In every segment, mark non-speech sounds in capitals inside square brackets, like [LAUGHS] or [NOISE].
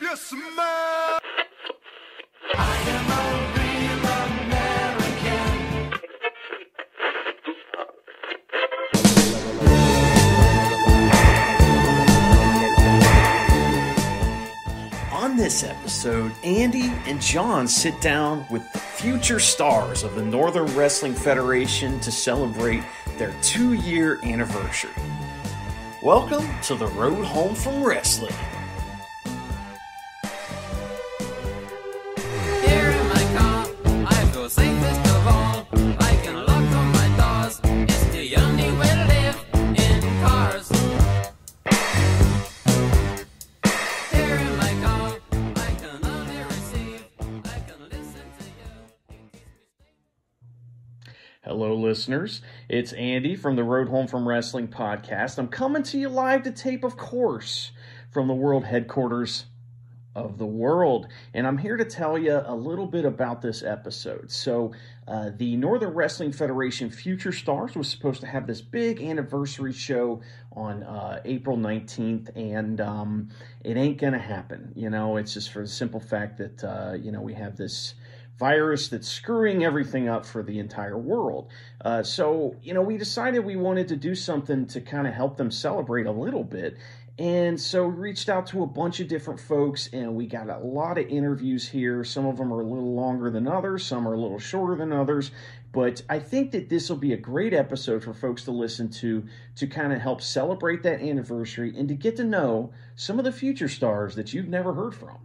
you smell. On this episode, Andy and John sit down with the future stars of the Northern Wrestling Federation to celebrate their two year anniversary. Welcome to the road home from wrestling. Listeners. It's Andy from the Road Home from Wrestling podcast. I'm coming to you live to tape, of course, from the world headquarters of the world. And I'm here to tell you a little bit about this episode. So, uh, the Northern Wrestling Federation Future Stars was supposed to have this big anniversary show on uh, April 19th, and um, it ain't going to happen. You know, it's just for the simple fact that, uh, you know, we have this virus that's screwing everything up for the entire world. Uh, so, you know, we decided we wanted to do something to kind of help them celebrate a little bit. And so we reached out to a bunch of different folks and we got a lot of interviews here. Some of them are a little longer than others, some are a little shorter than others. But I think that this will be a great episode for folks to listen to to kind of help celebrate that anniversary and to get to know some of the future stars that you've never heard from.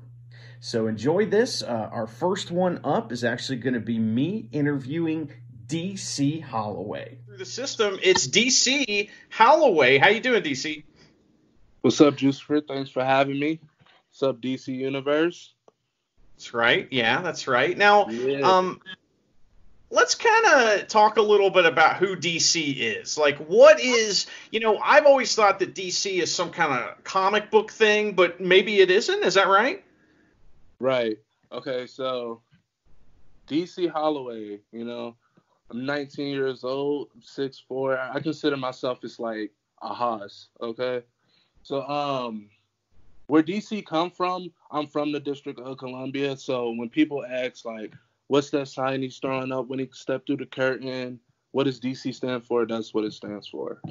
So enjoy this. Uh, our first one up is actually going to be me interviewing DC Holloway. Through the system, it's DC Holloway. How you doing, DC? What's up, Drewcifer? Thanks for having me. What's up, DC Universe? That's right. Yeah, that's right. Now, Yeah. um, let's kind of talk a little bit about who DC is. Like, what is, you know, I've always thought that DC is some kind of comic book thing, but maybe it isn't. Is that right? Right. Okay, so DC Holloway, you know, I'm 19 years old, 6'4". I consider myself as like a hoss, okay? So, um, where DC come from, I'm from the District of Columbia. So when people ask like, what's that sign he's throwing up when he stepped through the curtain? What does DC stand for? That's what it stands for.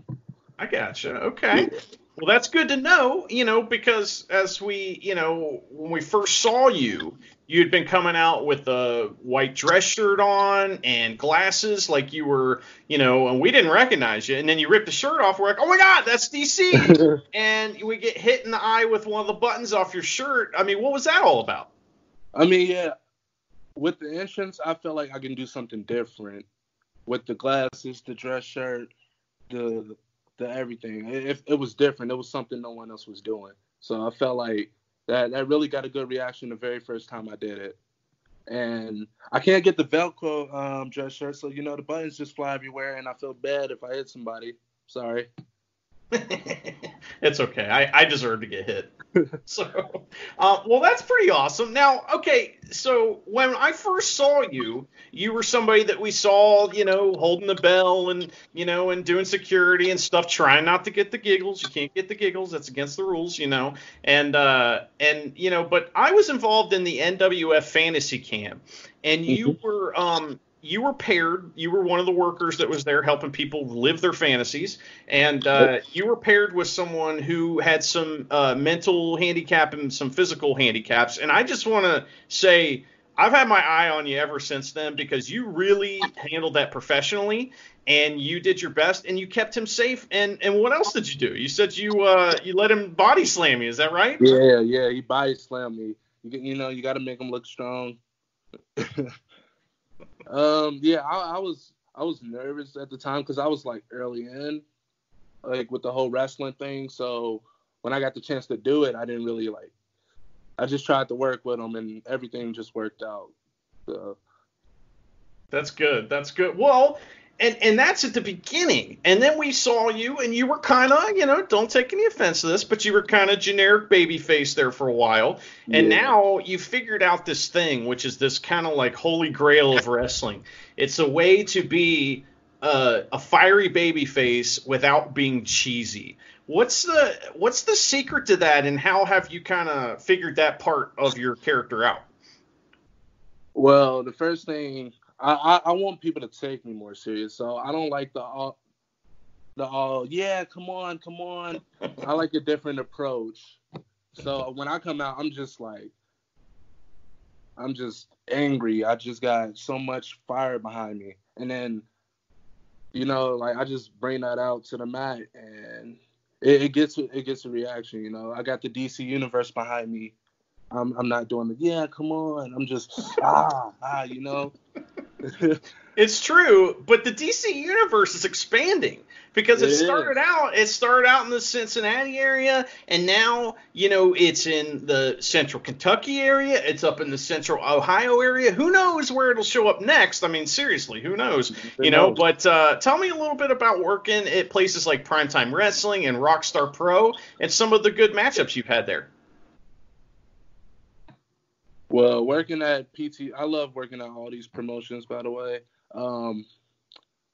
I gotcha. Okay. Well, that's good to know, you know, because as we, you know, when we first saw you, you'd been coming out with a white dress shirt on and glasses, like you were, you know, and we didn't recognize you. And then you ripped the shirt off. We're like, oh my God, that's DC. [LAUGHS] and we get hit in the eye with one of the buttons off your shirt. I mean, what was that all about? I mean, yeah, with the entrance, I felt like I can do something different with the glasses, the dress shirt, the the everything. It, it, it was different. It was something no one else was doing. So I felt like that that really got a good reaction the very first time I did it. And I can't get the Velcro um, dress shirt, so you know the buttons just fly everywhere, and I feel bad if I hit somebody. Sorry. [LAUGHS] it's okay. I, I deserve to get hit. [LAUGHS] so, uh, well, that's pretty awesome. Now, okay, so when I first saw you, you were somebody that we saw, you know, holding the bell and, you know, and doing security and stuff, trying not to get the giggles. You can't get the giggles. That's against the rules, you know. And, uh, and, you know, but I was involved in the NWF fantasy camp and you were, um, you were paired. You were one of the workers that was there helping people live their fantasies, and uh, you were paired with someone who had some uh, mental handicap and some physical handicaps. And I just want to say, I've had my eye on you ever since then because you really handled that professionally, and you did your best, and you kept him safe. And and what else did you do? You said you uh, you let him body slam you. Is that right? Yeah, yeah, he body slammed me. You, you know, you got to make him look strong. [LAUGHS] um, yeah, I, I was I was nervous at the time because I was like early in, like with the whole wrestling thing. So when I got the chance to do it, I didn't really like. I just tried to work with him, and everything just worked out. So, That's good. That's good. Well, and and that's at the beginning. And then we saw you, and you were kind of, you know, don't take any offense to this, but you were kind of generic baby face there for a while. And Yeah. now you figured out this thing, which is this kind of like holy grail of wrestling. It's a way to be uh, a fiery baby face without being cheesy. What's the what's the secret to that, and how have you kind of figured that part of your character out? Well, the first thing I, I, I want people to take me more serious, so I don't like the all the all yeah, come on, come on. I [LAUGHS] like a different approach. So when I come out, I'm just like I'm just angry. I just got so much fire behind me. And then, you know, like I just bring that out to the mat and it, it gets it gets a reaction, you know. I got the DC universe behind me. I'm I'm not doing the yeah, come on. I'm just ah ah, you know. [LAUGHS] [LAUGHS] It's true, but the DC universe is expanding because it, It started is. out it started out in the Cincinnati area and now, you know, it's in the central Kentucky area, it's up in the central Ohio area. Who knows where it'll show up next? I mean, seriously, who knows? Who You know, knows? but uh, tell me a little bit about working at places like Primetime Wrestling and Rockstar Pro and some of the good matchups you've had there. Well, working at PT, I love working at all these promotions. By the way, um,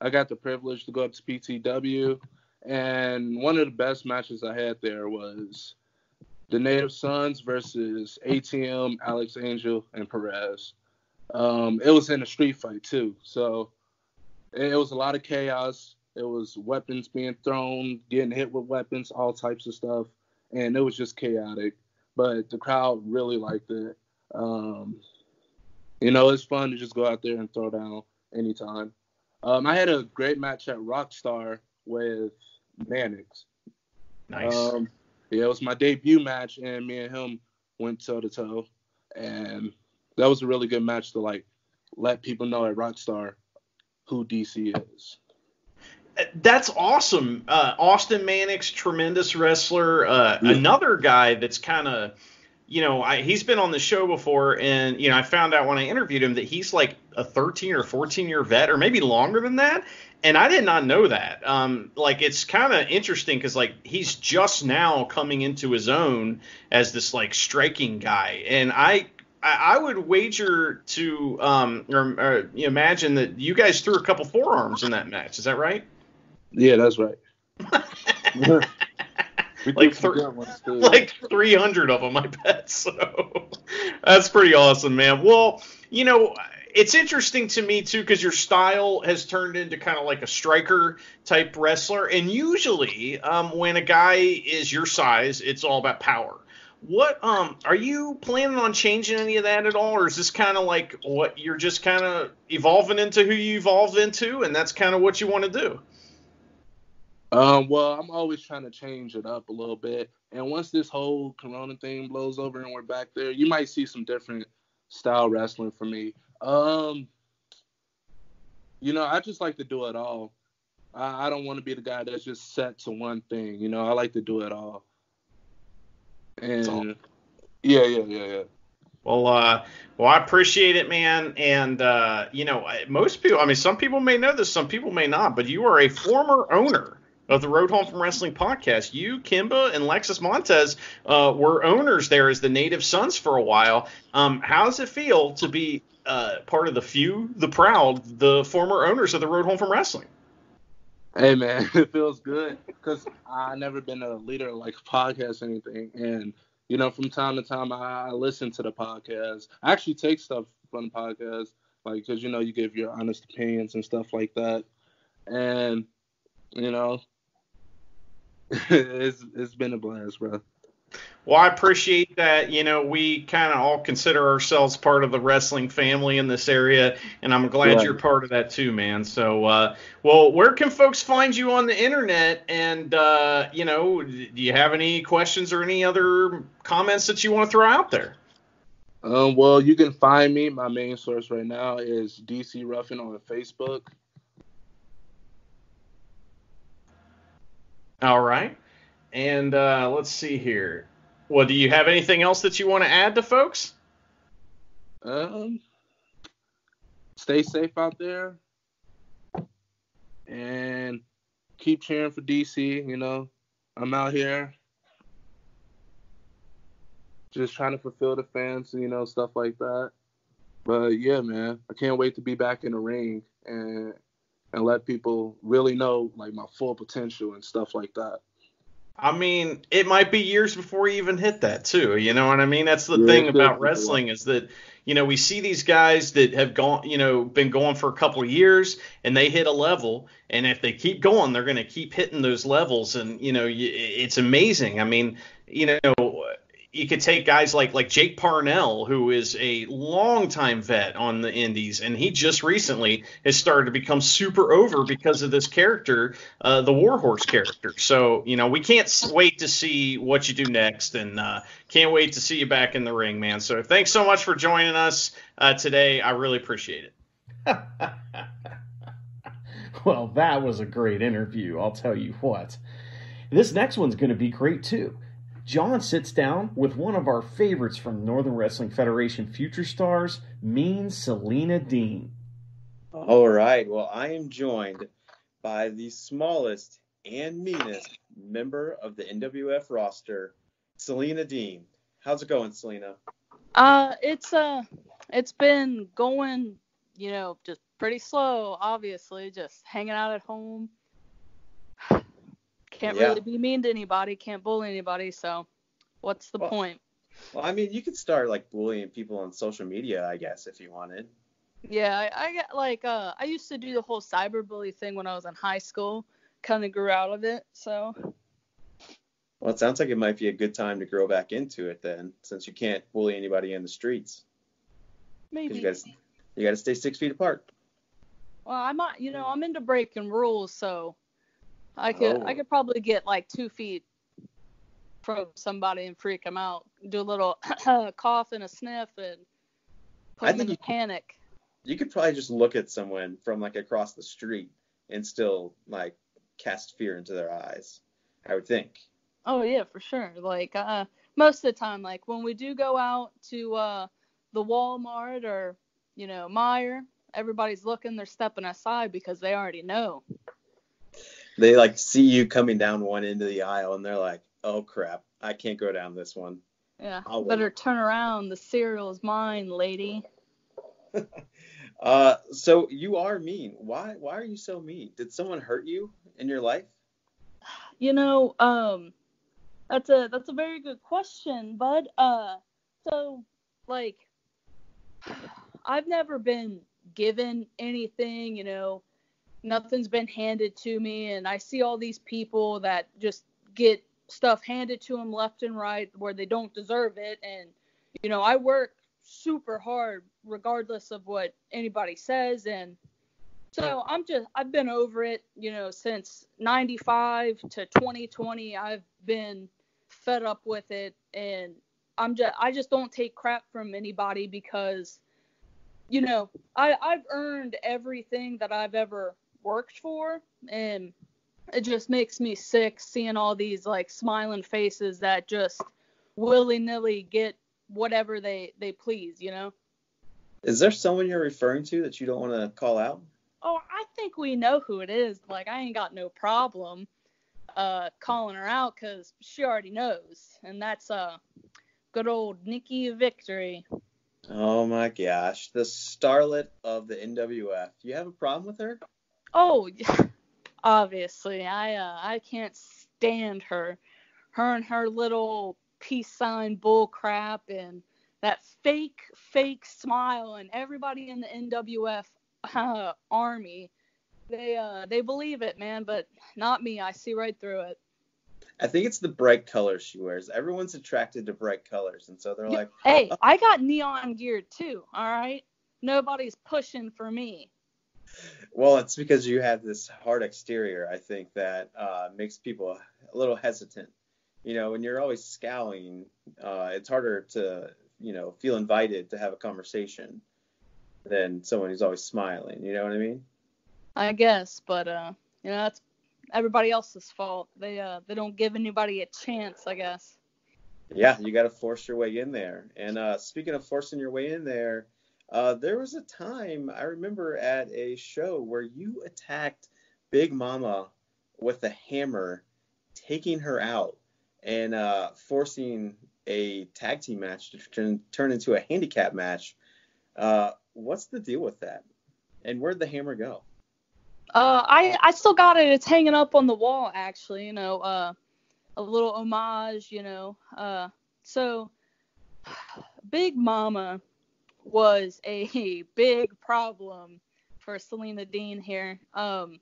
I got the privilege to go up to PTW, and one of the best matches I had there was the Native Sons versus ATM, Alex Angel, and Perez. Um, it was in a street fight too, so it, it was a lot of chaos. It was weapons being thrown, getting hit with weapons, all types of stuff, and it was just chaotic. But the crowd really liked it. Um, you know, it's fun to just go out there and throw down anytime. Um, I had a great match at Rockstar with Mannix. Nice. Um, yeah, it was my debut match, and me and him went toe to toe, and that was a really good match to like let people know at Rockstar who DC is. That's awesome. Uh, Austin Mannix, tremendous wrestler. Uh, Yeah. Another guy that's kind of, you know, I, he's been on the show before, and you know, I found out when I interviewed him that he's like a 13 or 14 year vet, or maybe longer than that. And I did not know that. Um, like, it's kind of interesting because like he's just now coming into his own as this like striking guy, and I. I I would wager to um, or, or you imagine that you guys threw a couple forearms in that match. Is that right? Yeah, that's right. [LAUGHS] we Like did some thir- good ones, too. [LAUGHS] like 300 of them, I bet. [LAUGHS] So that's pretty awesome, man. Well, you know, it's interesting to me too because your style has turned into kind of like a striker type wrestler, and usually um, when a guy is your size, it's all about power. What um are you planning on changing any of that at all, or is this kind of like what you're just kind of evolving into who you evolved into, and that's kind of what you want to do? Um, well, I'm always trying to change it up a little bit. And once this whole Corona thing blows over and we're back there, you might see some different style wrestling for me. Um, you know, I just like to do it all. I, I don't want to be the guy that's just set to one thing. You know, I like to do it all. And all. yeah, yeah, yeah, yeah. Well, uh, well, I appreciate it, man. And uh, you know, most people. I mean, some people may know this, some people may not. But you are a former owner of the Road Home from Wrestling podcast. You, Kimba, and Lexus Montez uh, were owners there as the Native Sons for a while. Um, how does it feel to be uh, part of the few, the proud, the former owners of the Road Home from Wrestling? Hey man, [LAUGHS] it feels good because I never been a leader like podcast or anything, and you know from time to time I, I listen to the podcast. I actually take stuff from the podcast, like because you know you give your honest opinions and stuff like that, and you know [LAUGHS] it's it's been a blast, bro. Well, I appreciate that. You know, we kind of all consider ourselves part of the wrestling family in this area, and I'm glad Right. you're part of that too, man. So, uh, well, where can folks find you on the internet? And, uh, you know, do you have any questions or any other comments that you want to throw out there? Um, well, you can find me. My main source right now is DC Ruffin on Facebook. All right. And uh, let's see here. Well, do you have anything else that you want to add to folks? Um, stay safe out there and keep cheering for DC. You know, I'm out here just trying to fulfill the fans, you know, stuff like that. But yeah, man, I can't wait to be back in the ring and and let people really know like my full potential and stuff like that. I mean, it might be years before you even hit that too. You know what I mean? That's the Yeah, thing about wrestling is that you know we see these guys that have gone, you know, been going for a couple of years and they hit a level, and if they keep going, they're going to keep hitting those levels, and you know, it's amazing. I mean, you know, you could take guys like like Jake Parnell, who is a longtime vet on the Indies, and he just recently has started to become super over because of this character, uh, the Warhorse character. So you know we can't wait to see what you do next, and uh, can't wait to see you back in the ring, man. So thanks so much for joining us uh, today. I really appreciate it. [LAUGHS] well, that was a great interview. I'll tell you what. This next one's going to be great too. John sits down with one of our favorites from Northern Wrestling Federation Future Stars, Mean Selena Dean. All right. Well, I am joined by the smallest and meanest member of the NWF roster, Selena Dean. How's it going, Selena? Uh, it's uh, it's been going, you know, just pretty slow. Obviously, just hanging out at home. Can't Yeah. really be mean to anybody. Can't bully anybody. So, what's the Well- point? Well, I mean, you could start like bullying people on social media, I guess, if you wanted. Yeah, I, I get like uh, I used to do the whole cyberbully thing when I was in high school. Kind of grew out of it. So, Well, it sounds like it might be a good time to grow back into it then, since you can't bully anybody in the streets. maybe. you guys, you got to stay six feet apart. Well, I might, you know, I'm into breaking rules, so I could, Oh. I could probably get like two feet from somebody and freak them out. Do a little [COUGHS] cough and a sniff and put I them think in panic. You could probably just look at someone from like across the street and still like cast fear into their eyes. I would think. Oh yeah, for sure. Like uh, most of the time, like when we do go out to uh, the Walmart or you know Meijer, everybody's looking, they're stepping aside because they already know. They like see you coming down one end of the aisle and they're like, "Oh crap, I can't go down this one." Yeah, I'll wait. better turn around. The cereal is mine, lady. [LAUGHS] Uh, so you are mean. Why? Why are you so mean? Did someone hurt you in your life? You know, um, that's a that's a very good question, bud. Uh, so like, [SIGHS] I've never been given anything. You know, nothing's been handed to me, and I see all these people that just get stuff handed to them left and right where they don't deserve it, and you know, I work super hard regardless of what anybody says, and so I'm just I've been over it, you know, since 95 to 2020. I've been fed up with it. And I'm just I just don't take crap from anybody because you know, I I've earned everything that I've ever worked for and it just makes me sick seeing all these like smiling faces that just willy-nilly get whatever they they please, you know. Is there someone you're referring to that you don't want to call out? Oh, I think we know who it is. Like, I ain't got no problem uh, calling her out because she already knows, and that's uh, good old Nikki Victory. Oh my gosh, the starlet of the NWF. You have a problem with her? Oh, [LAUGHS] obviously, I uh, I can't stand her. Her and her little peace sign bull crap and that fake fake smile and everybody in the NWF uh, army. They uh they believe it, man, but not me. I see right through it. I think it's the bright colors she wears. Everyone's attracted to bright colors, and so they're like, Hey, [LAUGHS] I got neon gear too, all right? Nobody's pushing for me. Well, it's because you have this hard exterior. I think that uh, makes people a little hesitant. You know, when you're always scowling, uh, it's harder to, you know, feel invited to have a conversation than someone who's always smiling. You know what I mean? I guess, but uh, you know, that's everybody else's fault. They uh they don't give anybody a chance, I guess. Yeah, you got to force your way in there. And uh, speaking of forcing your way in there, uh, there was a time I remember at a show where you attacked Big Mama with a hammer, taking her out and uh, forcing a tag team match to turn, turn into a handicap match. Uh, what's the deal with that? And where'd the hammer go? Uh, I I still got it. It's hanging up on the wall, actually. You know, uh, a little homage, you know. Uh, so [SIGHS] Big Mama was a [LAUGHS] big problem for Selena Dean here. Um,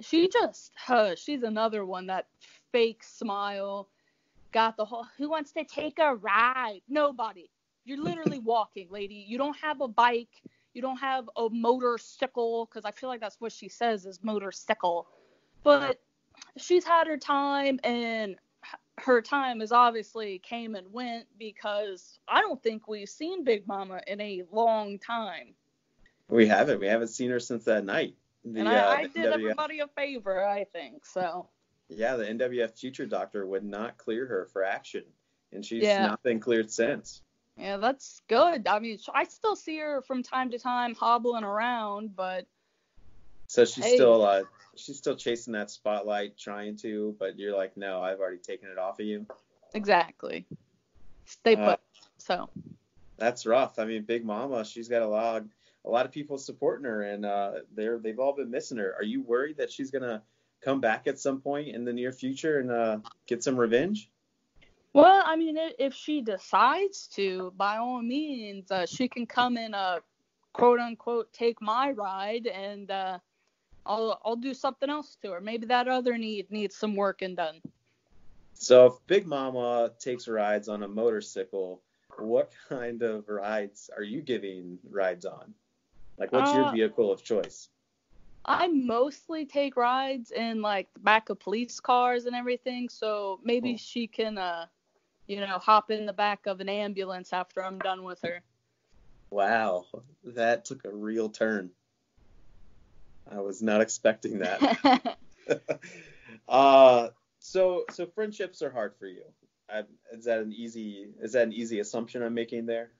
she just, uh, she's another one that fake smile, got the whole, who wants to take a ride? Nobody. You're literally [LAUGHS] walking, lady. You don't have a bike. You don't have a motorcycle, because I feel like that's what she says is motorcycle. But she's had her time, and her time is obviously came and went because I don't think we've seen Big Mama in a long time. We haven't. We haven't seen her since that night. The, and I, uh, I did NWF everybody a favor, I think. So Yeah, the NWF Future Doctor would not clear her for action, and she's Yeah. not been cleared since. yeah, that's good. I mean, I still see her from time to time hobbling around, but So she's Hey. still uh, she's still chasing that spotlight, trying to, but you're like, no, I've already taken it off of you. exactly. Stay Uh, put. so That's rough. I mean, Big Mama, she's got a lot, a lot of people supporting her, and uh, they're they've all been missing her. Are you worried that she's gonna come back at some point in the near future and uh, get some revenge? Well, I mean, if she decides to, by all means, uh, she can come and uh, quote unquote take my ride, and uh, I'll I'll do something else to her. Maybe that other need needs some work and done. So if Big Mama takes rides on a motorcycle, what kind of rides are you giving rides on? Like, what's your Uh, vehicle of choice? I mostly take rides in like the back of police cars and everything, so maybe Cool. she can, uh, you know, hop in the back of an ambulance after I'm done with her. Wow, that took a real turn. I was not expecting that. [LAUGHS] [LAUGHS] uh, so so friendships are hard for you. I, is that an easy is that an easy assumption I'm making there?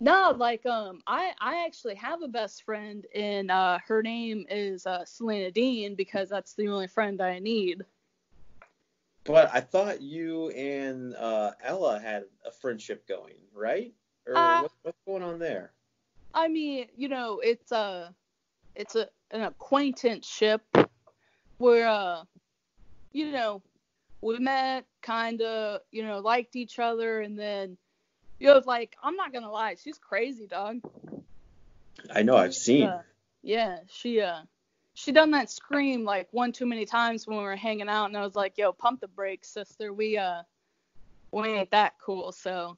No, like um, I I actually have a best friend, and uh, her name is uh, Selena Dean because that's the only friend I need. But I thought you and uh, Ella had a friendship going, right? Or Uh, what, what's going on there? I mean, you know, it's a it's a an acquaintanceship where uh, you know, we met, kind of, you know, liked each other, and then. You know, like I'm not gonna lie, she's crazy, dog. I know I've seen. Uh, yeah, she uh she done that scream like one too many times when we were hanging out and I was like, yo, pump the brakes, sister. We uh we ain't that cool, so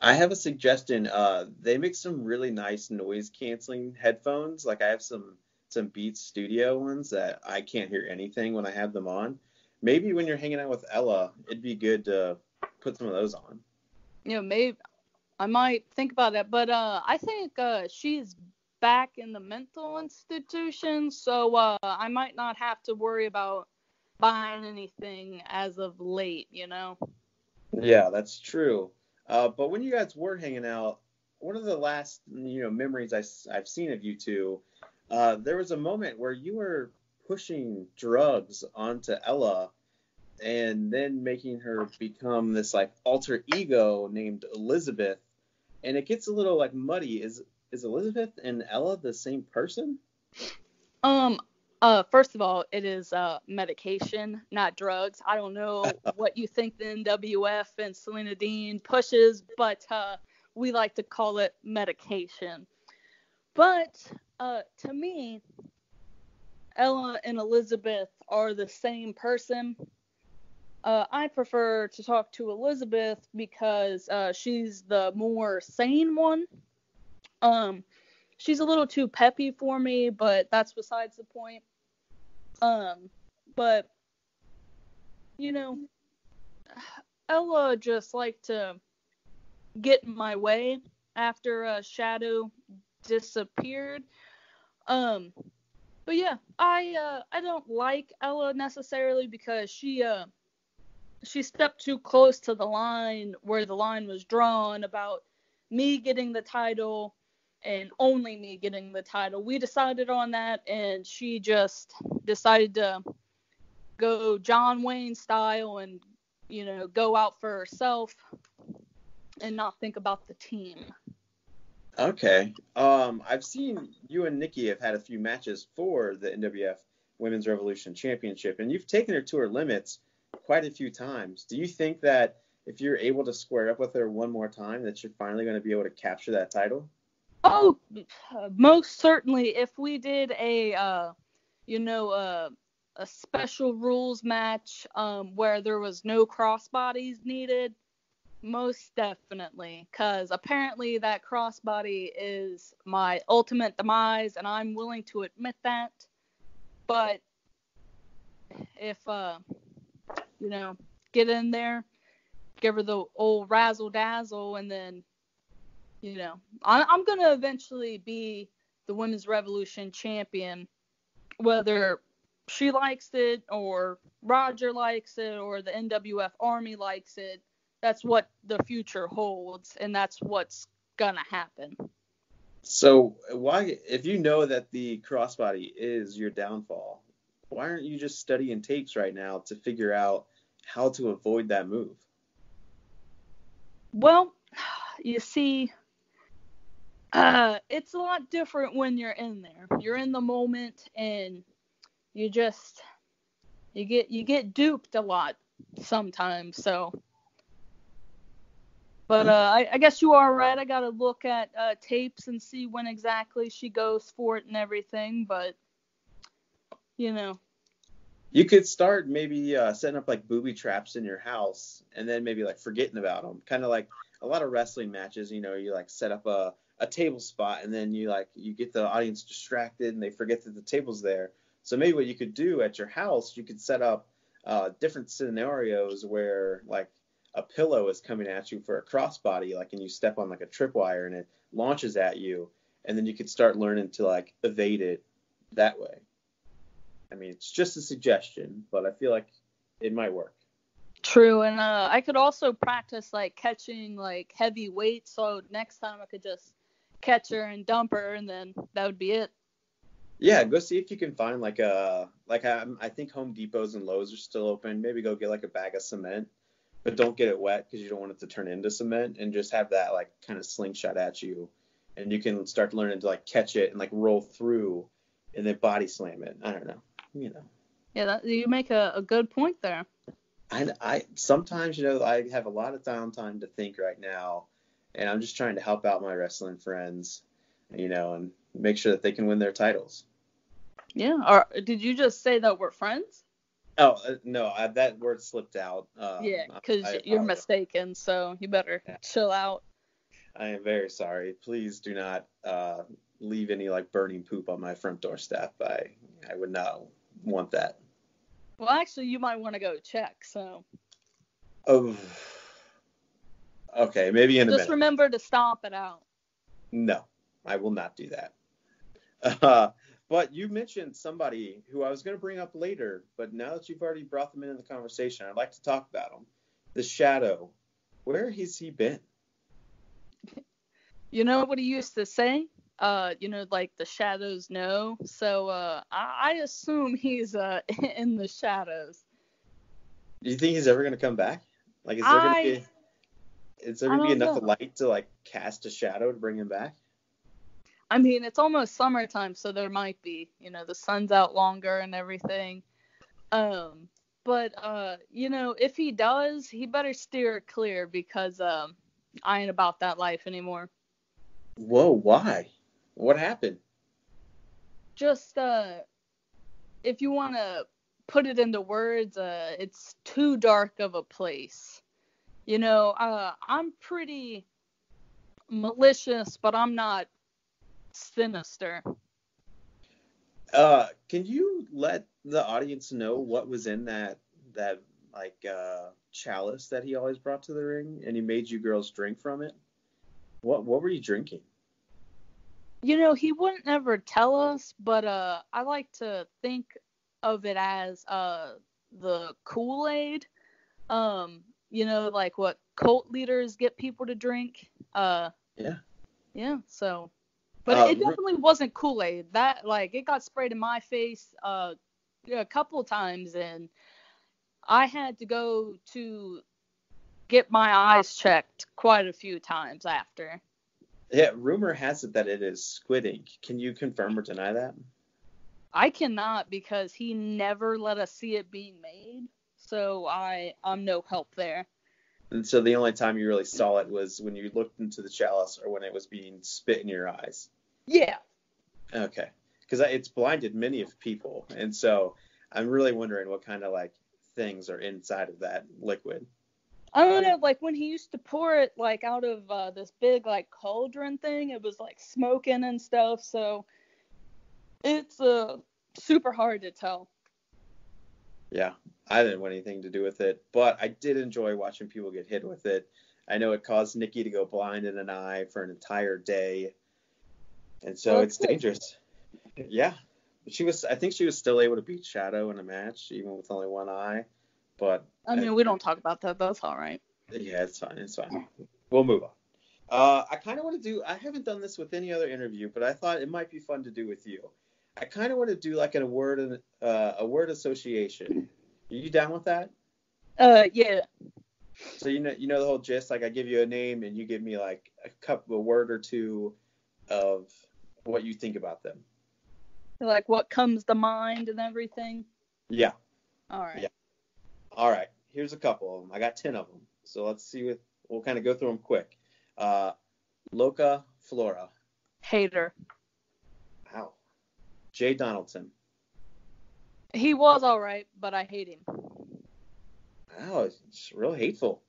I have a suggestion. Uh, they make some really nice noise canceling headphones. Like I have some some Beats Studio ones that I can't hear anything when I have them on. Maybe when you're hanging out with Ella, it'd be good to put some of those on. you know, maybe I might think about that. But uh I think uh she's back in the mental institution, so uh I might not have to worry about buying anything as of late, you know. Yeah, that's true. Uh, but when you guys were hanging out, one of the last you know memories I, have seen of you two, uh, there was a moment where you were pushing drugs onto Ella, and then making her become this like alter ego named Elizabeth, and it gets a little like muddy. Is is Elizabeth and Ella the same person? Um, uh, first of all, it is uh medication, not drugs. I don't know [LAUGHS] what you think the NWF and Selena Dean pushes, but uh, we like to call it medication. But uh, to me, Ella and Elizabeth are the same person. Uh, I prefer to talk to Elizabeth because uh, she's the more sane one. Um, she's a little too peppy for me, but that's besides the point. Um, but you know, Ella just like to get in my way after uh, Shadow disappeared. Um, but yeah, I uh, I don't like Ella necessarily because she uh she stepped too close to the line where the line was drawn about me getting the title and only me getting the title. We decided on that, and she just decided to go John Wayne style and, you know, go out for herself and not think about the team. Okay. Um, I've seen you and Nikki have had a few matches for the NWF Women's Revolution Championship, and you've taken her to her limits. quite a few times. Do you think that if you're able to square up with her one more time, that you're finally going to be able to capture that title? Oh, most certainly. If we did a, uh, you know, uh, a special rules match um, where there was no crossbodies needed, most definitely. Because apparently that crossbody is my ultimate demise, and I'm willing to admit that. But if, uh, you know, get in there, give her the old razzle dazzle, and then you know, I, I'm gonna eventually be the women's revolution champion, whether she likes it or Roger likes it or the NWF Army likes it. That's what the future holds, and that's what's gonna happen. So why, if you know that the crossbody is your downfall, why aren't you just studying tapes right now to figure out how to avoid that move? Well, [SIGHS] you see, uh, it's a lot different when you're in there. You're in the moment, and you just you get you get duped a lot sometimes. So, but uh, I, I guess you are right. I gotta look at uh, tapes and see when exactly she goes for it and everything. But you know, You could start maybe uh, setting up like booby traps in your house, and then maybe like forgetting about them. Kind of like a lot of wrestling matches. You know, you like set up a a table spot, and then you like you get the audience distracted, and they forget that the table's there. So maybe what you could do at your house, you could set up uh, different scenarios where like a pillow is coming at you for a crossbody, like, and you step on like a tripwire and it launches at you, and then you could start learning to like evade it that way. I mean, it's just a suggestion, but I feel like it might work. true. And uh, I could also practice like catching like heavy weights. So next time I could just catch her and dumper, and then that would be it. Yeah, go see if you can find like a like I, I think Home Depots and Lowe's are still open. Maybe go get like a bag of cement, but don't get it wet because you don't want it to turn into cement, and just have that like kind of slingshot at you, and you can start learning to like catch it and like roll through, and then body slam it. I don't know, you know. Yeah, that, you make a, a good point there. I, I sometimes you know I have a lot of downtime to think right now, and I'm just trying to help out my wrestling friends, you know, and make sure that they can win their titles. Yeah. Or did you just say that we're friends? Oh uh, no, I, that word slipped out. Um, yeah, because you're mistaken. So you better Yeah. chill out. I am very sorry. Please do not uh, leave any like burning poop on my front doorstep. I I would not want that. Well, actually, you might want to go check. So Oh. Okay, maybe in a just minute. remember to stomp it out. No, I will not do that. Uh, but you mentioned somebody who I was going to bring up later, but now that you've already brought them into the conversation, I'd like to talk about him. The Shadow. Where has he been? You know what he used to say? Uh, you know, like the shadows know. So uh, I, I assume he's uh [LAUGHS] in the shadows. Do you think he's ever going to come back? Like, is there going to be is there going to be enough know. light to like cast a shadow to bring him back? I mean, it's almost summertime, so there might be. You know, the sun's out longer and everything. Um, but uh, you know, if he does, he better steer clear because um, I ain't about that life anymore. Whoa, why? What happened? just uh if you want to put it into words uh it's too dark of a place you know uh i'm pretty malicious but i'm not sinister Uh, can you let the audience know what was in that that like uh, chalice that he always brought to the ring, and he made you girls drink from it? What what were you drinking? you know he wouldn't ever tell us but uh i like to think of it as uh the kool-aid um you know like what cult leaders get people to drink uh Yeah. yeah so but Uh, it definitely wasn't kool-aid that like it got sprayed in my face uh a couple times and i had to go to get my eyes checked quite a few times after Yeah, rumor has it that it is squid ink. Can you confirm or deny that? I cannot because he never let us see it being made. So I I'm no help there. And so the only time you really saw it was when you looked into the chalice or when it was being spit in your eyes. Yeah. Okay. Because it's blinded many of people, and so I'm really wondering what kind of like things are inside of that liquid. I don't know, like when he used to pour it like out of uh, this big like cauldron thing, it was like smoking and stuff. So it's uh super hard to tell. Yeah, I didn't want anything to do with it, but I did enjoy watching people get hit with it. I know it caused Nikki to go blind in an eye for an entire day, and so it's dangerous. Yeah, but she was. I think she was still able to beat Shadow in a match, even with only one eye. But I mean, we don't talk about that. That's all right. Yeah, it's fine. It's fine. We'll move on. Uh, I kind of want to do. I haven't done this with any other interview, but I thought it might be fun to do with you. I kind of want to do like a word and uh, a word association. Are you down with that? Uh, yeah. So you know you know the whole gist. Like I give you a name and you give me like a couple a word or two of what you think about them. Like what comes to mind and everything. Yeah. All right. Yeah. All right. Here's a couple of them. I got ten of them. So let's see what we'll kind of go through them quick. Uh, Loca Flora. Hater. Jay Donaldson. He was all right, but I hate him. Wow, it's real hateful.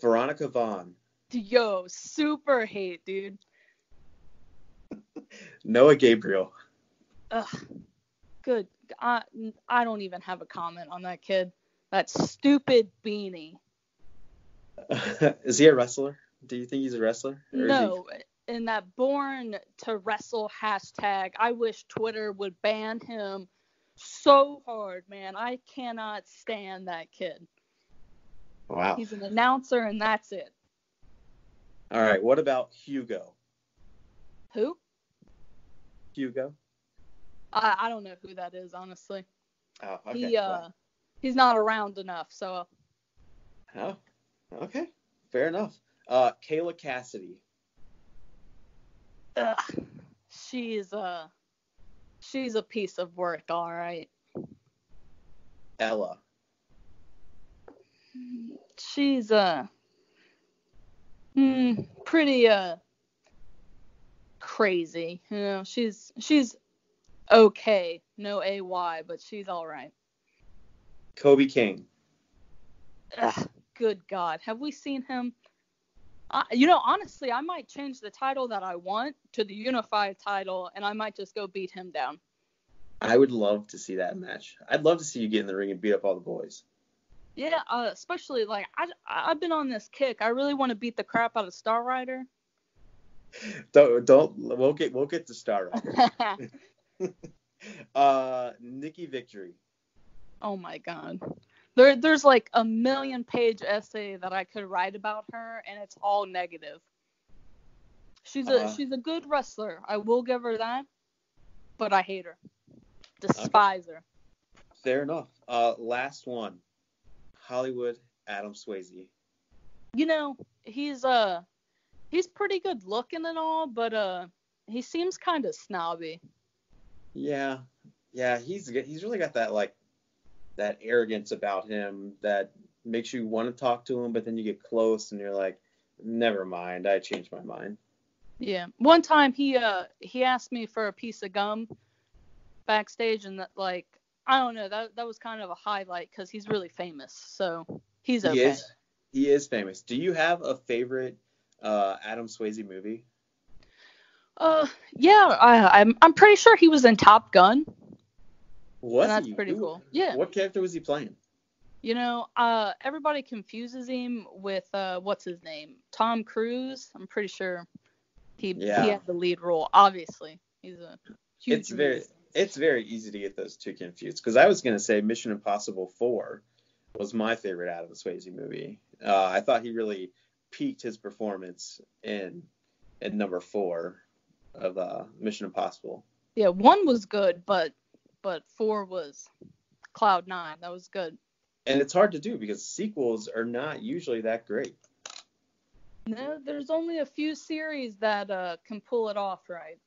Veronica Vaughn. Yo, super hate, dude. [LAUGHS] Noah Gabriel. Ugh. Good. I I don't even have a comment on that kid. That stupid beanie. [LAUGHS] is he a wrestler? Do you think he's a wrestler? Is he- No, in that born to wrestle hashtag, I wish Twitter would ban him so hard, man. I cannot stand that kid. Wow. He's an announcer and that's it. All right. What about Hugo? Who? Hugo? I, I don't know who that is, honestly. Oh, okay. He uh he's not around enough, so. Oh, okay. Fair enough. Uh, Kayla Cassidy. Ugh, she's uh she's a piece of work, all right. Ella. She's uh hmm, pretty uh crazy. You know, she's she's okay. No AY, but she's all right. Kobe King. Ugh, good God, have we seen him? I, you know, honestly, I might change the title that I want to the unified title, and I might just go beat him down. I would love to see that match. I'd love to see you get in the ring and beat up all the boys. Yeah, uh, especially like I I've been on this kick. I really want to beat the crap out of Star Rider. [LAUGHS] Don't don't we'll get we'll get to Star Rider. [LAUGHS] [LAUGHS] uh, Nikki Victory. oh my God. There there's like a million page essay that I could write about her, and it's all negative. She's a Uh-huh. she's a good wrestler. I will give her that, but I hate her. Despise her. Fair enough. Uh, last one. Hollywood Adam Swayze. you know, he's uh he's pretty good looking and all, but uh he seems kind of snobby. Yeah, yeah, he's he's really got that like that arrogance about him that makes you want to talk to him, but then you get close and you're like, never mind, I changed my mind. Yeah. One time he uh he asked me for a piece of gum backstage and that like I don't know, that that was kind of a highlight cuz he's really famous. So he's okay. He is he is famous. Do you have a favorite uh, Adam Swayze movie? Uh yeah, I I'm I'm pretty sure he was in Top Gun. Was that's he? pretty Who- cool. Yeah. What character was he playing? You know, uh everybody confuses him with uh what's his name? Tom Cruise. I'm pretty sure he Yeah. he had the lead role. Obviously. He's a huge It's very movie. it's very easy to get those two confused because I was gonna say Mission Impossible Four was my favorite out of Adam Swayze movie. Uh, I thought he really peaked his performance in in number four of uh, Mission Impossible. Yeah, one was good, but but four was Cloud Nine. That was good. And it's hard to do because sequels are not usually that great. No, there's only a few series that uh can pull it off right.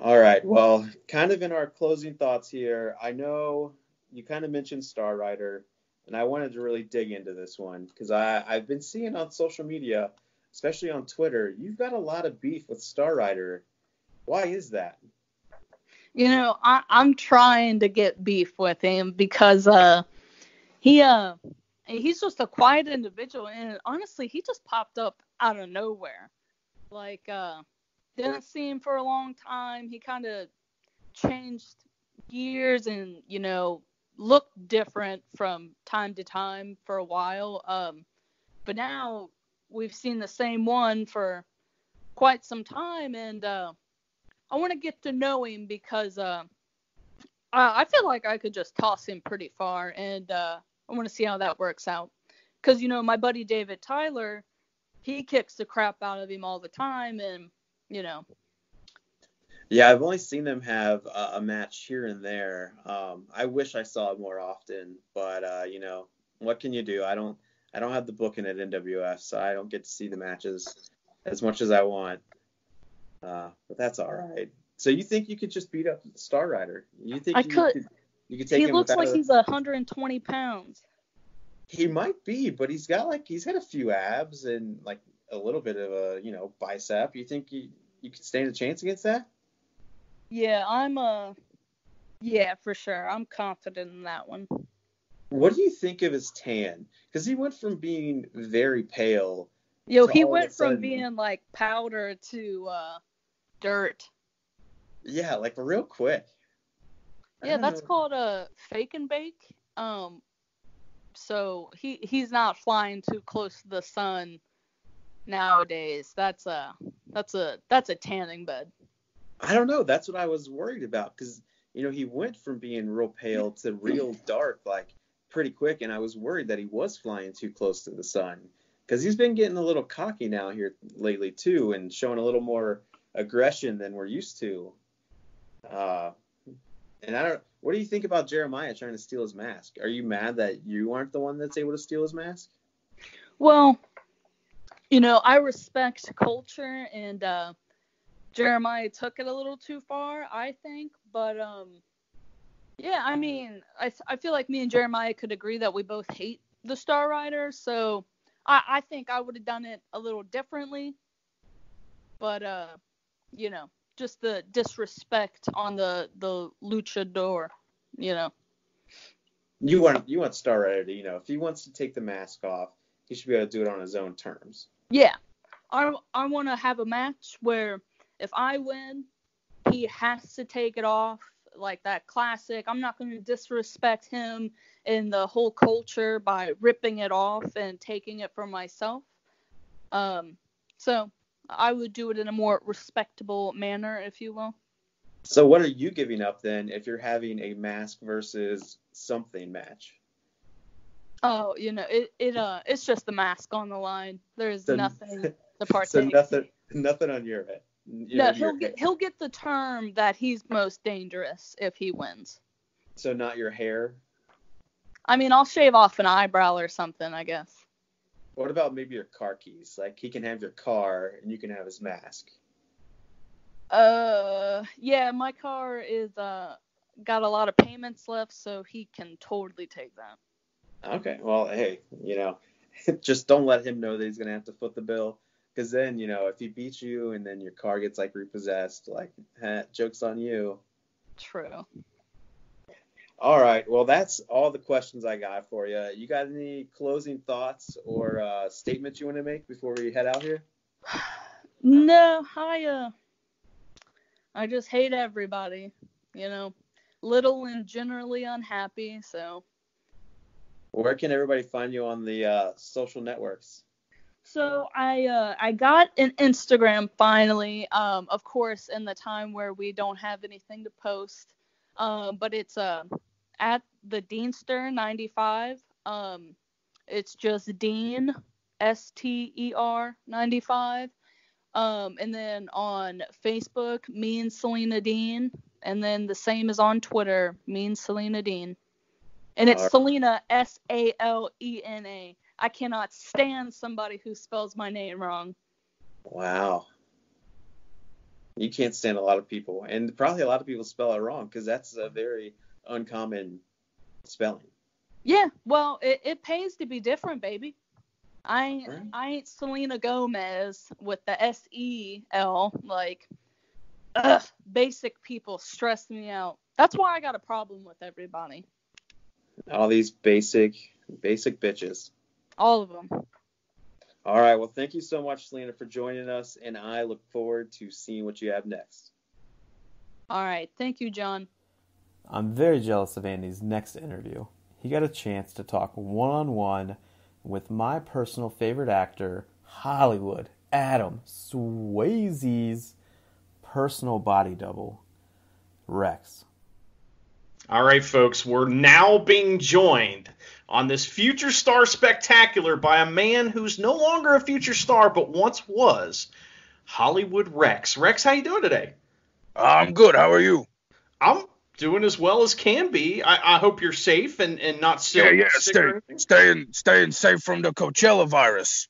All right. Well, kind of in our closing thoughts here, I know you kind of mentioned Star Rider, and I wanted to really dig into this one because I've been seeing on social media, especially on Twitter, you've got a lot of beef with Star Rider. Why is that? You know, I, I'm trying to get beef with him because uh he uh he's just a quiet individual and honestly he just popped up out of nowhere. Like uh didn't see him for a long time. He kind of changed gears and, you know, looked different from time to time for a while. Um but now we've seen the same one for quite some time and uh I want to get to know him because uh, I feel like I could just toss him pretty far, and uh, I want to see how that works out. Because you know, my buddy David Tyler, he kicks the crap out of him all the time, and you know, Yeah, I've only seen them have a, a match here and there. Um, I wish I saw it more often, but uh, you know, what can you do? I don't I don't have the booking at NWF, so I don't get to see the matches as much as I want. Uh, but that's all right. So you think you could just beat up Star Rider? You think I you could. could? you could take he him looks like a- he's 120 pounds. He might be, but he's got like he's got a few abs and like a little bit of a you know bicep. You think you you could stand a chance against that? Yeah, I'm uh, yeah, for sure. I'm confident in that one. What do you think of his tan? Because he went from being very pale. Yo, he all of a went from sudden- being like powder to uh, dirt. Yeah, like real quick. Yeah, that's know. called a fake and bake. Um, so he he's not flying too close to the sun nowadays. That's a that's a that's a tanning bed. I don't know. That's what I was worried about because you know he went from being real pale to real [LAUGHS] dark like pretty quick, and I was worried that he was flying too close to the sun because he's been getting a little cocky now here lately too, and showing a little more aggression than we're used to. Uh, and I don't. What do you think about Jeremiah trying to steal his mask? Are you mad that you aren't the one that's able to steal his mask? Well, you know, I respect culture and uh Jeremiah took it a little too far, I think, but um yeah, I mean, I I feel like me and Jeremiah could agree that we both hate the Star Rider, so I I think I would have done it a little differently. But uh, you know, just the disrespect on the the luchador, you know. You want you want Star Rider to you know if he wants to take the mask off, he should be able to do it on his own terms. Yeah. I I want to have a match where if I win, he has to take it off like that classic. I'm not going to disrespect him in the whole culture by ripping it off and taking it for myself. Um so I would do it in a more respectable manner, if you will. So what are you giving up then if you're having a mask versus something match? Oh, you know, it it uh it's just the mask on the line. There's So- nothing [LAUGHS] to So partake. nothing nothing on your head. Your- no, your he'll head. get he'll get the term that he's most dangerous if he wins. So not your hair. I mean, I'll shave off an eyebrow or something, I guess. What about maybe your car keys? Like he can have your car and you can have his mask. Uh, yeah, my car is uh got a lot of payments left, so he can totally take that. Okay. Well, hey, you know, [LAUGHS] just don't let him know that he's gonna have to foot the bill. Because then, you know, if he beats you and then your car gets like repossessed, like, eh, [LAUGHS] joke's on you. True. All right. Well, that's all the questions I got for you. You got any closing thoughts or uh, statements you want to make before we head out here? No, I uh, I just hate everybody. You know, little and generally unhappy. So, Where can everybody find you on the uh, social networks? so I uh I got an Instagram finally. Um, of course, in the time where we don't have anything to post. Um, but it's uh at the Deanster 95. Um, it's just Dean S T E R 95. Um, and then on Facebook, me and Salena Dean. And then the same is on Twitter, me and Salena Dean. And it's Alright. Salena S A L E N A. I cannot stand somebody who spells my name wrong. Wow. You can't stand a lot of people, and probably a lot of people spell it wrong because that's a very uncommon spelling. Yeah, well, it, it pays to be different, baby. I ain't, Right. I ain't Selena Gomez with the S E L. Like, ugh, basic people stress me out. That's why I got a problem with everybody. All these basic, basic bitches. All of them. All right. Well, thank you so much, Salena, for joining us, and I look forward to seeing what you have next. All right. Thank you, John. I'm very jealous of Andy's next interview. He got a chance to talk one on one with my personal favorite actor, Hollywood Adam Swayze's personal body double, Rex. All right, folks, we're now being joined on this future star spectacular by a man who's no longer a future star but once was, Hollywood Rex. Rex, how you doing today? I'm good. How are you? I'm doing as well as can be. I, I hope you're safe and, and not sick. Yeah, yeah. Stay, staying, staying safe from the Coachella virus.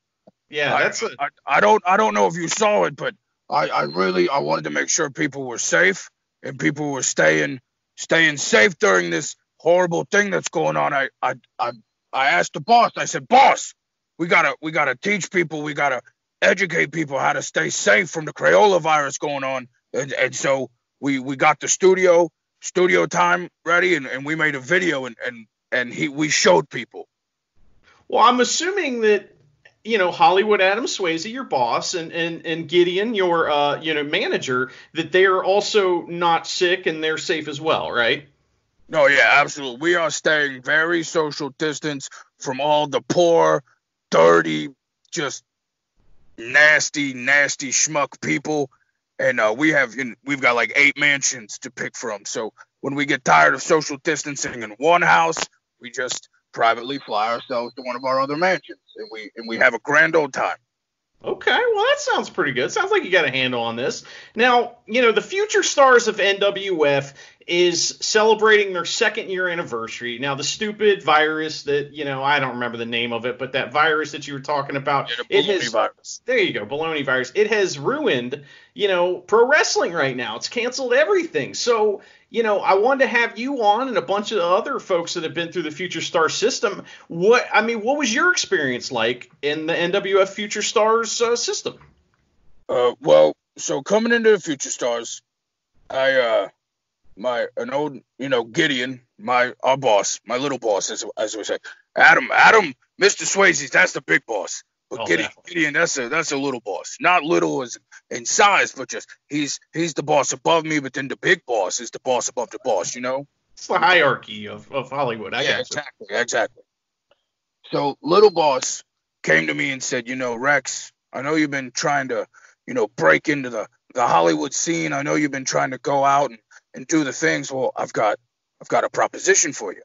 Yeah, I- that's a, I, I don't, I don't know if you saw it, but I, I really, I wanted to make sure people were safe and people were staying, staying safe during this horrible thing that's going on. I, I, I, I asked the boss. I said, boss, we gotta, we gotta teach people. We gotta educate people how to stay safe from the Crayola virus going on. And, and so we, we got the studio, studio time ready, and, and we made a video, and, and, and he, we showed people. well, I'm assuming that you know Hollywood Adam Swayze, your boss, and and and Gideon, your uh you know manager, that they are also not sick and they're safe as well, right? No, yeah, absolutely. We are staying very social distance from all the poor, dirty, just nasty, nasty schmuck people. And uh, we have we've got like eight mansions to pick from. So when we get tired of social distancing in one house, we just privately fly ourselves to one of our other mansions, and we and we have a grand old time. Okay, well that sounds pretty good. Sounds like you got a handle on this. Now, you know, the future stars of NWF is celebrating their second year anniversary. Now, the stupid virus that, you know, I don't remember the name of it, but that virus that you were talking about, Yeah, the it has virus. there you go, baloney virus. It has ruined, you know, pro wrestling right now. It's canceled everything. So, you know, I wanted to have you on and a bunch of other folks that have been through the Future Star system. What I mean, what was your experience like in the NWF Future Stars uh, system? Uh, well, so coming into the Future Stars, I uh, my an old you know Gideon, my our boss, my little boss, as as we say, Adam, Adam, Mr. Swayze, that's the big boss. But Oh, Gideon, definitely. Gideon, that's a that's a little boss. Not little as in size, but just he's he's the boss above me. But then the big boss is the boss above the boss. You know. It's the hierarchy of, of Hollywood. I yeah, exactly, exactly. So little boss came to me and said, you know, Rex, I know you've been trying to, you know, break into the the Hollywood scene. I know you've been trying to go out and, and do the things. Well, I've got I've got a proposition for you.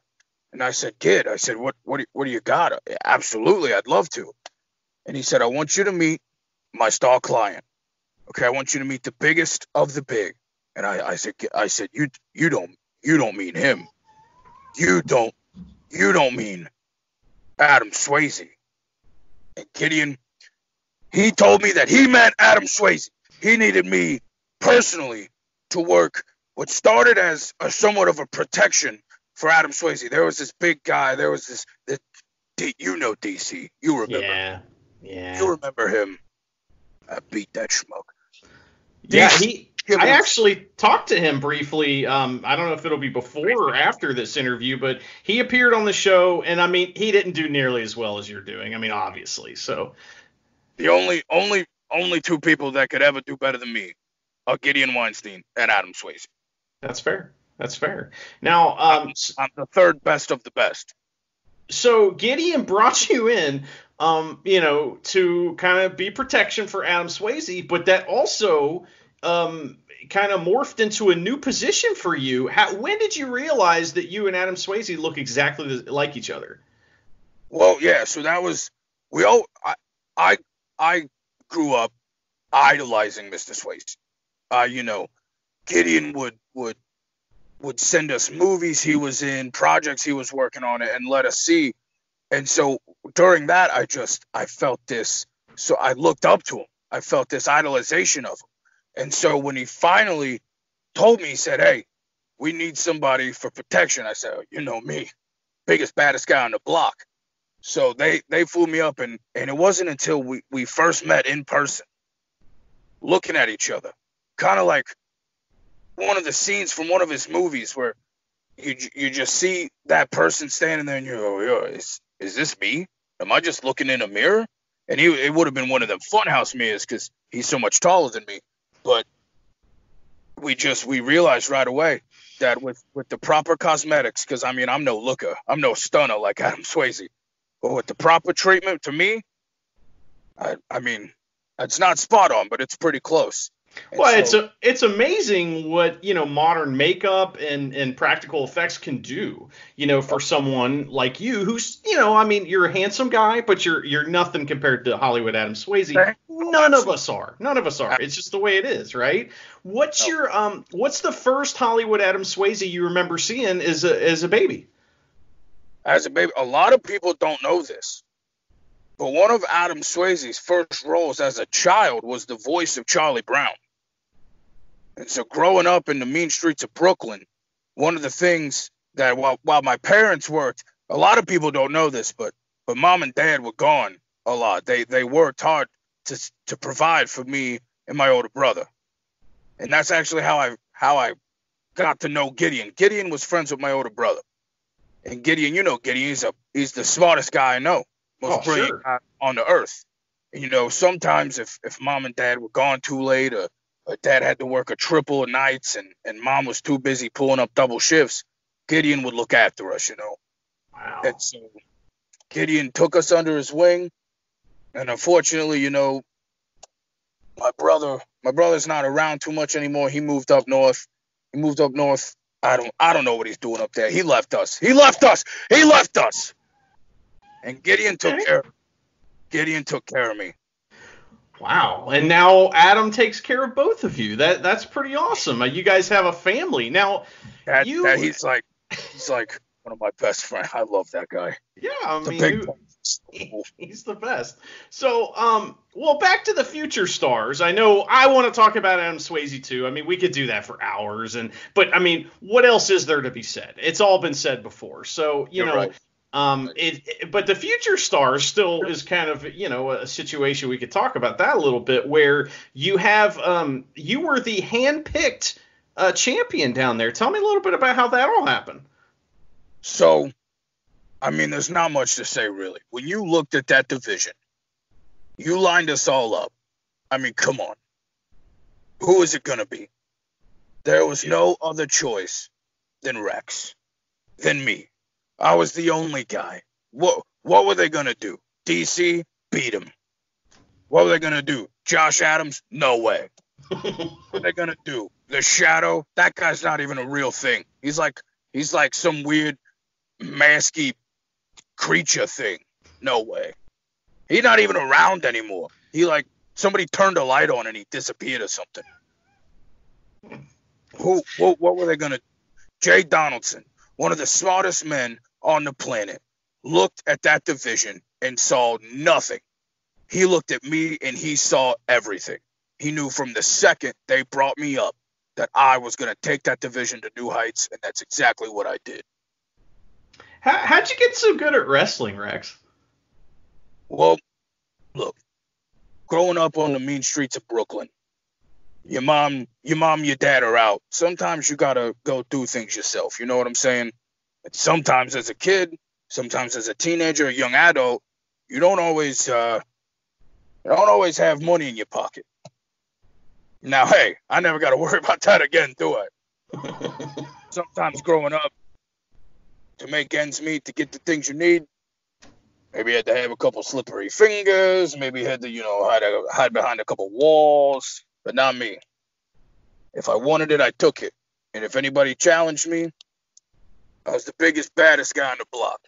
And I said, kid, I said, what what do, what do you got? Absolutely, I'd love to. And he said, I want you to meet my star client. Okay, I want you to meet the biggest of the big. And I, I said, I said, you you don't you don't mean him. You don't you don't mean Adam Swayze. And Gideon, he told me that he meant Adam Swayze. He needed me personally to work what started as a somewhat of a protection for Adam Swayze. There was this big guy. There was this, this you know DC. You remember. Yeah. Yeah. You remember him. I beat that schmuck. Yeah, he. I actually talked to him briefly. Um, I don't know if it'll be before or after this interview, but he appeared on the show, and I mean, he didn't do nearly as well as you're doing. I mean, obviously. So, The only, only, only two people that could ever do better than me are Gideon Weinstein and Adam Swayze. that's fair. That's fair. Now, um, s- I'm the third best of the best. so Gideon brought [LAUGHS] you in, um, you know, to kind of be protection for Adam Swayze, but that also um, kind of morphed into a new position for you. How, when did you realize that you and Adam Swayze look exactly like each other? Well, yeah. So that was we all. I I, I grew up idolizing Mr. Swayze. Uh, you know, Gideon would would would send us movies he was in, projects he was working on, and let us see. And so during that, I just I felt this. So I looked up to him. I felt this idolization of him. And so when he finally told me, he said, "Hey, we need somebody for protection," I said, "You know me." biggest baddest guy on the block. So they they flew me up, and and it wasn't until we we first met in person, looking at each other, kind of like one of the scenes from one of his movies where you you just see that person standing there, and you go, Yo, is is this me? Am I just looking in a mirror? And he it would have been one of them funhouse mirrors because he's so much taller than me, but we just we realized right away that with with the proper cosmetics, because I mean I'm no looker, I'm no stunner like Adam Swayze, but with the proper treatment to me, I I mean it's not spot on, but it's pretty close. And Well, it's a, it's amazing what you know modern makeup and and practical effects can do. You know, for someone like you, who's you know, I mean, you're a handsome guy, but you're you're nothing compared to Hollywood Adam Swayze. None of us are. None of us are. It's just the way it is, right? What's your um? What's the first Hollywood Adam Swayze you remember seeing as a as a baby? as a baby, a lot of people don't know this, but one of Adam Swayze's first roles as a child was the voice of Charlie Brown. And so, growing up in the mean streets of Brooklyn, one of the things that while while my parents worked, a lot of people don't know this, but but mom and dad were gone a lot. They they worked hard to to provide for me and my older brother, and that's actually how I how I got to know Gideon. Gideon was friends with my older brother. And Gideon, you know Gideon, he's a he's the smartest guy I know, most Oh, brilliant sure. guy on the earth. And, you know, sometimes if if mom and dad were gone too late, or, or dad had to work a triple of nights, and and mom was too busy pulling up double shifts, Gideon would look after us, you know. Wow. And so Gideon took us under his wing, and unfortunately, you know, my brother, my brother's not around too much anymore. He moved up north. He moved up north. I don't, I don't know what he's doing up there. He left us. He left us. He left us. And Gideon took care. Gideon took care of me. Wow. And now Adam takes care of both of you. That that's pretty awesome. Uh, You guys have a family. Now, That, You- that he's like, he's like one of my best friends. I love that guy. yeah, I The mean, you- [LAUGHS] he's the best. So, um, well, back to the future stars. I know I want to talk about Adam Swayze too. I mean, we could do that for hours, and but I mean, what else is there to be said? It's all been said before. So, you You're know, right. Um, it, it- but the future stars still is kind of you know a situation we could talk about that a little bit where you have um you were the handpicked uh, champion down there. Tell me a little bit about how that all happened. So, I mean, there's not much to say really. When you looked at that division, you lined us all up. I mean, come on. Who is it going to be? There was no other choice than Rex, than me. I was the only guy. What what were they going to do? DC beat him. What were they going to do? Josh Adams? No way. What are they going to do? The Shadow? That guy's not even a real thing. He's like he's like some weird masky creature thing. No way. He's not even around anymore. He like somebody turned a light on and he disappeared or something. Who what, what were they gonna Jay Donaldson, one of the smartest men on the planet, looked at that division and saw nothing. He looked at me and he saw everything. He knew from the second they brought me up that I was going to take that division to new heights, and that's exactly what I did. How, how'd you get so good at wrestling, Rex? Well, look, growing up on the mean streets of Brooklyn, your mom, your mom, your dad are out. Sometimes you gotta go do things yourself. You know what I'm saying? Sometimes as a kid, sometimes as a teenager, a young adult, you don't always, uh, you don't always have money in your pocket. Now, hey, I never got to [LAUGHS] worry about that again, do I? [LAUGHS] Sometimes growing up, to make ends meet, to get the things you need, Maybe you had to have a couple slippery fingers. Maybe you had to, you know, hide, a, hide behind a couple walls. But not me. If I wanted it, I took it. And if anybody challenged me, I was the biggest, baddest guy on the block.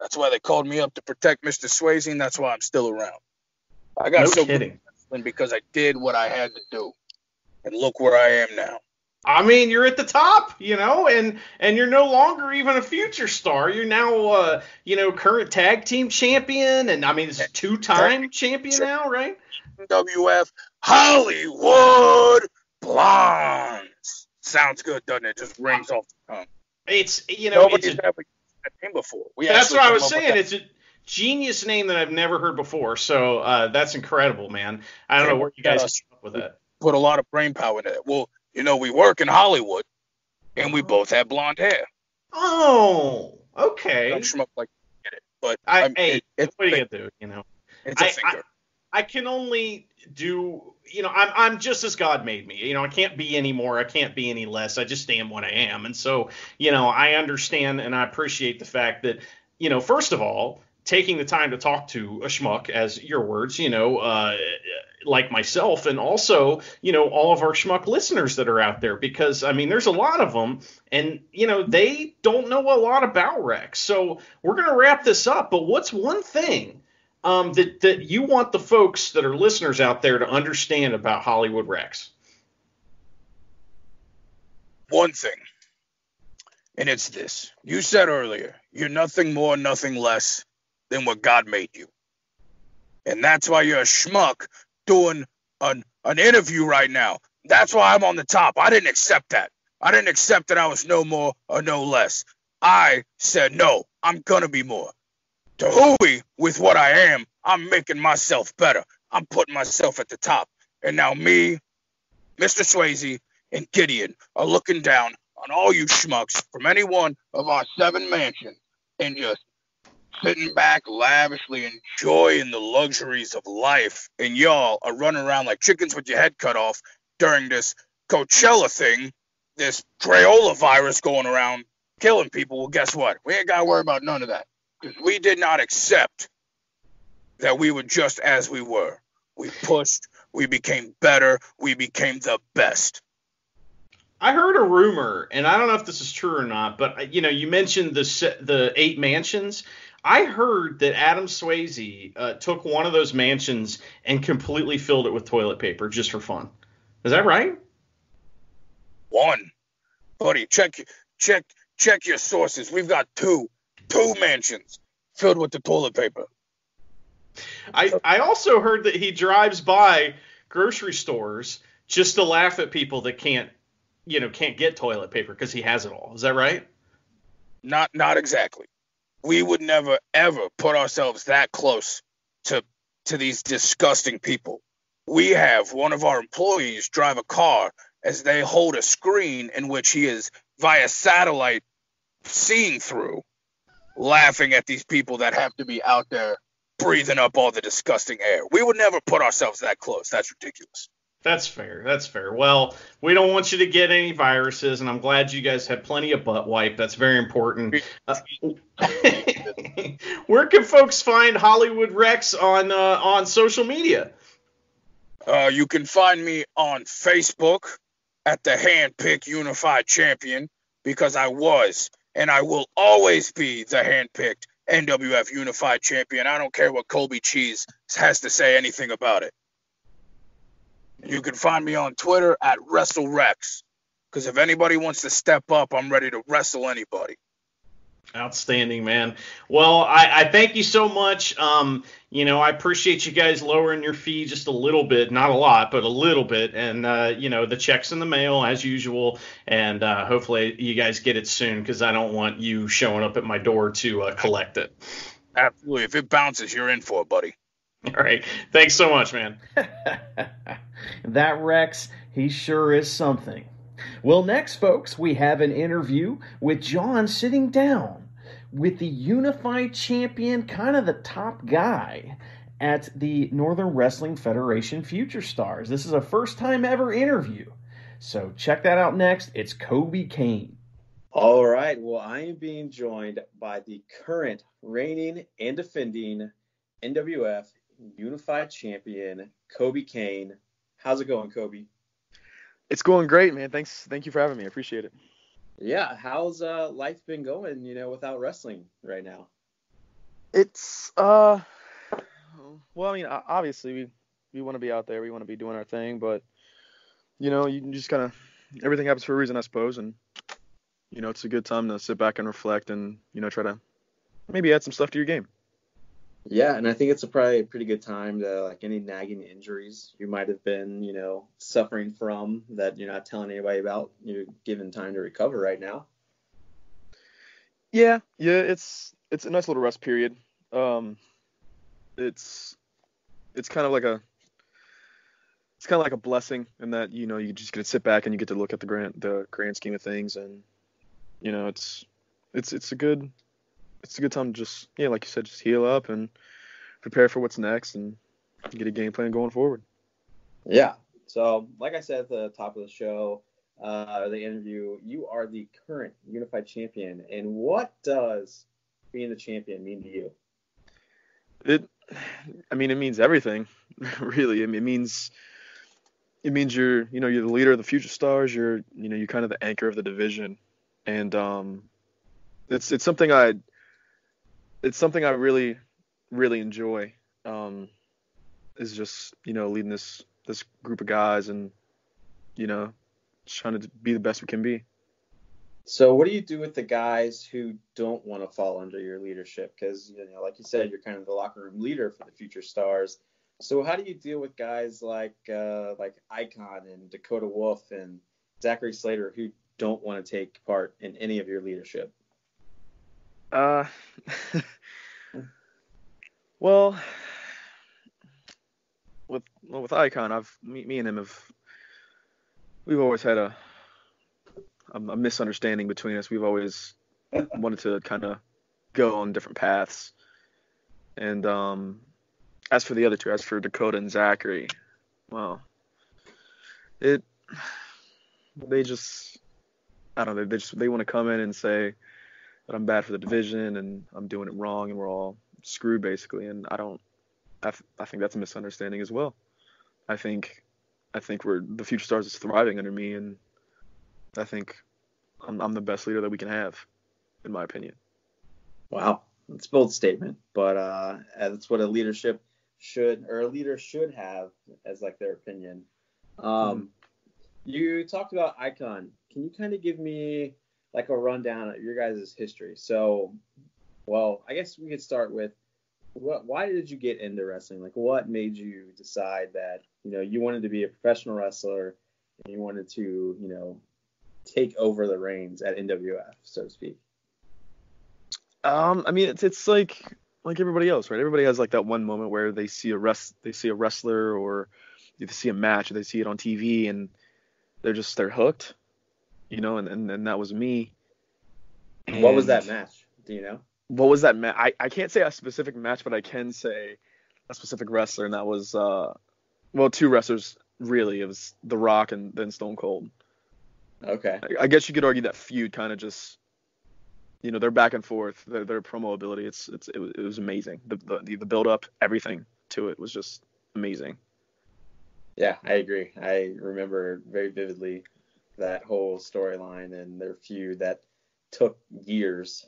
That's why they called me up to protect Mr. Swayze, and that's why I'm still around. I got no so good kidding. because I did what I had to do. And look where I am now. I mean, you're at the top, you know, and and you're no longer even a future star. You're now, uh, you know, current tag team champion, and I mean, it's two-time champion now, right? WF Hollywood Blondes. Sounds good, doesn't it? Just rings off the tongue. It's you know, it's Nobody's a, ever that name before. We That's what I was saying. It's a genius name that I've never heard before. So uh, that's incredible, man. I don't know where you guys Yes. came up with that. put a lot of brain power into it. Well, you know, we work in Hollywood, and we both have blonde hair. Oh, okay. Like get it, but I, I'm- hey, it- it's, what are you do? You know, it's a I- finger. I can only do. You know, I'm I'm just as God made me. You know, I can't be any more. I can't be any less. I just am what I am. And so, you know, I understand and I appreciate the fact that, you know, first of all, taking the time to talk to a schmuck, as your words, you know, uh, like myself, and also, you know, all of our schmuck listeners that are out there, because I mean, there's a lot of them, and you know, they don't know a lot about Rex. So we're gonna wrap this up. But what's one thing? Um, that that you want the folks that are listeners out there to understand about Hollywood Rex? One thing, and it's this. You said earlier, you're nothing more, nothing less than what God made you. And that's why you're a schmuck doing an, an interview right now. That's why I'm on the top. I didn't accept that. I didn't accept that I was no more or no less. I said, no, I'm going to be more. To who hooey with what I am, I'm making myself better. I'm putting myself at the top. And now me, Mr. Swayze, and Gideon are looking down on all you schmucks from any one of our seven mansions and just sitting back lavishly enjoying the luxuries of life. And y'all are running around like chickens with your head cut off during this Coachella thing, this Crayola virus going around killing people. Well, guess what? We ain't got to worry about none of that we did not accept that we were just as we were. We pushed, we became better, we became the best. I heard a rumor, and I don't know if this is true or not, but uh, you know, you mentioned the the eight mansions. I heard that Adam Swayze uh, took one of those mansions and completely filled it with toilet paper just for fun. Is that right? One, buddy, check check check your sources. We've got two, two mansions filled with the toilet paper. I I also heard that he drives by grocery stores just to laugh at people that can't, you know, can't get toilet paper because he has it all. Is that right? Not not exactly. We would never ever put ourselves that close to to these disgusting people. We have one of our employees drive a car as they hold a screen in which he is via satellite seeing through, laughing at these people that have to be out there breathing up all the disgusting air. We would never put ourselves that close. That's ridiculous. That's fair. That's fair. Well, we don't want you to get any viruses, and I'm glad you guys had plenty of butt wipe. That's very important. Uh, [LAUGHS] where can folks find Hollywood Rex on uh, on social media? Uh, you can find me on Facebook at the Handpick Unified Champion because I was and I will always be the handpicked NWF Unified Champion. I don't care what Colby Cheese has to say anything about it. You can find me on Twitter at WrestleRex because if anybody wants to step up, I'm ready to wrestle anybody. Outstanding, man. Well, I, I thank you so much. Um, you know, I appreciate you guys lowering your fee just a little bit, not a lot, but a little bit. And uh, you know, the checks in the mail as usual. And uh, hopefully, you guys get it soon because I don't want you showing up at my door to uh, collect it. Absolutely. If it bounces, you're in for it, buddy. [LAUGHS] All right. Thanks so much, man. [LAUGHS] that Rex, he sure is something. Well, next, folks, we have an interview with John sitting down with the unified champion, kind of the top guy at the Northern Wrestling Federation Future Stars. This is a first time ever interview. So check that out next. It's Kobe Kane. All right. Well, I am being joined by the current reigning and defending NWF Unified Champion, Kobe Kane. How's it going, Kobe? It's going great, man. Thanks. Thank you for having me. I appreciate it. Yeah. How's uh, life been going? You know, without wrestling right now. It's uh, well, I mean, obviously we we want to be out there. We want to be doing our thing, but you know, you just kind of everything happens for a reason, I suppose, and you know, it's a good time to sit back and reflect and you know try to maybe add some stuff to your game. Yeah, and I think it's a probably a pretty good time to like any nagging injuries you might have been, you know, suffering from that you're not telling anybody about. You're given time to recover right now. Yeah, yeah, it's it's a nice little rest period. Um, it's it's kind of like a it's kind of like a blessing in that you know you just get to sit back and you get to look at the grand the grand scheme of things and you know it's it's it's a good it's a good time to just yeah like you said just heal up and prepare for what's next and get a game plan going forward. Yeah. So, like I said at the top of the show, uh, the interview, you are the current unified champion. And what does being the champion mean to you? It, I mean, it means everything, [LAUGHS] really. I mean, it means, it means you're, you know, you're the leader of the future stars. You're, you know, you're kind of the anchor of the division, and um, it's it's something I, it's something I really, really enjoy. Um, is just you know leading this this group of guys and, you know, trying to be the best we can be. So, what do you do with the guys who don't want to fall under your leadership? Because, you know, like you said, you're kind of the locker room leader for the future stars. So, how do you deal with guys like uh, like Icon and Dakota Wolf and Zachary Slater who don't want to take part in any of your leadership? Uh, [LAUGHS] well, with well, with Icon, I've me, me and him have we've always had a a, a misunderstanding between us. We've always wanted to kind of go on different paths. And um, as for the other two, as for Dakota and Zachary, well, it they just I don't know. They just they want to come in and say that I'm bad for the division and I'm doing it wrong and we're all screwed basically. And I don't. I, th- I think that's a misunderstanding as well. I think I think we're the future stars is thriving under me, and I think I'm, I'm the best leader that we can have, in my opinion. Wow, that's a bold statement, but uh, that's what a leadership should or a leader should have as like their opinion. Um, You talked about Icon. Can you kind of give me like a rundown of your guys' history? So, well, I guess we could start with what, why did you get into wrestling? Like, what made you decide that you know you wanted to be a professional wrestler and you wanted to you know take over the reins at NWF, so to speak? Um, I mean, it's it's like like everybody else, right? Everybody has like that one moment where they see a rest, they see a wrestler, or they see a match, or they see it on TV, and they're just they're hooked, you know. And and, and that was me. What was that match? Do you know? What was that match? I, I can't say a specific match, but I can say a specific wrestler, and that was uh, well, two wrestlers really. It was The Rock and then Stone Cold. Okay. I, I guess you could argue that feud kind of just, you know, they're back and forth. Their, their promo ability, it's it's it was, it was amazing. The the the build up, everything to it was just amazing. Yeah, I agree. I remember very vividly that whole storyline and their feud that took years.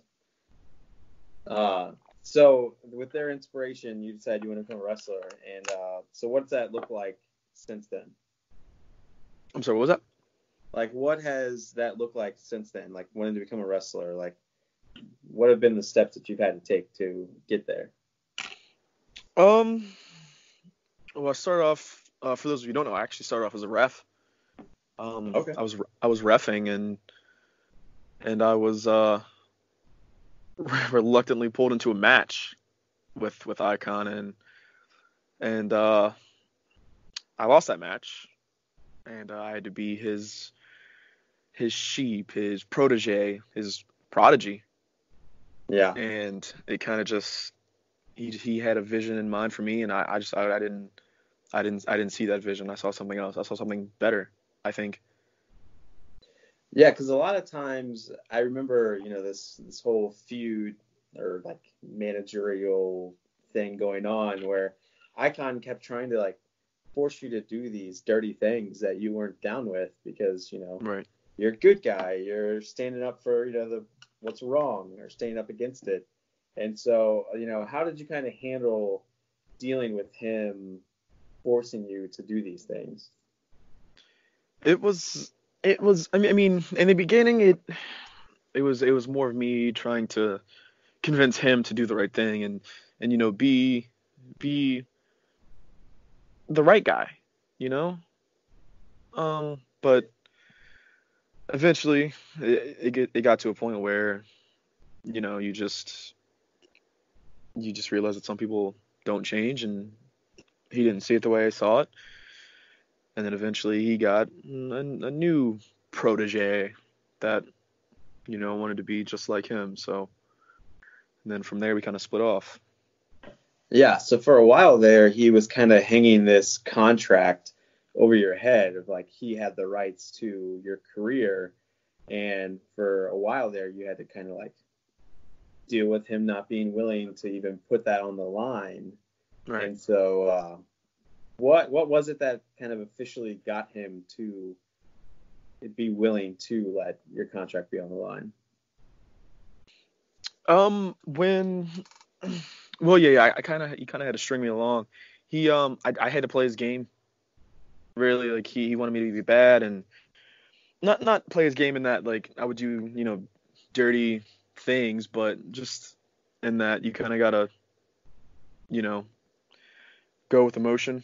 Uh, so with their inspiration, you decided you want to become a wrestler, and uh, so what's that look like since then? I'm sorry, what was that? Like, what has that looked like since then? Like, wanting to become a wrestler, like, what have been the steps that you've had to take to get there? Um, well, I started off. Uh, for those of you who don't know, I actually started off as a ref. Um, Okay. I was I was refing and and I was uh [LAUGHS] reluctantly pulled into a match with with Icon and and uh I lost that match. And uh, I had to be his his sheep, his protege, his prodigy. Yeah. and it kind of just he he had a vision in mind for me and I, I just I, I didn't I didn't I didn't see that vision. I saw something else. I saw something better I think Yeah, because a lot of times I remember, you know, this this whole feud or like managerial thing going on where Icon kept trying to like force you to do these dirty things that you weren't down with because, you know, right you're a good guy, you're standing up for, you know, the what's wrong or standing up against it. And so, you know, how did you kind of handle dealing with him forcing you to do these things? it was it was I mean in the beginning it it was it was more of me trying to convince him to do the right thing and and you know be be the right guy you know um but eventually it it, it got to a point where you know, you just you just realize that some people don't change, and he didn't see it the way I saw it. And then eventually he got a, a new protege that you know wanted to be just like him. So and then from there we kind of split off. Yeah, so for a while there, he was kind of hanging this contract over your head of like he had the rights to your career, and for a while there, you had to kind of like deal with him not being willing to even put that on the line. Right. And so, uh, what what was it that kind of officially got him to be willing to let your contract be on the line? Um, when, [CLEARS THROAT] well, yeah, yeah, I, kind of, he kind of had to string me along. He, um, I, I had to play his game. Really, like he, he wanted me to be bad and not, not play his game in that like I would do, you know, dirty things, but just in that you kind of gotta, you know, go with emotion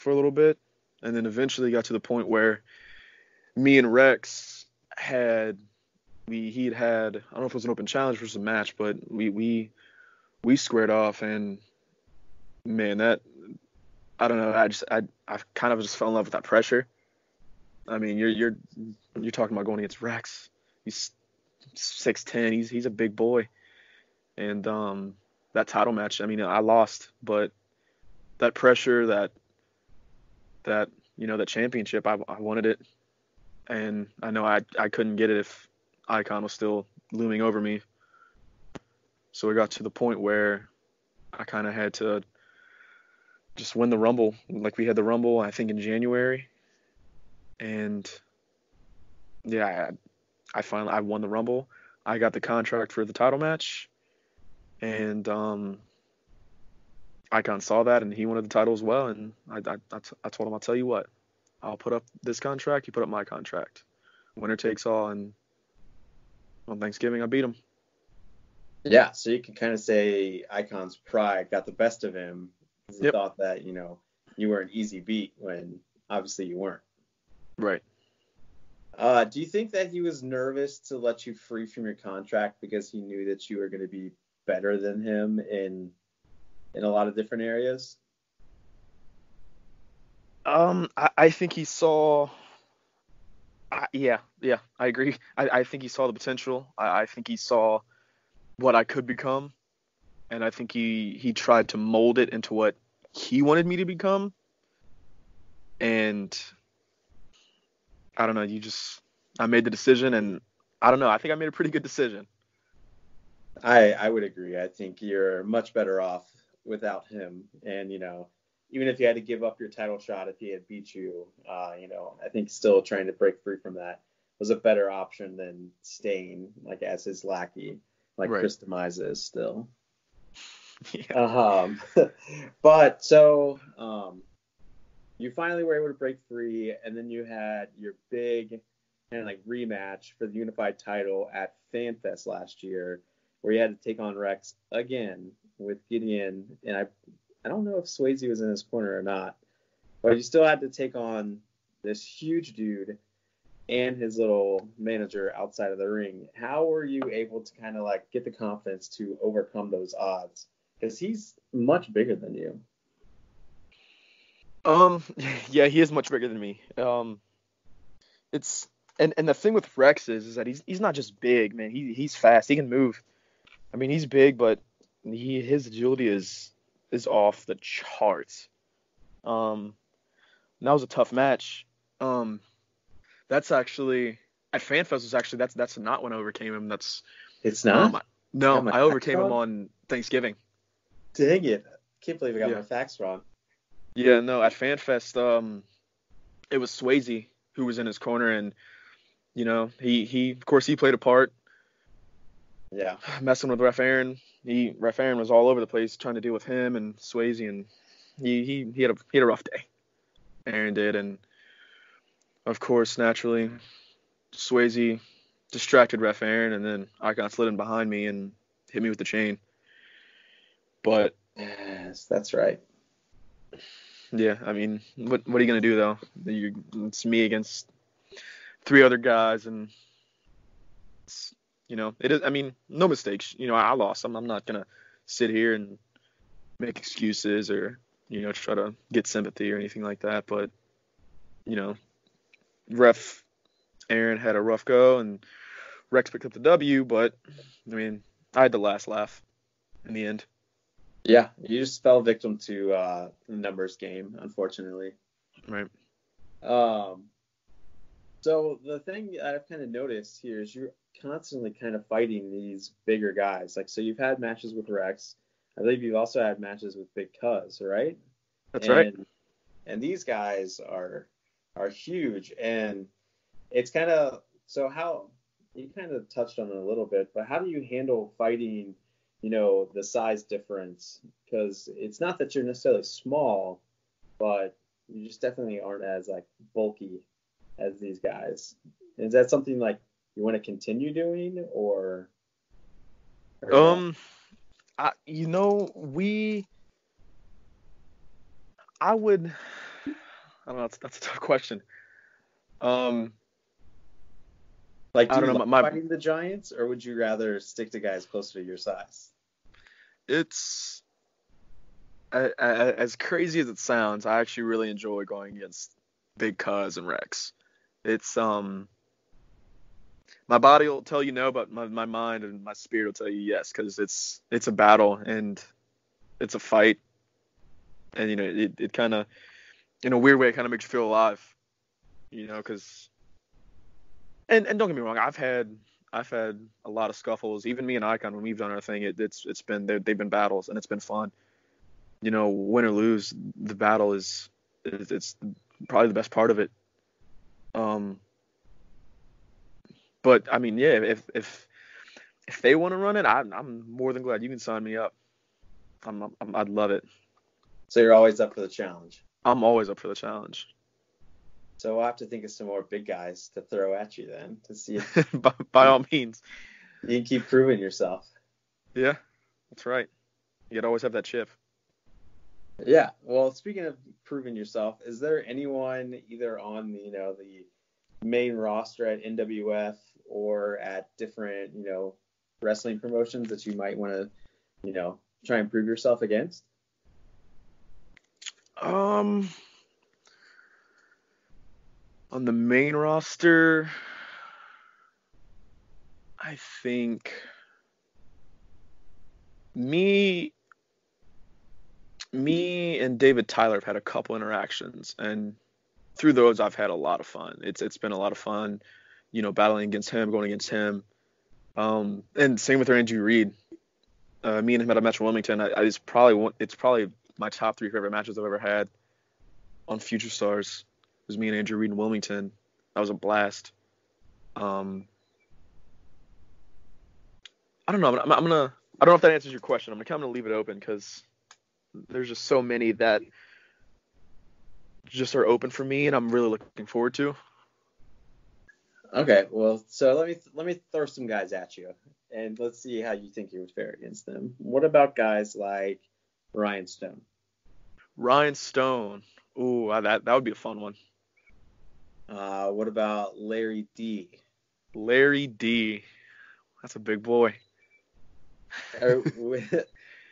for a little bit, and then eventually got to the point where me and Rex had we he'd had I don't know if it was an open challenge versus a match, but we we we squared off and man that I don't know I just I I kind of just fell in love with that pressure. I mean you're you're you're talking about going against Rex. He's six ten. He's he's a big boy, and um that title match. I mean I lost, but that pressure that that you know that championship I I wanted it, and I know I I couldn't get it if Icon was still looming over me. So we got to the point where I kind of had to just win the Rumble. Like we had the Rumble, I think in January, and yeah, I, I finally I won the Rumble. I got the contract for the title match, and um, Icon saw that and he wanted the title as well. And I I, I, t- I told him, I'll tell you what, I'll put up this contract. You put up my contract. Winner takes all. And on Thanksgiving, I beat him. Yeah, so you can kind of say Icon's pride got the best of him. He Yep. thought that you know you were an easy beat when obviously you weren't. Right. Uh, do you think that he was nervous to let you free from your contract because he knew that you were going to be better than him in in a lot of different areas? Um, I, I think he saw. I, yeah, yeah, I agree. I, I think he saw the potential. I, I think he saw what I could become, and I think he he tried to mold it into what he wanted me to become. And I don't know. You just I made the decision, and I don't know. I think I made a pretty good decision. I I would agree. I think you're much better off without him. And you know, even if you had to give up your title shot if he had beat you, uh, you know, I think still trying to break free from that was a better option than staying like as his lackey, like Right. Chris Demise is still. [LAUGHS] yeah. Um, [LAUGHS] but so um, you finally were able to break free, and then you had your big kind of like rematch for the unified title at FanFest last year, where you had to take on Rex again with Gideon, and I I don't know if Swayze was in his corner or not, but you still had to take on this huge dude and his little manager outside of the ring. How were you able to kind of like get the confidence to overcome those odds? Because he's much bigger than you. Um, [LAUGHS] yeah, he is much bigger than me. Um, it's and and the thing with Rex is is that he's he's not just big, man. He he's fast. He can move. I mean, he's big, but he his agility is is off the charts. Um, that was a tough match. Um, that's actually at FanFest was actually that's that's not when I overcame him. That's It's not. um, no, I overcame him on Thanksgiving. Dang it! Can't believe I got Yeah. my facts wrong. Yeah, no, at FanFest, um, it was Swayze who was in his corner, and you know, he he of course he played a part, Yeah. [SIGHS] messing with Ref Aaron. He Ref Aaron was all over the place trying to deal with him and Swayze, and he he he had a he had a rough day. Aaron did, and of course, naturally, Swayze distracted Ref Aaron, and then Icon slid in behind me and hit me with the chain. But Yes, that's right. Yeah, I mean, what what are you gonna do though? You, it's me against three other guys, and it's, You know, it is. I mean, no mistakes. You know, I lost. I'm, I'm not gonna sit here and make excuses or you know try to get sympathy or anything like that. But you know, ref Aaron had a rough go and Rex picked up the W. But I mean, I had the last laugh in the end. Yeah, you just fell victim to uh, the numbers game, unfortunately. Right. Um, so the thing I've kind of noticed here is you're constantly kind of fighting these bigger guys. Like, so you've had matches with Rex. I believe you've also had matches with Big Cuz, right? That's and, right. And these guys are are huge, and it's kind of so how you kind of touched on it a little bit, but how do you handle fighting? You know the size difference because it's not that you're necessarily small, but you just definitely aren't as like bulky as these guys. Is that something like you want to continue doing or? or? Um, I you know we. I would. I don't know. That's, that's a tough question. Um, like, do I don't you know, like my- fighting the Giants, or would you rather stick to guys closer to your size? it's a- a- as crazy as it sounds. I actually really enjoy going against Big Cuz and Rex. It's um. My body will tell you no, but my, my mind and my spirit will tell you yes, because it's it's a battle and it's a fight, and you know it, it kind of, in a weird way, it kind of makes you feel alive, you know, because. And and don't get me wrong, I've had I've had a lot of scuffles. Even me and Icon, when we've done our thing, it, it's it's been they've been battles and it's been fun. You know, win or lose, the battle is it's, it's probably the best part of it. Um, but I mean, yeah, if if if they want to run it, I'm I'm more than glad. You can sign me up. I'm, I'm I'd love it. So you're always up for the challenge. I'm always up for the challenge. So we'll have to think of some more big guys to throw at you then to see if [LAUGHS] by, by all means. you can keep proving yourself. Yeah, that's right. You gotta always have that chip. Yeah. Well, speaking of proving yourself, is there anyone either on the you know the main roster at NWF or at different you know wrestling promotions that you might want to you know try and prove yourself against? Um, on the main roster, I think me, me and David Tyler have had a couple interactions, and through those I've had a lot of fun. It's it's been a lot of fun, you know, battling against him, going against him. Um, and same with Andrew Reed. Uh, me and him had a match in Wilmington. I, I it's probably it's probably my top three favorite matches I've ever had on Future Stars. It was me and Andrew Reed in Wilmington. That was a blast. Um, I don't know. I'm, I'm gonna. I don't know if that answers your question. I'm gonna kind of leave it open because there's just so many that just are open for me, and I'm really looking forward to. Okay. Well, so let me let me throw some guys at you, and let's see how you think you would fare against them. What about guys like Ryan Stone? Ryan Stone. Ooh, that that would be a fun one. Uh, what about Larry D? Larry D. That's a big boy. [LAUGHS]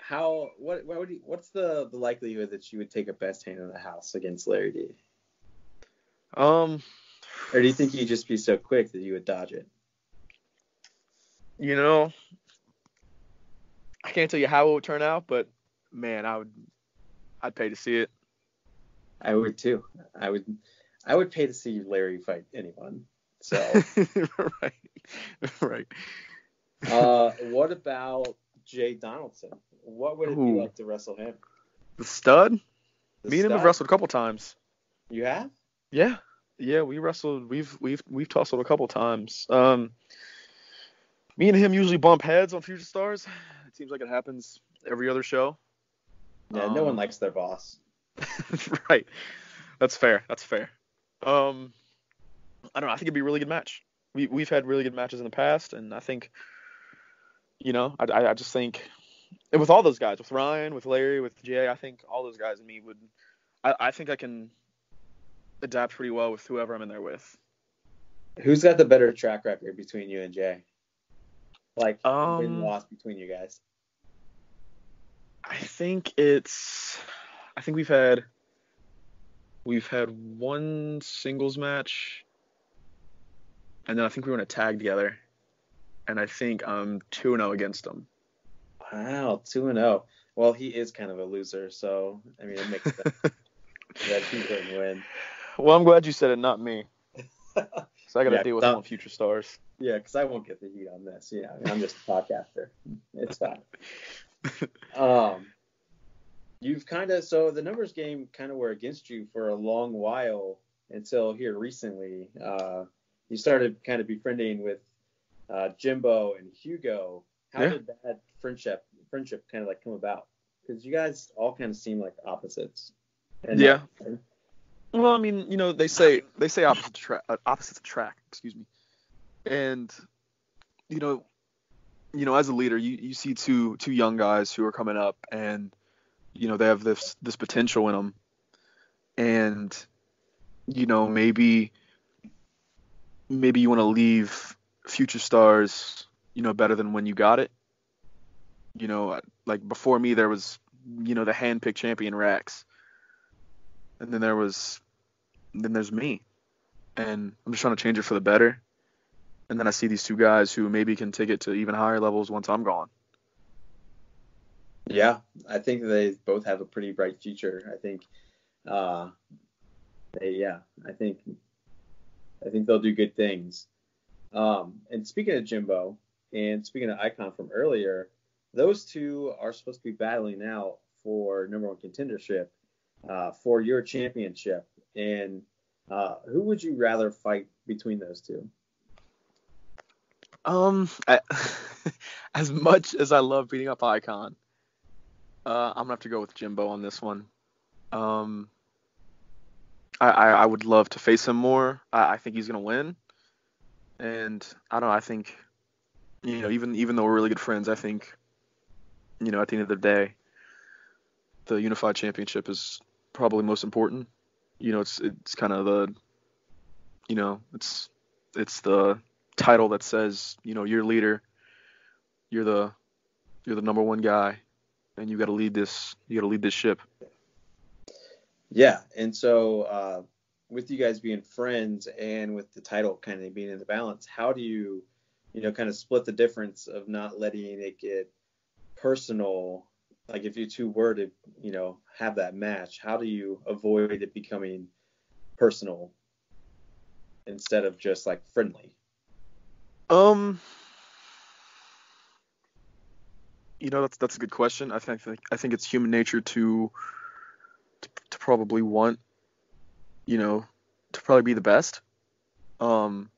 How what what would you, what's the the likelihood that you would take a best hand in the house against Larry D? Um, Or do you think you'd just be so quick that you would dodge it? you know, I can't tell you how it would turn out, but man, I would, I'd pay to see it. I would too. I would I would pay to see Larry fight anyone. So [LAUGHS] right, right. uh, what about Jay Donaldson? What would it be like to wrestle him? The stud. The Me and him have wrestled a couple times. You have? Yeah, yeah, we wrestled. We've we've we've tussled a couple times. Um, me and him usually bump heads on Future Stars. It seems like it happens every other show. Yeah, no one Um, likes their boss. [LAUGHS] right. That's fair. That's fair. Um, I don't know. I think it'd be a really good match. We we've had really good matches in the past, and I think, you know, I I, I just think, with all those guys, with Ryan, with Larry, with Jay, I think all those guys and me would, I I think I can adapt pretty well with whoever I'm in there with. Who's got the better track record between you and Jay? Like Um, win loss between you guys. I think it's. I think we've had. We've had one singles match, and then I think we were in a tag together, and I think I'm two and zero against him. Wow, two and zero. Well, he is kind of a loser, so I mean it makes sense [LAUGHS] that he couldn't win. Well, I'm glad you said it, not me. [LAUGHS] So I got to Yeah, deal with that- him Future Stars. Yeah, because I won't get the heat on this. You know, I mean, I'm just a podcaster. It's fine. [LAUGHS] Um, you've kind of so the numbers game kind of were against you for a long while until here recently. Uh, you started kind of befriending with uh, Jimbo and Hugo. How Yeah. did that friendship friendship kind of like come about? Because you guys all kind of seem like opposites. And Yeah. Well, I mean, you know, they say they say opposite track, uh, opposites attract. Excuse me. And you know, you know, as a leader, you, you see two two young guys who are coming up, and you know they have this this potential in them, and you know maybe maybe you want to leave future stars, you know, better than when you got it. You know, like before me, there was you know the handpicked champion Rex and then there was then there's me and i'm just trying to change it for the better and then i see these two guys who maybe can take it to even higher levels once i'm gone Yeah, I think they both have a pretty bright future. I think, uh, they yeah, I think, I think they'll do good things. Um, and speaking of Jimbo, and speaking of Icon from earlier, those two are supposed to be battling out for number one contendership uh, for your championship. And uh, who would you rather fight between those two? um I, [LAUGHS] as much as i love beating up icon uh, i'm gonna have to go with jimbo on this one um I, I, I would love to face him more. I, I think he's gonna win, and I don't know. I think, you know, even even though we're really good friends, I think, you know, at the end of the day, the unified championship is probably most important. You know, it's it's kind of the, you know, it's it's the title that says, you know, you're leader, you're the you're the number one guy, and you got to lead this you got to lead this ship. Yeah, and so uh, with you guys being friends and with the title kind of being in the balance, how do you, you know, kind of split the difference of not letting it get personal? Like if you two were to, you know, have that match, how do you avoid it becoming personal instead of just like friendly? Um, you know that's that's a good question. I think I think it's human nature to, to to probably want, you know, to probably be the best. Um,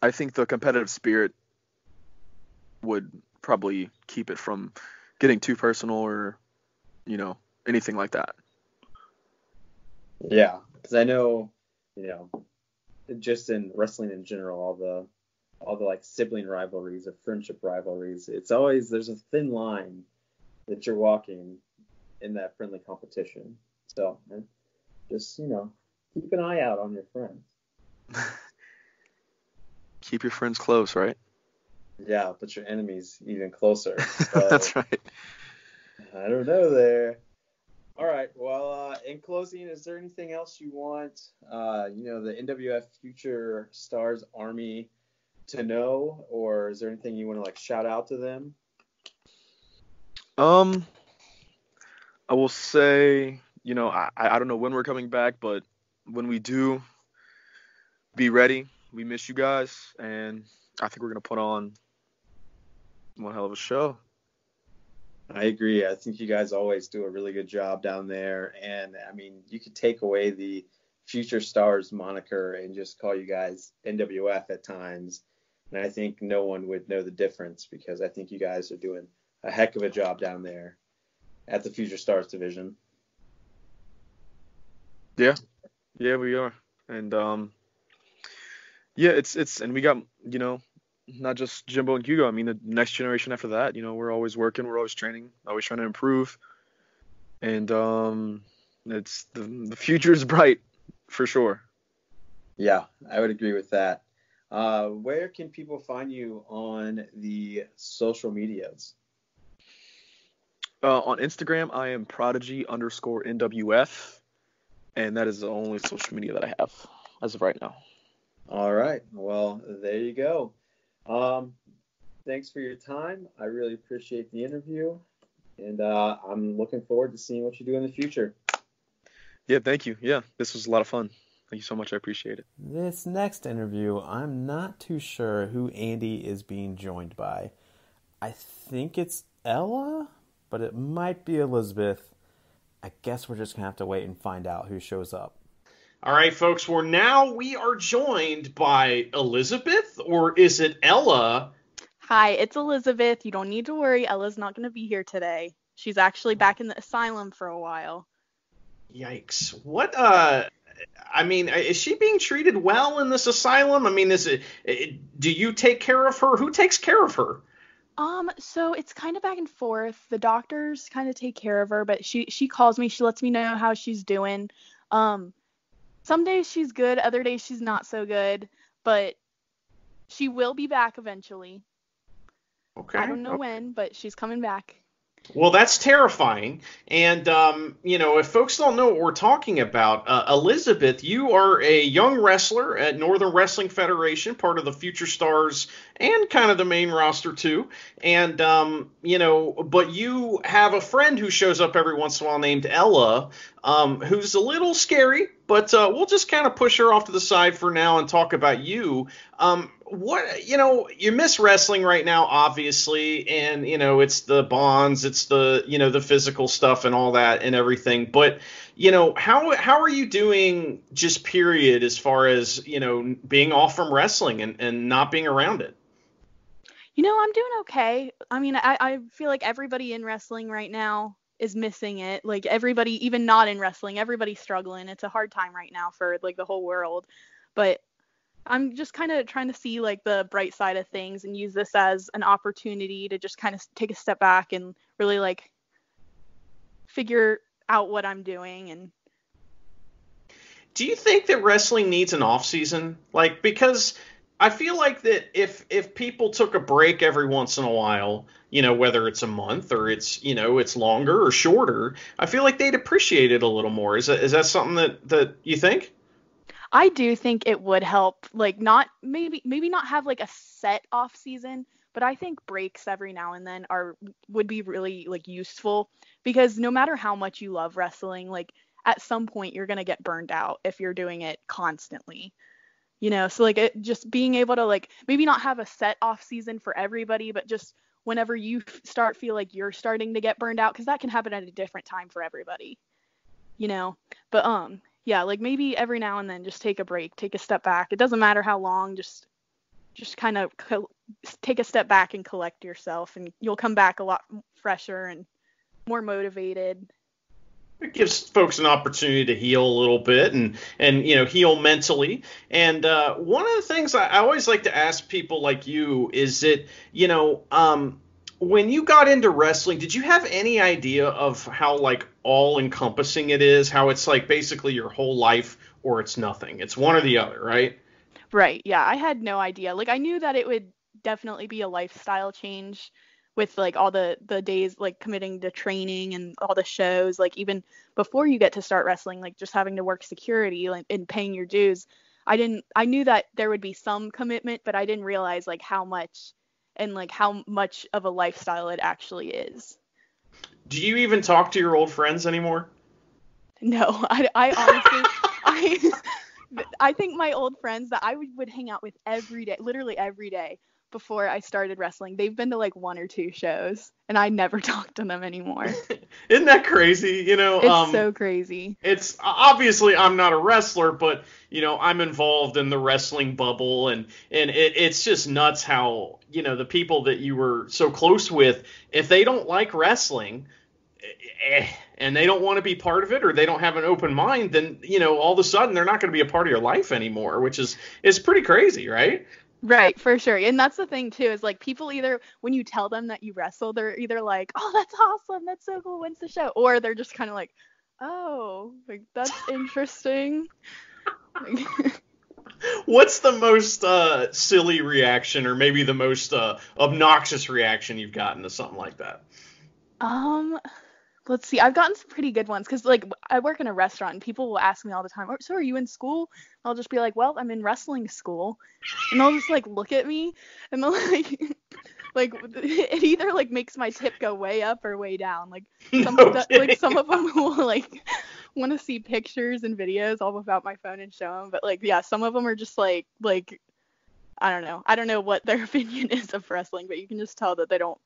I think the competitive spirit would probably keep it from getting too personal or, you know, anything like that. Yeah, because I know, you know, just in wrestling in general, all the all the like sibling rivalries or friendship rivalries, it's always there's a thin line that you're walking in that friendly competition. So just you know, keep an eye out on your friends. [LAUGHS] Keep your friends close, right? Yeah, but your enemies even closer. [LAUGHS] So, that's right. I don't know there. All right. Well, uh, in closing, is there anything else you want, uh, you know, the NWF Future Stars Army to know, or is there anything you want to like shout out to them? Um, I will say, you know, I I don't know when we're coming back, but when we do, be ready. We miss you guys, and I think we're gonna put on one hell of a show. I agree. I think you guys always do a really good job down there, and I mean, you could take away the Future Stars moniker and just call you guys NWF at times, and I think no one would know the difference because I think you guys are doing a heck of a job down there at the Future Stars division. Yeah, Yeah, we are, and um, yeah, it's it's and we got you know not just Jimbo and Hugo. I mean, the next generation after that, you know, we're always working, we're always training, always trying to improve, and um, it's the the future is bright for sure. Yeah, I would agree with that. Uh, where can people find you on the social medias? Uh, on Instagram, I am prodigy underscore NWF, and that is the only social media that I have as of right now. All right. Well, there you go. Um, thanks for your time. I really appreciate the interview, and uh, I'm looking forward to seeing what you do in the future. Yeah, thank you. Yeah, this was a lot of fun. Thank you so much. I appreciate it. This next interview, I'm not too sure who Andy is being joined by. I think it's Ella, but it might be Elizabeth. I guess we're just gonna have to wait and find out who shows up. All right, folks. Well, now we are joined by Elizabeth, or is it Ella? Hi, it's Elizabeth. You don't need to worry. Ella's not going to be here today. She's actually back in the asylum for a while. Yikes! What? Uh, I mean, is she being treated well in this asylum? I mean, is it? it do you take care of her? Who takes care of her? Um, so it's kind of back and forth. The doctors kind of take care of her, but she she calls me. She lets me know how she's doing. Um, some days she's good, other days she's not so good, but she will be back eventually. Okay. I don't know okay. when, but she's coming back. Well, that's terrifying. And, um, you know, if folks don't know what we're talking about, uh, Elizabeth, you are a young wrestler at Northern Wrestling Federation, part of the Future Stars and kind of the main roster, too. And, um, you know, but you have a friend who shows up every once in a while named Ella, um, who's a little scary, but uh, we'll just kind of push her off to the side for now and talk about you. Um, what you know you miss wrestling right now obviously and you know it's the bonds it's the you know the physical stuff and all that and everything but you know how how are you doing just period as far as you know being off from wrestling and, and not being around it You know, I'm doing okay. I mean, I, I feel like everybody in wrestling right now is missing it. Like everybody, even not in wrestling, everybody's struggling. It's a hard time right now for like the whole world. But I'm just kind of trying to see like the bright side of things and use this as an opportunity to just kind of take a step back and really like figure out what I'm doing and do you think that wrestling needs an off season like because I feel like that if if people took a break every once in a while, you know, whether it's a month or it's you know it's longer or shorter, I feel like they'd appreciate it a little more. Is that is that something that that you think? I do think it would help like not maybe maybe not have like a set off season, but I think breaks every now and then are would be really like useful because no matter how much you love wrestling, like at some point you're going to get burned out if you're doing it constantly. You know, so like it, just being able to like maybe not have a set off season for everybody, but just whenever you start feel like you're starting to get burned out cuz that can happen at a different time for everybody. You know, but um yeah, like maybe every now and then just take a break, take a step back. It doesn't matter how long, just just kind of co- take a step back and collect yourself and you'll come back a lot fresher and more motivated. It gives folks an opportunity to heal a little bit and and you know heal mentally. And uh, one of the things I, I always like to ask people like you is that you know um, when you got into wrestling, did you have any idea of how like all encompassing it is? How it's like basically your whole life or it's nothing. It's one or the other, right? Right. Yeah, I had no idea. Like I knew that it would definitely be a lifestyle change with like all the the days like committing to training and all the shows like even before you get to start wrestling like just having to work security like, and paying your dues i didn't i knew that there would be some commitment but i didn't realize like how much and like how much of a lifestyle it actually is Do you even talk to your old friends anymore? no [LAUGHS] i, I honestly i [LAUGHS] i think my old friends that i would, would hang out with every day literally every day before I started wrestling, they've been to like one or two shows, and I never [LAUGHS] talk to them anymore. [LAUGHS] Isn't that crazy? You know, It's um, so crazy. it's obviously I'm not a wrestler, but you know I'm involved in the wrestling bubble, and and it, it's just nuts how you know the people that you were so close with, if they don't like wrestling, eh, and they don't want to be part of it, or they don't have an open mind, then you know all of a sudden they're not going to be a part of your life anymore, which is is pretty crazy, right? Right, for sure. And that's the thing too, is like people either when you tell them that you wrestle, they're either like, Oh, that's awesome, that's so cool, when's the show? Or they're just kinda like, Oh, like that's [LAUGHS] interesting. What's the most uh, silly reaction, or maybe the most uh, obnoxious reaction you've gotten to something like that? Um, let's see. I've gotten some pretty good ones because like I work in a restaurant and people will ask me all the time, "Oh, "So are you in school?" I'll just be like, "Well, I'm in wrestling school," and they'll just like look at me and they'll [LAUGHS] like. Like it either like makes my tip go way up or way down. Like [LAUGHS] some of the, like some of them [LAUGHS] will like want to see pictures and videos all about my phone and show them. But like yeah, some of them are just like like I don't know. I don't know what their opinion is of wrestling, but you can just tell that they don't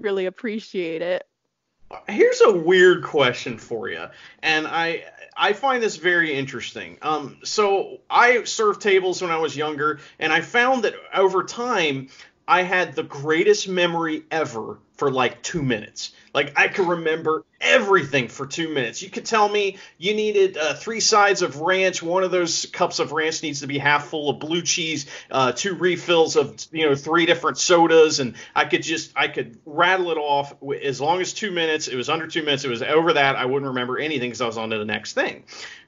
really appreciate it. Here's a weird question for you, and I I find this very interesting. Um, so I served tables when I was younger, and I found that over time I had the greatest memory ever for like two minutes. Like I could remember everything for two minutes. You could tell me you needed uh, three sides of ranch. One of those cups of ranch needs to be half full of blue cheese. Uh, two refills of you know three different sodas, and I could just I could rattle it off as long as two minutes. It was under two minutes. It was over that. I wouldn't remember anything because I was on to the next thing.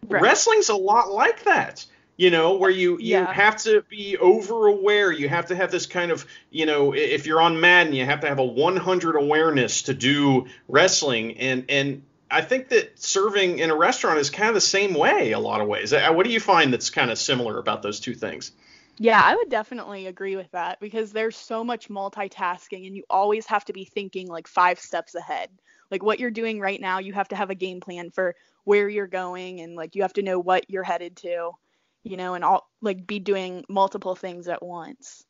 Right. Wrestling's a lot like that you know where you you Yeah. have to be over aware you have to have this kind of you know if you're on madden you have to have a 100 awareness to do wrestling. And and i think that serving in a restaurant is kind of the same way a lot of ways. Uh, what do you find that's kind of similar about those two things? Yeah, I would definitely agree with that because there's so much multitasking and you always have to be thinking like five steps ahead. Like what you're doing right now, you have to have a game plan for where you're going and like you have to know what you're headed to, you know, and all like be doing multiple things at once.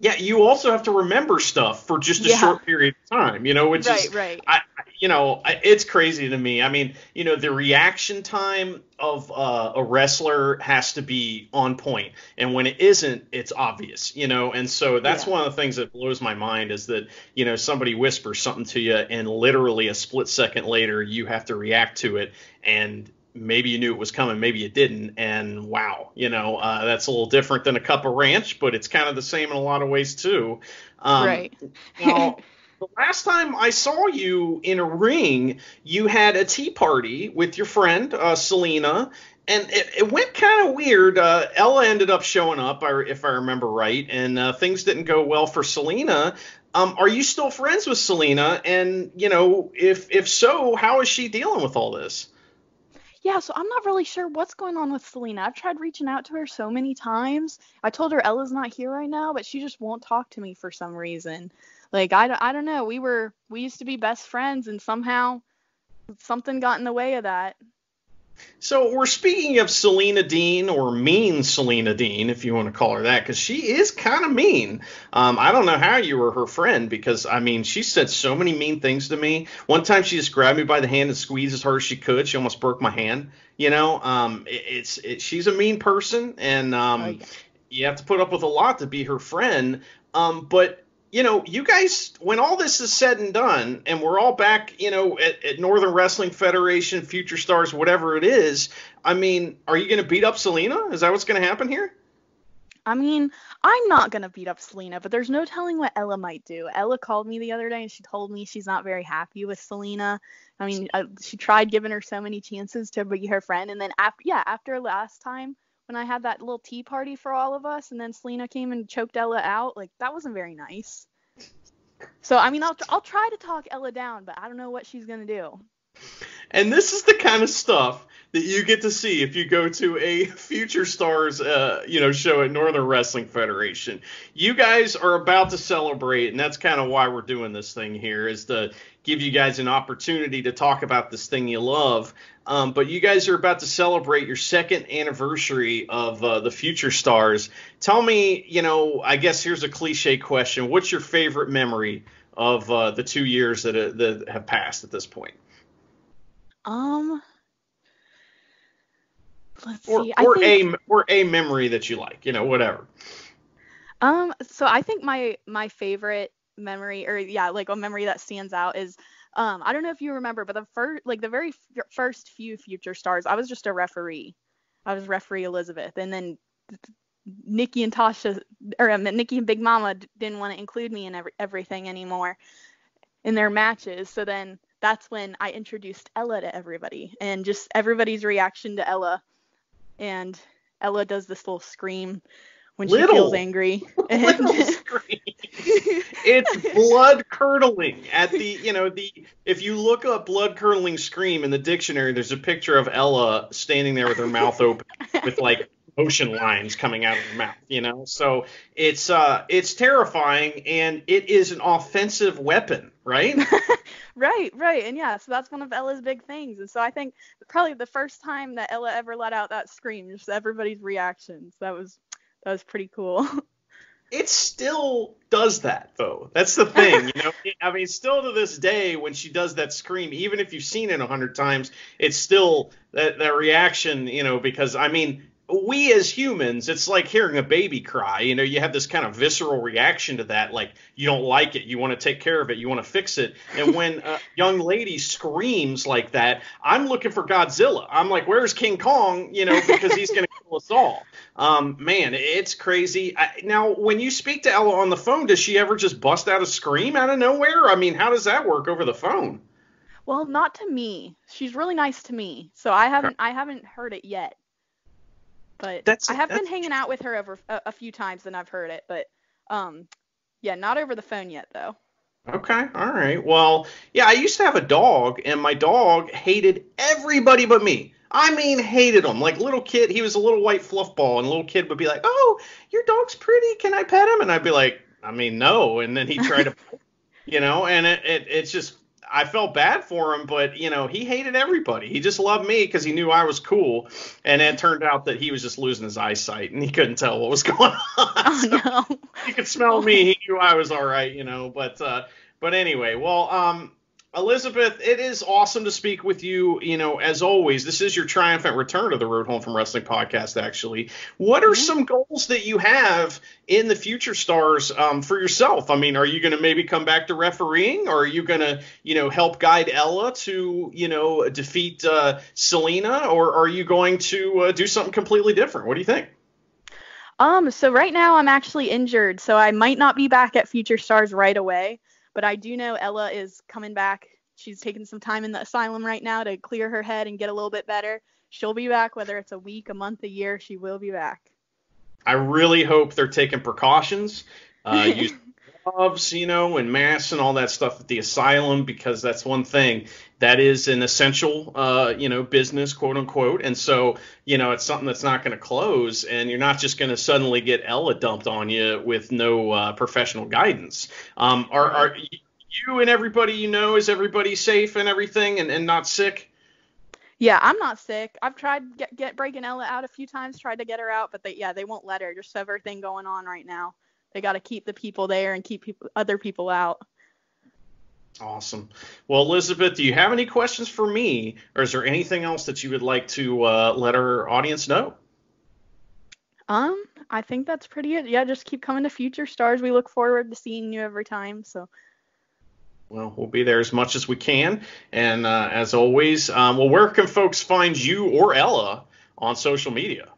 yeah you also have to remember stuff for just a Yeah. short period of time you know which right, is right. I, you know, I- it's crazy to me. I mean, you know, the reaction time of uh, a wrestler has to be on point, and when it isn't, it's obvious. You know, and so that's Yeah. one of the things that blows my mind is that you know somebody whispers something to you, and literally a split second later, you have to react to it, and maybe you knew it was coming, maybe you didn't, and wow, you know, uh, that's a little different than a cup of ranch, but it's kind of the same in a lot of ways too. Um, right. [LAUGHS] now, the last time I saw you in a ring, you had a tea party with your friend uh, Salena, and it, it went kind of weird. Uh, Ella ended up showing up, if I remember right, and uh, things didn't go well for Salena. Um, are you still friends with Salena? And you know, if if so, how is she dealing with all this? Yeah, so I'm not really sure what's going on with Salena. I've tried reaching out to her so many times. I told her Ella's not here right now, but she just won't talk to me for some reason. Like I, I don't know. We were we used to be best friends and somehow something got in the way of that. So we're speaking of Salena Dean, or mean Salena Dean, if you want to call her that, because she is kind of mean. Um, I don't know how you were her friend, because I mean, she said so many mean things to me. One time, she just grabbed me by the hand and squeezed as hard as she could. She almost broke my hand. You know, um, it, it's it, she's a mean person, and um, Oh, yeah. you have to put up with a lot to be her friend. Um, but you know, you guys, when all this is said and done, and we're all back, you know, at, at Northern Wrestling Federation, Future Stars, whatever it is, I mean, are you going to beat up Salena? Is that what's going to happen here? I mean, I'm not gonna beat up Salena, but there's no telling what Ella might do. Ella called me the other day and she told me she's not very happy with Salena. I mean, uh, she tried giving her so many chances to be her friend, and then after, yeah, after last time when I had that little tea party for all of us, and then Salena came and choked Ella out, like that wasn't very nice. So I mean, I'll I'll try to talk Ella down, but I don't know what she's gonna do. And this is the kind of stuff that you get to see if you go to a Future Stars, uh, you know, show at Northern Wrestling Federation. You guys are about to celebrate, and that's kind of why we're doing this thing here, is to give you guys an opportunity to talk about this thing you love. Um, but you guys are about to celebrate your second anniversary of uh, the Future Stars. Tell me, you know, I guess here's a cliche question: What's your favorite memory of uh, the two years that, uh, that have passed at this point? Um, let's or see. Or think, a or a memory that you like, you know, whatever. Um, so I think my my favorite memory, or yeah, like a memory that stands out is, um, I don't know if you remember, but the first, like the very f- first few Future Stars, I was just a referee. I was referee Elizabeth, and then Nikki and Tasha, or um, Nikki and Big Mama d- didn't want to include me in every, everything anymore in their matches. So then that's when I introduced Ella to everybody, and just everybody's reaction to Ella, and Ella does this little scream when Little. she feels angry. [LAUGHS] Little [LAUGHS] scream. it's blood curdling at the you know the if you look up blood curdling scream in the dictionary there's a picture of ella standing there with her mouth open [LAUGHS] with like ocean lines coming out of her mouth you know so it's uh it's terrifying and it is an offensive weapon right right, right. And yeah, so that's one of Ella's big things. And so I think probably the first time that Ella ever let out that scream, just everybody's reactions. That was that was pretty cool. [LAUGHS] it still does that though. That's the thing, you know. [LAUGHS] I mean, still to this day, when she does that scream, even if you've seen it a hundred times, it's still that that reaction, you know. Because I mean, we as humans, it's like hearing a baby cry. You know, you have this kind of visceral reaction to that, like you don't like it, you want to take care of it, you want to fix it. And when a [LAUGHS] young lady screams like that, I'm looking for Godzilla. I'm like, where's King Kong? You know, because he's gonna us all. Um, man, it's crazy. I, now, when you speak to Ella on the phone, does she ever just bust out a scream out of nowhere? I mean, how does that work over the phone? well, not to me. She's really nice to me, so I haven't I haven't heard it yet. But That's- I have been hanging out with her over a, a few times and I've heard it, but um, yeah, not over the phone yet though. Okay, all right. Well, yeah, I used to have a dog, and my dog hated everybody but me. I mean, hated him. Like little kid, he was a little white fluff ball, and little kid would be like, "Oh, your dog's pretty. Can I pet him?" And I'd be like, "I mean, no." And then he tried to, [LAUGHS] you know, and it, it it's just I felt bad for him, but you know, he hated everybody. He just loved me because he knew I was cool, and it turned out that he was just losing his eyesight, and he couldn't tell what was [LAUGHS] going on. Oh So- no. he could smell me. [LAUGHS] He knew I was all right, you know. But uh, but anyway, well, um, Elizabeth, it is awesome to speak with you. You know, as always, this is your triumphant return to the Road Home from Wrestling podcast. Actually, what are some goals that you have in the future, stars, um, for yourself? I mean, are you going to maybe come back to refereeing, or are you going to, you know, help guide Ella to, you know, defeat uh, Salena, or are you going to uh, do something completely different? What do you think? Um, so right now I'm actually injured, so I might not be back at Future Stars right away, but I do know Ella is coming back. She's taking some time in the asylum right now to clear her head and get a little bit better. She'll be back, whether it's a week, a month, a year, she will be back. I really hope they're taking precautions, uh, use [LAUGHS] gloves, you know, and masks and all that stuff at the asylum because that's one thing that is an essential, uh, you know, business, quote unquote. And so, you know, it's something that's not going to close, and you're not just going to suddenly get Ella dumped on you with no uh, professional guidance. Um, are, are you and everybody you know is everybody safe and everything, and, and not sick? Yeah, I'm not sick. I've tried get get breaking Ella out a few times, tried to get her out, but they yeah, they won't let her. Just everything going on right now. They got to keep the people there and keep people, other people out. Awesome. Well, Elizabeth, do you have any questions for me, or is there anything else that you would like to uh, let our audience know? Um, I think that's pretty it. Yeah, just keep coming to Future Stars. We look forward to seeing you every time. So Well, we'll be there as much as we can. And uh, as always, um, well, where can folks find you or Ella on social media?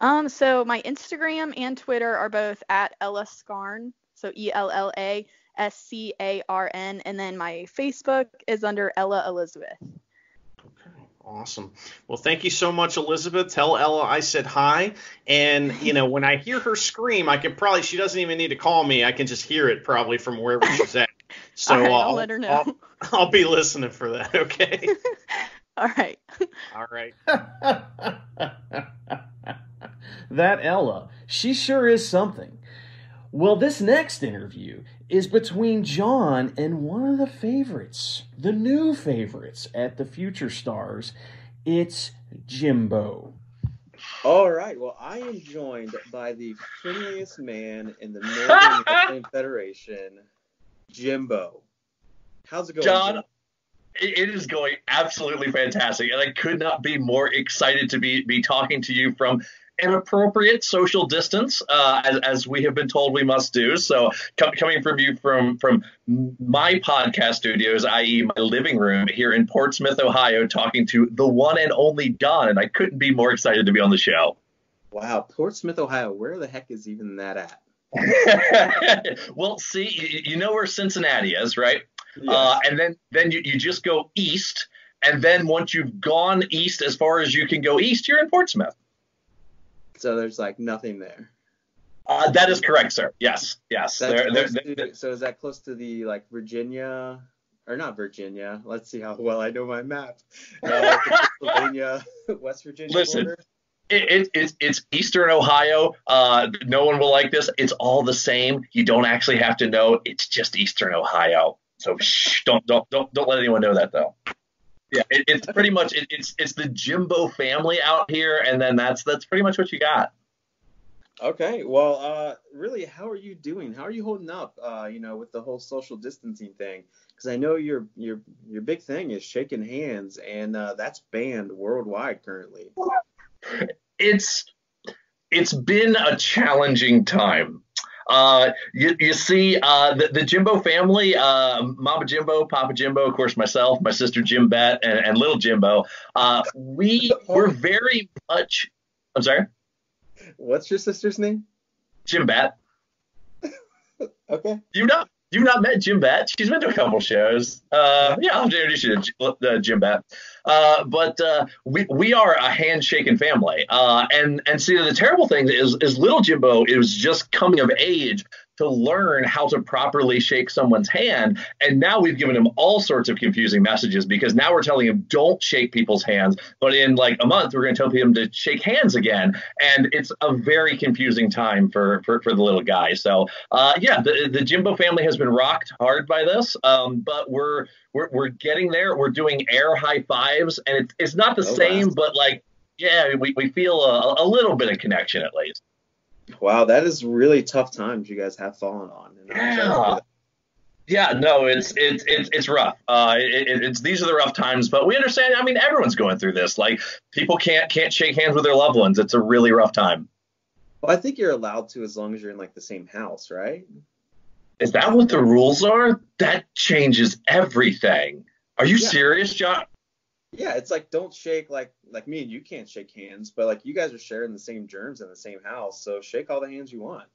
Um, so my Instagram and Twitter are both at Ella Scarn, so E L L A S C A R N, and then my Facebook is under Ella Elizabeth. Okay, awesome. Well, thank you so much, Elizabeth. Tell Ella I said hi. And, you know, when I hear her scream, I can probably, she doesn't even need to call me. I can just hear it probably from wherever she's at. [LAUGHS] So All right, uh, I'll let her know. I'll, [LAUGHS] I'll be listening for that, okay? [LAUGHS] All right. All right. That Ella, she sure is something. Well, this next interview is between John and one of the favorites, the new favorites at the Future Stars. It's Jimbo. All right. Well, I am joined by the friendliest man in the Northern [LAUGHS] Wrestling Federation, Jimbo. How's it going, John, Jim? it it is going absolutely fantastic, and I could not be more excited to be be talking to you from an appropriate social distance, uh, as, as we have been told we must do. So, com- coming from you from from my podcast studios, i.e., my living room here in Portsmouth, Ohio, talking to the one and only Don, and I couldn't be more excited to be on the show. Wow, Portsmouth, Ohio. Where the heck is even that at? [LAUGHS] well, see, you, you know where Cincinnati is, right? Yes. Uh, and then then you, you just go east, and then once you've gone east as far as you can go east, you're in Portsmouth. So there's like nothing there. Uh, that is correct, sir. Yes, yes. They're- they're- they're- to, so is that close to the like Virginia or not Virginia? Let's see how well I know my map. Uh, like Pennsylvania, [LAUGHS] West Virginia Listen, border. it, it, it's it's Eastern Ohio. Uh, no one will like this. It's all the same. You don't actually have to know. It's just Eastern Ohio. So shh, don't don't don't don't let anyone know that though. Yeah, it, it's pretty much it, it's it's the Jimbo family out here, and then that's that's pretty much what you got. Okay, well, uh, really, how are you doing? How are you holding up? Uh, you know, with the whole social distancing thing, because I know your your your big thing is shaking hands, and uh, that's banned worldwide currently. it's it's been a challenging time. Uh, you, you see, uh, the, the Jimbo family, uh, Mama Jimbo, Papa Jimbo, of course, myself, my sister Jim Bet, and, and little Jimbo. Uh, we were very much. I'm sorry, What's your sister's name? Jim Bet. [LAUGHS] Okay. You've not you've not met Jim Bat. She's been to a couple shows. Uh, yeah, I'll introduce you to uh, Jim Bat. Uh, but uh, we we are a handshaking family. Uh, and and see the terrible thing is is little Jimbo is just coming of age to learn how to properly shake someone's hand. And now we've given him all sorts of confusing messages because now we're telling him don't shake people's hands, but in like a month we're going to tell him to shake hands again. And it's a very confusing time for for, for the little guy. So uh, yeah, the the Jimbo family has been rocked hard by this, um, but we're we're we're getting there. We're doing air high fives, and it's it's not the Oh, same, wow. but like yeah, we, we feel a, a little bit of connection at least. Wow, that is really tough times you guys have fallen on. And I'm sorry for Yeah. Yeah, no, it's it's it's it's rough. Uh, it- it's these are the rough times, but we understand. I mean, everyone's going through this. Like people can't can't shake hands with their loved ones. It's a really rough time. Well, I think you're allowed to as long as you're in like the same house, right? Is that what the rules are? That changes everything. Are you Yeah. serious, John? Yeah, it's like don't shake like like me and you can't shake hands, but like you guys are sharing the same germs in the same house, so shake all the hands you want.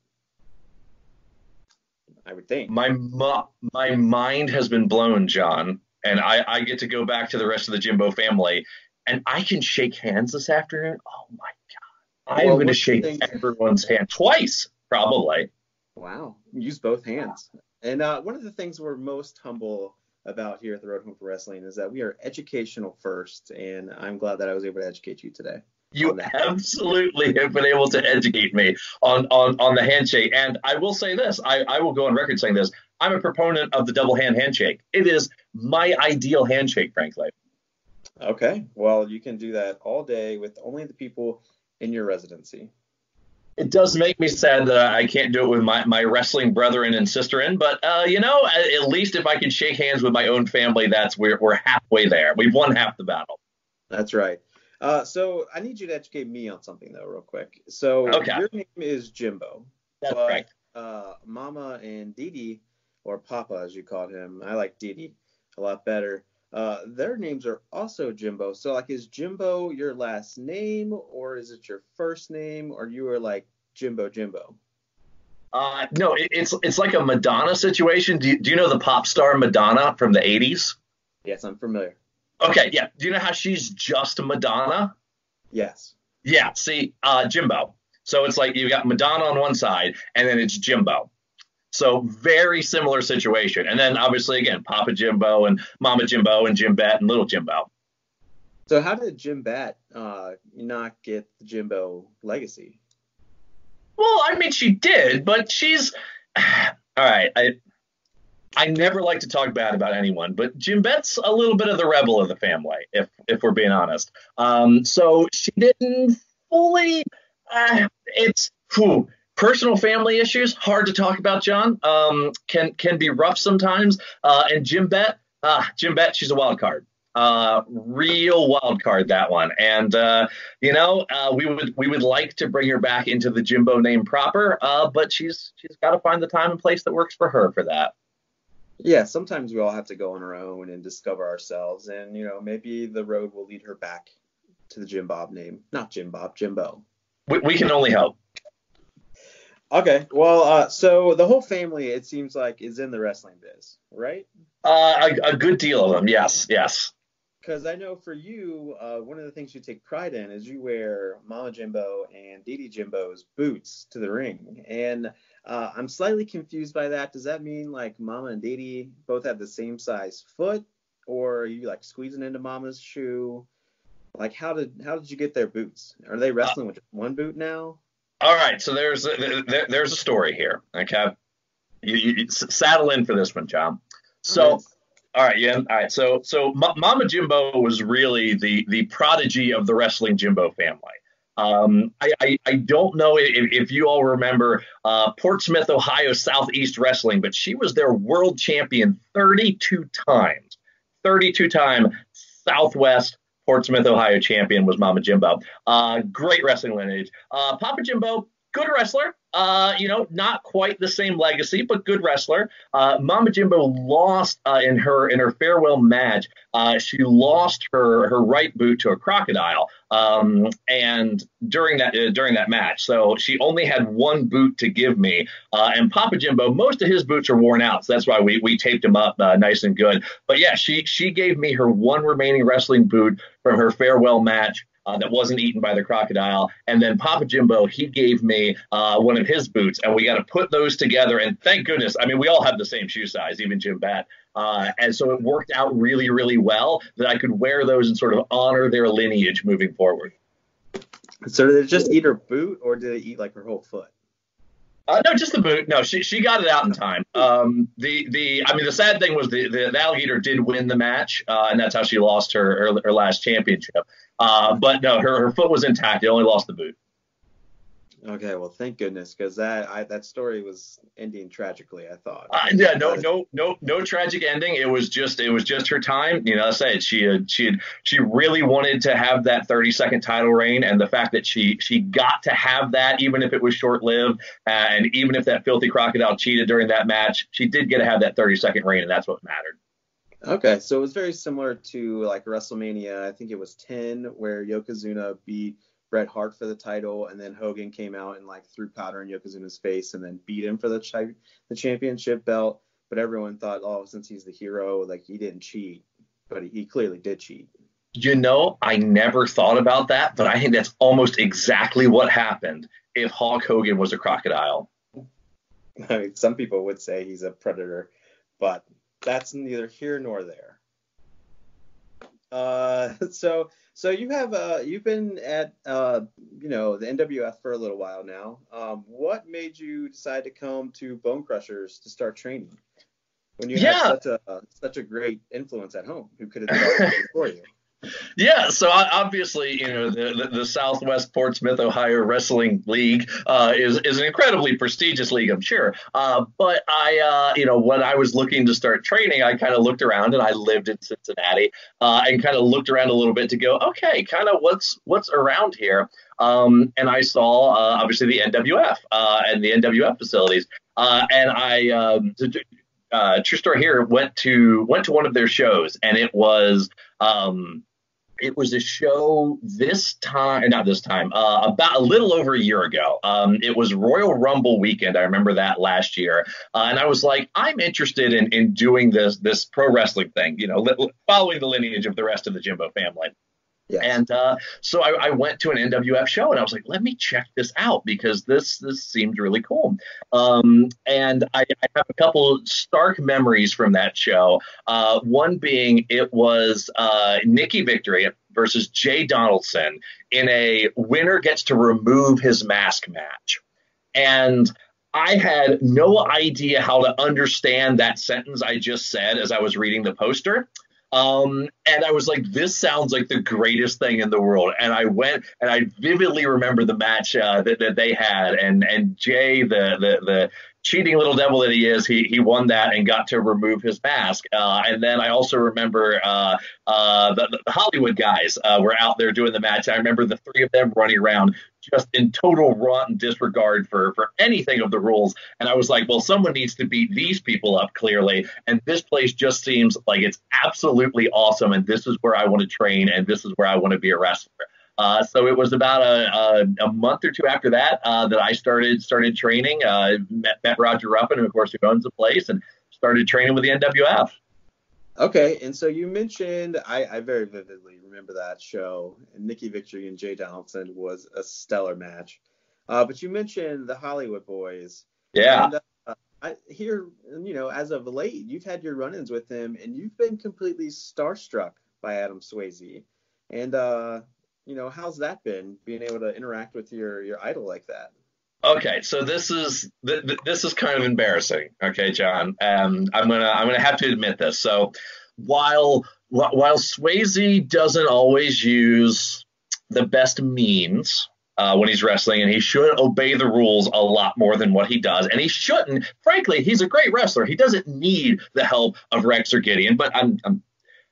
I would think. My mo- my mind has been blown, John, and I, I get to go back to the rest of the Jimbo family, and I can shake hands this afternoon. Oh my god! I'm Well, going to what do you shake everyone's hand twice, probably. Wow, use both hands. And uh, one of the things we're most humble about here at the Road Home for Wrestling is that we are educational first, and I'm glad that I was able to educate you today. You absolutely have been able to educate me on, on, on the handshake. And I will say this I, I will go on record saying this. I'm a proponent of the double hand handshake. It is my ideal handshake, frankly. Okay, well, you can do that all day with only the people in your residency. It does make me sad that I can't do it with my, my wrestling brethren and sisterin, but uh, you know, at, at least if I can shake hands with my own family, that's we're we're halfway there. We've won half the battle. That's right. Uh, so I need you to educate me on something though, real quick. So Okay. your name is Jimbo. That's but, right. Uh, Mama and Didi, or Papa as you called him, I like Didi a lot better. Uh, their names are also Jimbo. So like, is Jimbo your last name, or is it your first name, or you are like Jimbo Jimbo? Uh, no, it, it's it's like a Madonna situation. Do you, do you know the pop star Madonna from the 80s? Yes, I'm familiar. Okay, yeah. Do you know how she's just Madonna? Yes. Yeah, see, uh, Jimbo. So it's like you got Madonna on one side, and then it's Jimbo. So very similar situation. And then obviously again, Papa Jimbo and Mama Jimbo and Jim Bat and Little Jimbo. So how did Jim Bat uh, not get the Jimbo legacy? Well, I mean, she did, but she's [SIGHS] all right. I I never like to talk bad about anyone, but Jim Bet's a little bit of the rebel of the family, if if we're being honest. Um, so she didn't fully. Uh, it's whew, personal family issues hard to talk about. John um, can can be rough sometimes. Uh, and Jim Bet, uh, Jim Bet, she's a wild card. Uh, real wild card that one, and uh, you know uh, we would we would like to bring her back into the Jimbo name proper, uh, but she's she's got to find the time and place that works for her for that. Yeah, sometimes we all have to go on our own and discover ourselves, and you know maybe the road will lead her back to the Jim Bob name, not Jim Bob, Jimbo. We, we can only hope. Okay, well, uh, so the whole family it seems like is in the wrestling biz, right? Uh, a, a good deal of them, yes, yes. because I know for you, uh, one of the things you take pride in is you wear Mama Jimbo and Didi Jimbo's boots to the ring, and uh, I'm slightly confused by that. Does that mean like Mama and Didi both have the same size foot, or are you like squeezing into Mama's shoe? Like how did how did you get their boots? Are they wrestling with one boot now? All right, so there's a, there, there's a story here. Okay, you, you, saddle in for this one, John. So, all right, yeah, all right. So, so Ma- Mama Jimbo was really the the prodigy of the wrestling Jimbo family. Um, I, I, I don't know if, if you all remember uh, Portsmouth, Ohio Southeast Wrestling, but she was their world champion 32 times. 32 time Southwest Portsmouth, Ohio champion was Mama Jimbo. Uh, great wrestling lineage. Uh, Papa Jimbo, good wrestler. Uh, you know, not quite the same legacy, but good wrestler. Uh, Mama Jimbo lost uh, in her in her farewell match. Uh, she lost her her right boot to a crocodile, um, and during that uh, during that match, so she only had one boot to give me. Uh, and Papa Jimbo, most of his boots are worn out, so that's why we we taped him up nice and good. But yeah, she she gave me her one remaining wrestling boot from her farewell match. Uh, that wasn't eaten by the crocodile. And then Papa Jimbo, he gave me uh, one of his boots, and we got to put those together. And thank goodness, I mean, we all have the same shoe size, even Jim Bat. Uh, and so it worked out really, really well that I could wear those and sort of honor their lineage moving forward. So did it just eat her boot, or did it eat like her whole foot? Uh, no, just the boot. No, she she got it out in time. Um, the the I mean, the sad thing was the the, alligator did win the match, uh, and that's how she lost her her, her last championship. Uh, but no, her her foot was intact. They only lost the boot. Okay, well, thank goodness, because that I, that story was ending tragically. I thought. Uh, yeah, no, no, no, no tragic ending. It was just, it was just her time. You know, I said she had, she had, she really wanted to have that 30 second title reign, and the fact that she, she got to have that, even if it was short lived, uh, and even if that filthy crocodile cheated during that match, she did get to have that 30 second reign, and that's what mattered. Okay, so it was very similar to like WrestleMania. I think it was 10 where Yokozuna beat Bret Hart for the title, and then Hogan came out and like threw powder in Yokozuna's face and then beat him for the chi- the championship belt. But everyone thought, oh, since he's the hero, like he didn't cheat, but he, he clearly did cheat. You know, I never thought about that, but I think that's almost exactly what happened if Hulk Hogan was a crocodile. I [LAUGHS] mean, some people would say he's a predator, but that's neither here nor there. Uh, [LAUGHS] so so you have uh you've been at uh you know the NWF for a little while now. Um, what made you decide to come to Bone Crushers to start training when you Yeah. had such a such a great influence at home who could have done it for you? Yeah, so obviously, you know, the, the, Southwest Portsmouth, Ohio Wrestling League uh, is is an incredibly prestigious league, I'm sure. Uh, but I, uh, you know, when I was looking to start training, I kind of looked around, and I lived in Cincinnati, uh, and kind of looked around a little bit to go, okay, kind of what's what's around here. Um, and I saw uh, obviously the NWF uh, and the NWF facilities, and I. Um, true story here went to went to one of their shows and it was um, it was a show this time, not this time, uh, about a little over a year ago. Um, it was Royal Rumble weekend. I remember that last year, uh, and I was like, I'm interested in in doing this this pro wrestling thing. You know, li- following the lineage of the rest of the Jimbo family. Yes. And uh, so I, I went to an NWF show and I was like, let me check this out because this this seemed really cool. Um, and I, I have a couple stark memories from that show. Uh, one being it was uh, Nikki Victory versus Jay Donaldson in a winner gets to remove his mask match. And I had no idea how to understand that sentence I just said as I was reading the poster. Um, and I was like, this sounds like the greatest thing in the world. And I went and I vividly remember the match uh, that, that they had. And and Jay, the the the cheating little devil that he is, he he won that and got to remove his mask. Uh, and then I also remember uh, uh, the, the Hollywood guys uh, were out there doing the match. I remember the three of them running around just in total rotten disregard for for anything of the rules. And I was like, well, someone needs to beat these people up clearly. And this place just seems like it's absolutely awesome. And this is where I want to train, and this is where I want to be a wrestler. Uh, so it was about a, a, a month or two after that uh, that I started started training. Uh, met, met Roger who of course who owns the place, and started training with the NWF. Okay, and so you mentioned I, I very vividly remember that show, and Nikki Victory and Jay Donaldson was a stellar match. Uh, but you mentioned the Hollywood Boys. Yeah. And, uh, I hear, you know, as of late, you've had your run-ins with him, and you've been completely starstruck by Adam Swayze. And uh, you know, how's that been being able to interact with your your idol like that? Okay, so this is th- th- this is kind of embarrassing. Okay, John, um, I'm gonna I'm gonna have to admit this. So while wh- while Swayze doesn't always use the best means uh, when he's wrestling, and he should obey the rules a lot more than what he does, and he shouldn't. Frankly, he's a great wrestler. He doesn't need the help of Rex or Gideon. But I'm I'm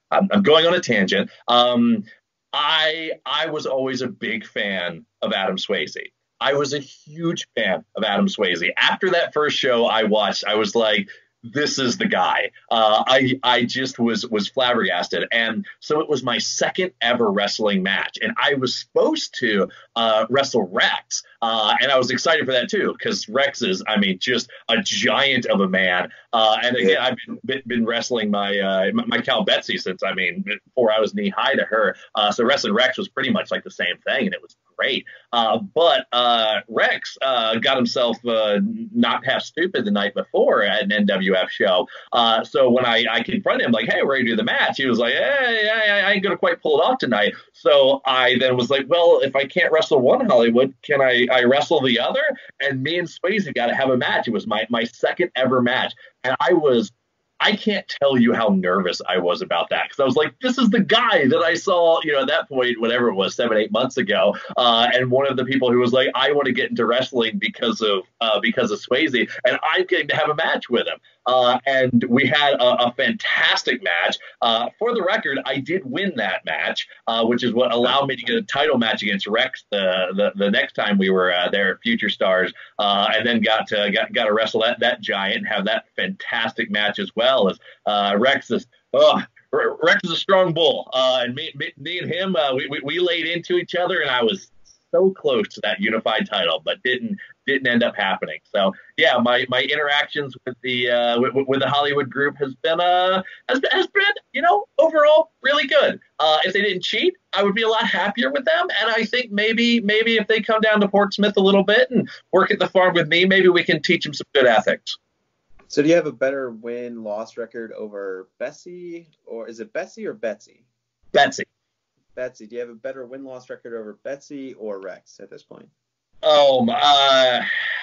I'm, I'm going on a tangent. Um, I I was always a big fan of Adam Swayze. I was a huge fan of Adam Swayze. After that first show I watched, I was like, this is the guy. Uh, I I just was was flabbergasted, and so it was my second ever wrestling match, and I was supposed to uh, wrestle Rex, uh, and I was excited for that too because Rex is, I mean, just a giant of a man. Uh, and again, I've been, been, wrestling my, uh, my my cow Betsy since I mean before I was knee high to her. Uh, so wrestling Rex was pretty much like the same thing, and it was great. Uh, but uh, Rex uh, got himself uh, not half stupid the night before at an NWF show. Uh, so when I, I confronted him, like, hey, we're going to do the match, he was like, hey, I, I ain't going to quite pull it off tonight. So I then was like, well, if I can't wrestle one Hollywood, can I, I wrestle the other? And me and Swayze got to have a match. It was my, my second ever match. And I was I can't tell you how nervous I was about that because I was like, this is the guy that I saw, you know, at that point, whatever it was, seven, eight months ago. Uh, and one of the people who was like, I want to get into wrestling because of uh, because of Swayze, and I'm getting to have a match with him. Uh, and we had a, a fantastic match. Uh, for the record, I did win that match, uh, which is what allowed me to get a title match against Rex the the, the next time we were uh, there at Future Stars, uh, and then got to got got to wrestle that that giant and have that fantastic match as well as uh, Rex is. Oh, Rex is a strong bull, uh, and me, me, me and him, uh, we, we, we laid into each other, and I was so close to that unified title, but didn't didn't end up happening. So yeah, my, my interactions with the uh, with, with the Hollywood group has been uh has been, has been you know overall really good. Uh, if they didn't cheat, I would be a lot happier with them. And I think maybe maybe if they come down to Portsmouth a little bit and work at the farm with me, maybe we can teach them some good ethics. So do you have a better win loss record over Bessie or is it Bessie or Betsy? Betsy. Betsy, do you have a better win loss record over Betsy or Rex at this point? Oh, uh,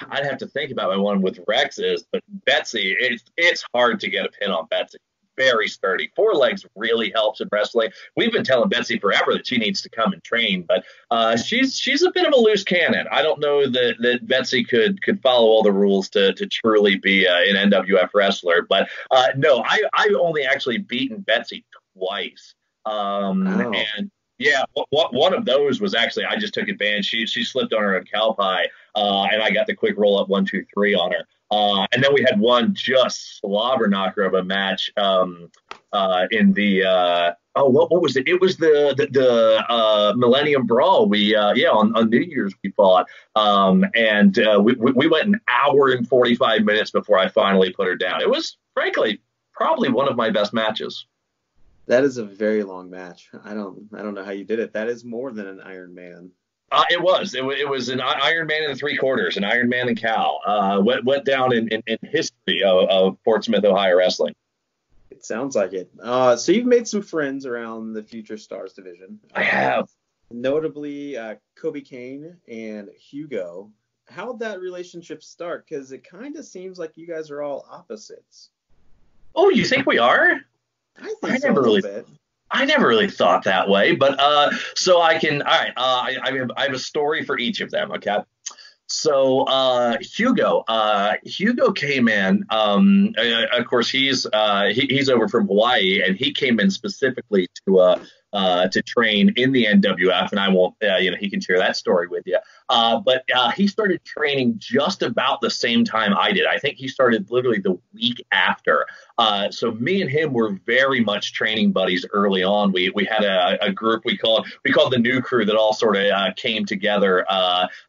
I'd have to think about my one with Rex is, but Betsy, it's it's hard to get a pin on Betsy. Very sturdy. Four legs really helps in wrestling. We've been telling Betsy forever that she needs to come and train, but uh, she's she's a bit of a loose cannon. I don't know that, that Betsy could could follow all the rules to to truly be uh, an NWF wrestler. But uh, no, I I've only actually beaten Betsy twice. Um, Wow. and yeah, wh- wh- one of those was actually I just took advantage. She she slipped on her a cow pie, uh, and I got the quick roll up one two three on her. Uh, and then we had one just slobber knocker of a match um, uh, in the uh, oh what what was it? It was the the, the uh, Millennium Brawl. We uh, yeah on, on New Year's we fought, um, and we we went an hour and forty five minutes before I finally put her down. It was frankly probably one of my best matches. That is a very long match. I don't I don't know how you did it. That is more than an Iron Man. Uh, it was. It, it was an Iron Man in the three quarters, an Iron Man and Cal. Uh, went went down in, in, in history of, of Portsmouth, Ohio wrestling. It sounds like it. Uh, so you've made some friends around the Future Stars division. I have. Notably, uh, Kobe Kane and Hugo. How'd that relationship start? Because it kind of seems like you guys are all opposites. Oh, you think we are? I think I so never a really- bit. I never really thought that way, but uh, so I can. All right, uh, I, I have I have a story for each of them. Okay. So uh, Hugo, uh, Hugo came in. Um, uh, of course, he's uh, he, he's over from Hawaii, and he came in specifically to uh, to train in the NWF. And I won't, uh, you know, he can share that story with you. Uh, but uh, he started training just about the same time I did. I think he started literally the week after. Uh, so me and him were very much training buddies early on. We we had a, a group we called we called the New Crew that all sort of came together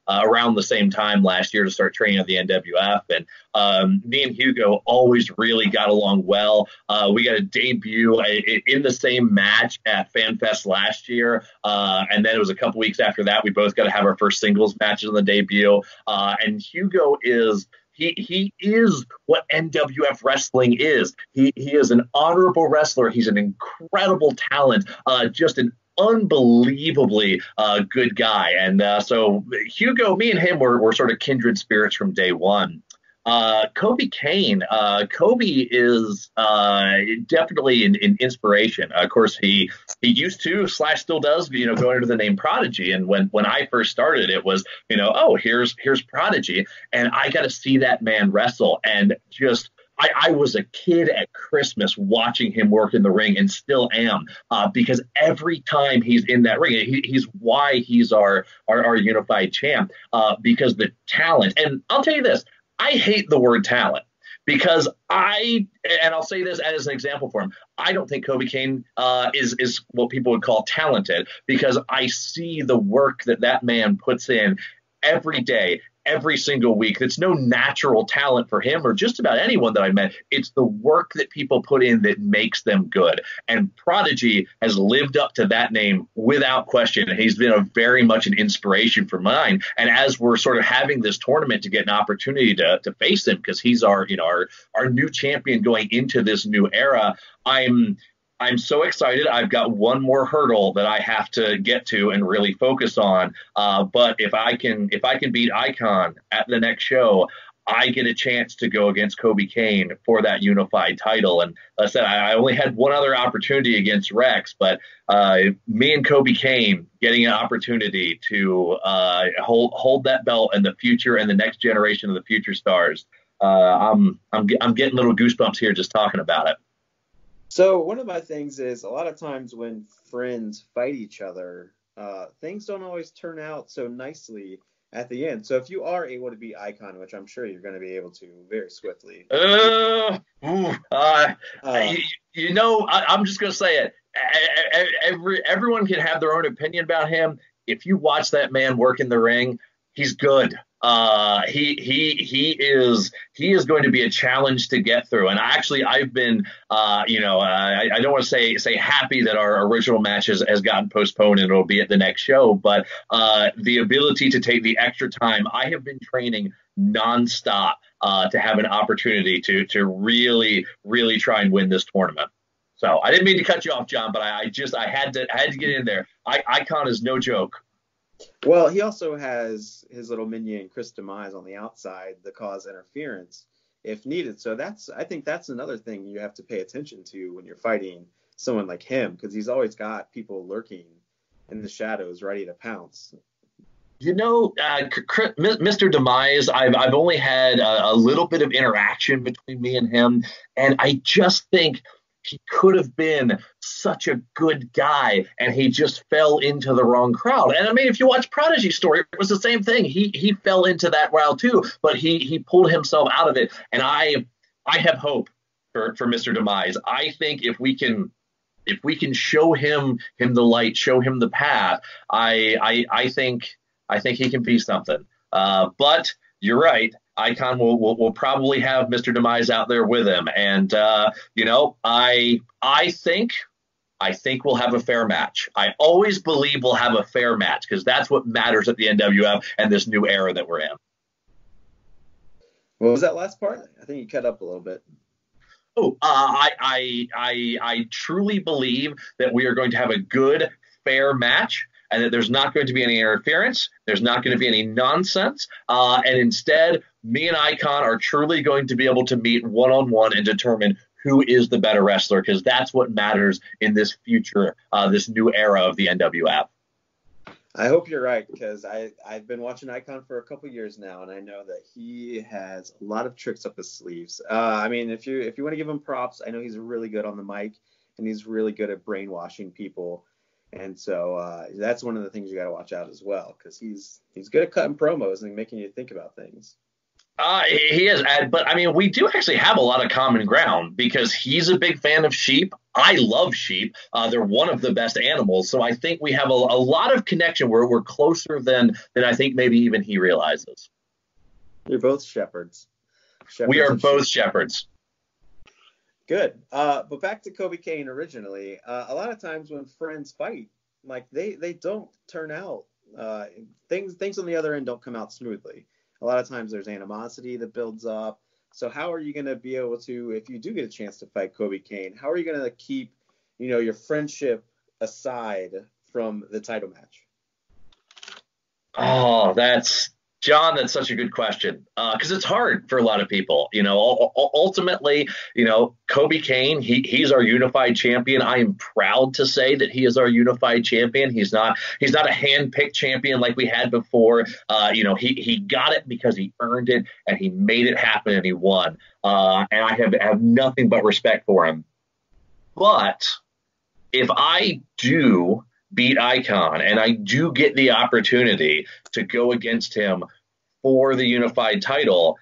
around the same time last year to start training at the NWF. And um, me and Hugo always really got along well. Uh, we got a debut uh, in the same match at FanFest last year, uh, and then it was a couple weeks after that we both got to have our first singles matches on the debut. Uh, and Hugo is he he is what NWF wrestling is. He he is an honorable wrestler. He's an incredible talent. Uh, just an unbelievably uh, good guy. And uh, so Hugo, me and him were, were sort of kindred spirits from day one. Uh, Kobe Kane. Uh, Kobe is uh, definitely an, an inspiration. of course, he he used to slash still does, you know, go under the name Prodigy. And when when I first started, it was you know, oh here's here's Prodigy, and I got to see that man wrestle and just. I, I, was a kid at Christmas watching him work in the ring and still am uh, because every time he's in that ring, he, he's why he's our, our, our unified champ uh, because the talent. And I'll tell you this I hate the word talent because I and I'll say this as an example for him. I don't think Kobe Kane uh, is is what people would call talented because I see the work that that man puts in every day, every single week. It's no natural talent for him or just about anyone that I met. It's the work that people put in that makes them good. And Prodigy has lived up to that name without question. He's been a very much an inspiration for mine. And as we're sort of having this tournament to get an opportunity to, to face him, because he's our, you know, our, our new champion going into this new era, I'm I'm so excited. I've got one more hurdle that I have to get to and really focus on. Uh, but if I can, if I can beat Icon at the next show, I get a chance to go against Kobe Kane for that unified title. And like I said, I only had one other opportunity against Rex, but uh, me and Kobe Kane getting an opportunity to uh, hold hold that belt in the future and the next generation of the future stars. Uh, I'm I'm I'm getting little goosebumps here just talking about it. So one of my things is a lot of times when friends fight each other, uh, things don't always turn out so nicely at the end. So if you are able to be Icon, which I'm sure you're going to be able to very swiftly. Uh, ooh, uh, uh, you, you, know, I, am just going to say it. Every everyone can have their own opinion about him. If you watch that man work in the ring, he's good uh, he he he is he is going to be a challenge to get through. And actually, I've been uh, you know uh, I, I, don't want to say say happy that our original match has, has gotten postponed and it'll be at the next show, but uh, the ability to take the extra time. I have been training nonstop uh, to have an opportunity to to really really try and win this tournament. So I didn't mean to cut you off, John, but I, I just I had to I had to get in there. I, Icon is no joke. Well, he also has his little minion Chris Demise on the outside that cause interference if needed. So that's I think that's another thing you have to pay attention to when you're fighting someone like him because he's always got people lurking in the shadows ready to pounce. You know, uh, Mr. Demise, I've, I've only had a, a little bit of interaction between me and him, and I just think – he could have been such a good guy and he just fell into the wrong crowd. And I mean, if you watch Prodigy story, it was the same thing. He he fell into that crowd too, but he he pulled himself out of it. And I I have hope for, for Mr. Demise. I think if we can if we can show him him the light, show him the path, I I I think I think he can be something. Uh, but you're right. Icon will, will, will probably have Mr. Demise out there with him, and uh, you know, I I think I think we'll have a fair match. I always believe we'll have a fair match because that's what matters at the NWF and this new era that we're in. What was that last part? I think you cut up a little bit. Oh, uh, I, I I I truly believe that we are going to have a good, fair match and that there's not going to be any interference, there's not going to be any nonsense, uh, and instead, me and Icon are truly going to be able to meet one on one and determine who is the better wrestler because that's what matters in this future, uh, this new era of the NWF. I hope you're right because I I've been watching Icon for a couple years now, and I know that he has a lot of tricks up his sleeves. Uh, I mean, if you if you want to give him props, I know he's really good on the mic, and he's really good at brainwashing people. And so uh, that's one of the things you got to watch out as well because he's he's good at cutting promos and making you think about things. Uh, he is, but I mean, we do actually have a lot of common ground because he's a big fan of sheep. I love sheep. Uh, they're one of the best animals, so I think we have a, a lot of connection where we're closer than than I think maybe even he realizes. You're both shepherds. We are both shepherds. Good. Uh, but back to Kobe Kane originally. Uh, a lot of times when friends fight, like they they don't turn out uh, things things on the other end don't come out smoothly. A lot of times there's animosity that builds up. So how are you going to be able to, if you do get a chance to fight Kobe Kane, how are you going to keep, you know, your friendship aside from the title match? Oh, that's John. That's such a good question because it's hard for a lot of people. You know, ul- ul- ultimately, you know, Kobe Kane, he he's our unified champion. I am proud to say that he is our unified champion. He's not he's not a hand-picked champion like we had before. Uh, you know, he he got it because he earned it and he made it happen and he won. Uh, and I have have nothing but respect for him. But if I do beat Icon and I do get the opportunity to go against him for the unified title,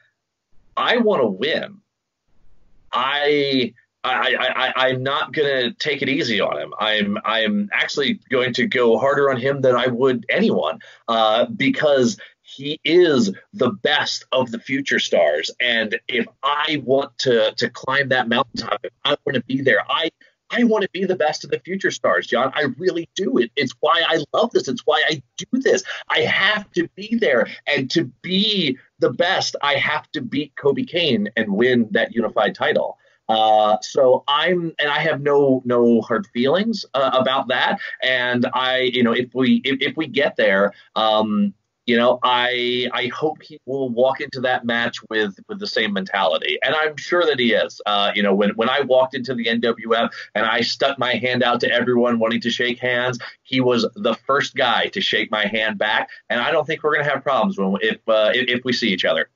I want to win. I I, I, I'm not gonna take it easy on him. I'm I'm actually going to go harder on him than I would anyone, uh, because he is the best of the future stars. And if I want to to climb that mountaintop, if I want to be there, I I want to be the best of the future stars, John. I really do. It. It's why I love this. It's why I do this. I have to be there, and to be the best, I have to beat Kobe Kane and win that unified title. Uh, so I'm, and I have no no hard feelings uh, about that. And I, you know, if we if, if we get there, um, you know, I I hope he will walk into that match with with the same mentality, and I'm sure that he is. Uh, you know, when when I walked into the NWF and I stuck my hand out to everyone wanting to shake hands, he was the first guy to shake my hand back, and I don't think we're gonna have problems when if uh, if, if we see each other.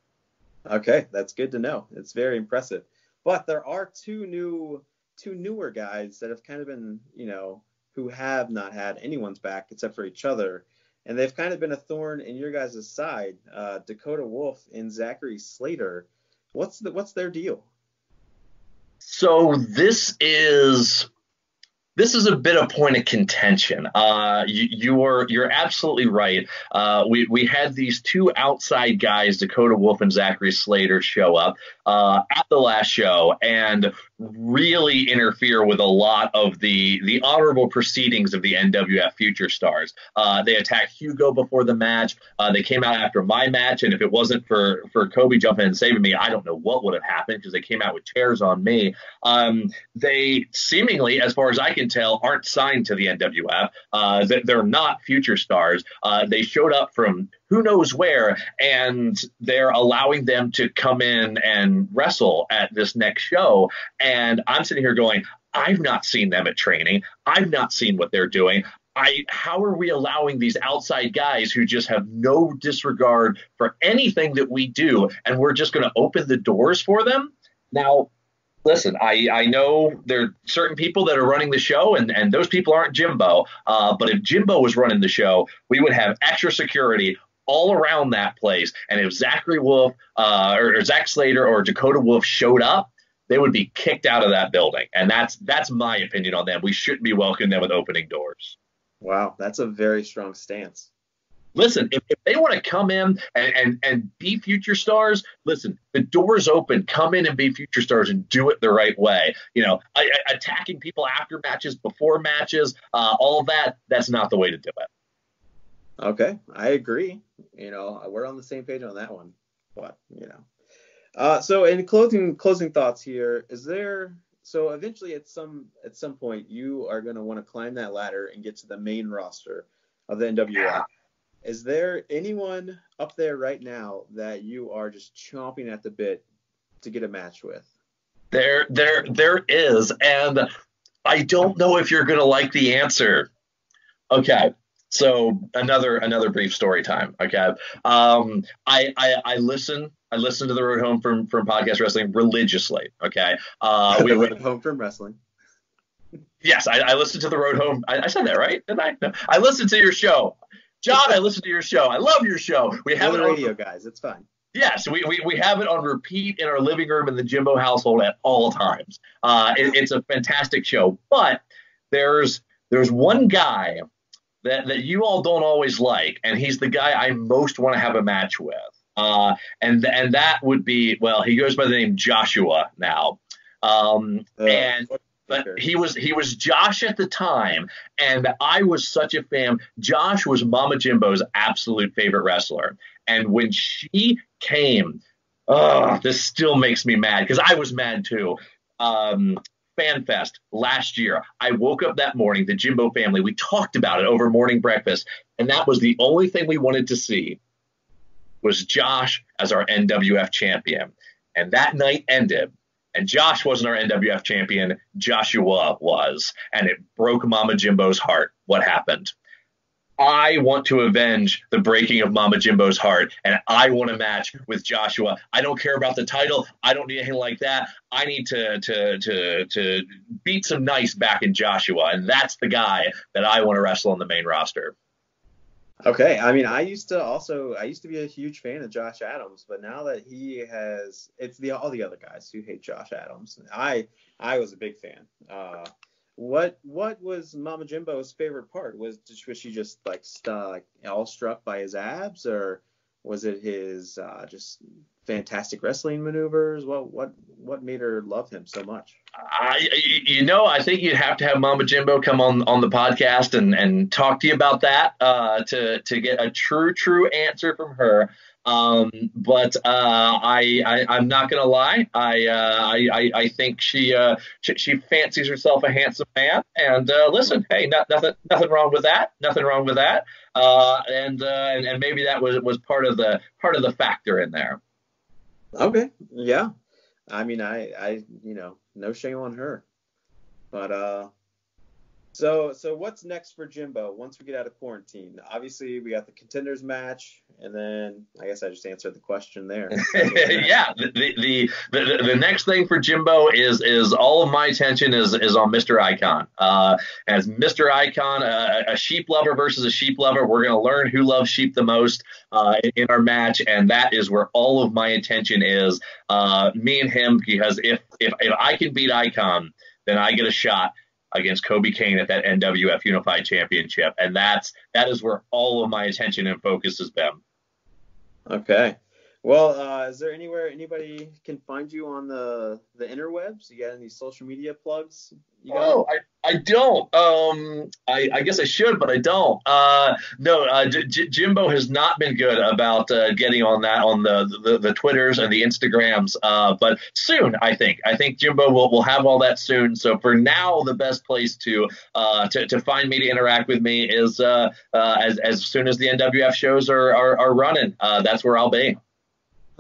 Okay, that's good to know. It's very impressive. But there are two new, two newer guys that have kind of been, you know, who have not had anyone's back except for each other, and they've kind of been a thorn in your guys' side. Uh, Dakota Wolf and Zachary Slater. What's the what's their deal? So this is this is a bit of point of contention. Uh, you, you're you're absolutely right. Uh, we we had these two outside guys, Dakota Wolf and Zachary Slater, show up uh, at the last show and really interfere with a lot of the the honorable proceedings of the NWF Future Stars. Uh, they attacked Hugo before the match. Uh, they came out after my match, and if it wasn't for for Kobe jumping in and saving me, I don't know what would have happened because they came out with chairs on me. Um, they seemingly, as far as I can tell, aren't signed to the NWF. Uh, they- they're not Future Stars. Uh, they showed up from who knows where, and they're allowing them to come in and wrestle at this next show. And I'm sitting here going, I've not seen them at training. I've not seen what they're doing. I, how are we allowing these outside guys who just have no disregard for anything that we do, and we're just going to open the doors for them? Now, listen, I, I know there are certain people that are running the show, and, and those people aren't Jimbo. Uh, but if Jimbo was running the show, we would have extra security all around that place. And if Zachary Wolf uh, or, or Zach Slater or Dakota Wolf showed up, they would be kicked out of that building. And that's that's my opinion on them. We shouldn't be welcoming them with opening doors. Wow, that's a very strong stance. Listen, if, if they want to come in and, and, and be future stars, listen, the door's open. Come in and be future stars and do it the right way. You know, I, I- attacking people after matches, before matches, uh, all that, that's not the way to do it. Okay, I agree. You know, we're on the same page on that one. But you know, uh, so in closing closing thoughts here, is there so eventually at some at some point you are going to want to climb that ladder and get to the main roster of the NWF. Is there anyone up there right now that you are just chomping at the bit to get a match with? There, there, there is, and I don't know if you're gonna like the answer. Okay, so another another brief story time. Okay, um, I, I I listen I listen to the Road Home from from podcast wrestling religiously. Okay, uh, we the road home from wrestling. yes, I, I listen to the Road Home. I, I said that right, didn't I? No. I listen to your show, John. I listen to your show. I love your show. We have Have it on radio, guys. It's fine. Yes, we, we, we have it on repeat in our living room in the Jimbo household at all times. Uh, it- it's a fantastic show, but there's there's one guy that, that you all don't always like, and he's the guy I most want to have a match with. Uh, and and that would be well, he goes by the name Joshua now. Um, Uh, and but he was he was Josh at the time, and I was such a fan. Josh was Mama Jimbo's absolute favorite wrestler, and when she came, oh, this still makes me mad because I was mad too. Um, FanFest last year, I woke up that morning, the Jimbo family, we talked about it over morning breakfast, and that was the only thing we wanted to see was Josh as our NWF champion. And that night ended, and Josh wasn't our NWF champion, Joshua was, and it broke Mama Jimbo's heart. What happened? I want to avenge the breaking of Mama Jimbo's heart, and I want a match with Joshua. I don't care about the title. I don't need anything like that. I need to to to to beat some nice back in Joshua, and that's the guy that I want to wrestle on the main roster. Okay, I mean, I used to also I used to be a huge fan of Josh Adams, but now that he has, it's the all the other guys who hate Josh Adams. I I was a big fan. Uh, what what was Mama Jimbo's favorite part? Was was she just like stuck, all struck by his abs, or was it his uh, just fantastic wrestling maneuvers? What what what made her love him so much? I, you know, I think you'd have to have Mama Jimbo come on on the podcast and and talk to you about that uh, to to get a true true answer from her. Um, but uh, I, I I'm not gonna lie. I uh, I, I I think she uh she, she fancies herself a handsome man. And uh, listen, hey, not, nothing nothing wrong with that. Nothing wrong with that. Uh, and uh, and and maybe that was was part of the part of the factor in there. Okay, yeah. I mean, I I you know, no shame on her. But uh so so what's next for Jimbo once we get out of quarantine? Obviously, we got the contenders match and then I guess I just answered the question there. [LAUGHS] yeah, the, the the the next thing for Jimbo is is all of my attention is is on Mr. Icon. Uh, as Mr. Icon, a, a sheep lover versus a sheep lover, we're gonna learn who loves sheep the most uh, in, in our match, and that is where all of my attention is. Uh, me and him, because if if if I can beat Icon, then I get a shot against Kobe Kane at that NWF Unified Championship, and that's that is where all of my attention and focus has been. Okay. Well, uh, is there anywhere anybody can find you on the the interwebs? You got any social media plugs? Oh, I, I don't. Um, I, I guess I should, but I don't. Uh, no, uh, J- Jimbo has not been good about uh, getting on that on the, the the Twitters and the Instagrams. Uh, but soon, I think. I think Jimbo will will have all that soon. So for now, the best place to uh to, to find me to interact with me is uh, uh as as soon as the NWF shows are are, are running. Uh, that's where I'll be.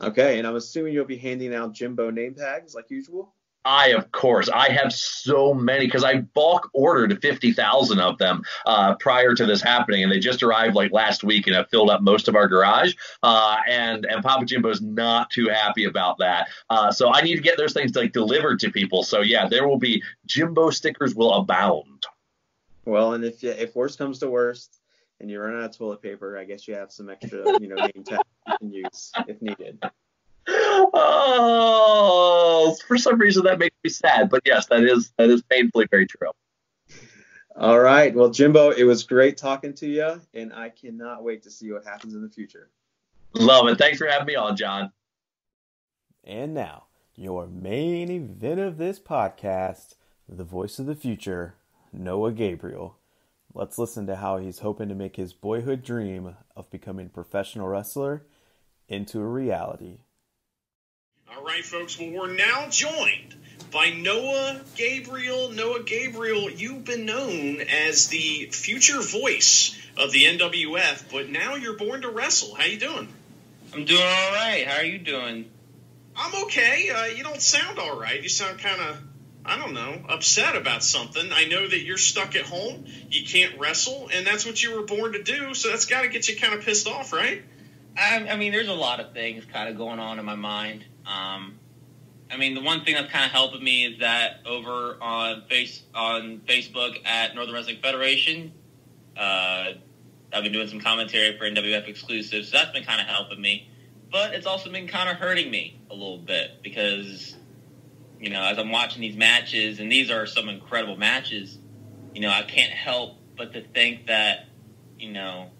Okay, and I'm assuming you'll be handing out Jimbo name tags like usual. I, of course, I have so many because I bulk ordered 50,000 of them uh, prior to this happening, and they just arrived like last week and have filled up most of our garage. Uh, and and Papa Jimbo's not too happy about that. Uh, so I need to get those things like delivered to people. So yeah, there will be Jimbo stickers will abound. Well, and if if worst comes to worst, and you run out of toilet paper, I guess you have some extra, you know, name tags you can use if needed. Oh, for some reason that makes me sad, but yes, that is that is painfully very true. All right. Well, Jimbo, it was great talking to you, and I cannot wait to see what happens in the future. Love it. Thanks for having me on, John. And now, your main event of this podcast, the voice of the future, Noah Gabriel. Let's listen to how he's hoping to make his boyhood dream of becoming a professional wrestler into a reality. All right, folks. Well, we're now joined by Noah Gabriel. Noah Gabriel, you've been known as the future voice of the NWF, but now you're born to wrestle. How you doing? I'm doing all right. How are you doing? I'm okay. Uh, you don't sound all right. You sound kind of, I don't know, upset about something. I know that you're stuck at home. You can't wrestle, and that's what you were born to do. So that's got to get you kind of pissed off, right? I, I mean, there's a lot of things kind of going on in my mind. Um, I mean, the one thing that's kind of helping me is that over on face on Facebook at Northern Wrestling Federation, uh, I've been doing some commentary for NWF exclusives. So that's been kind of helping me, but it's also been kind of hurting me a little bit because, you know, as I'm watching these matches, and these are some incredible matches, you know, I can't help but to think that, you know,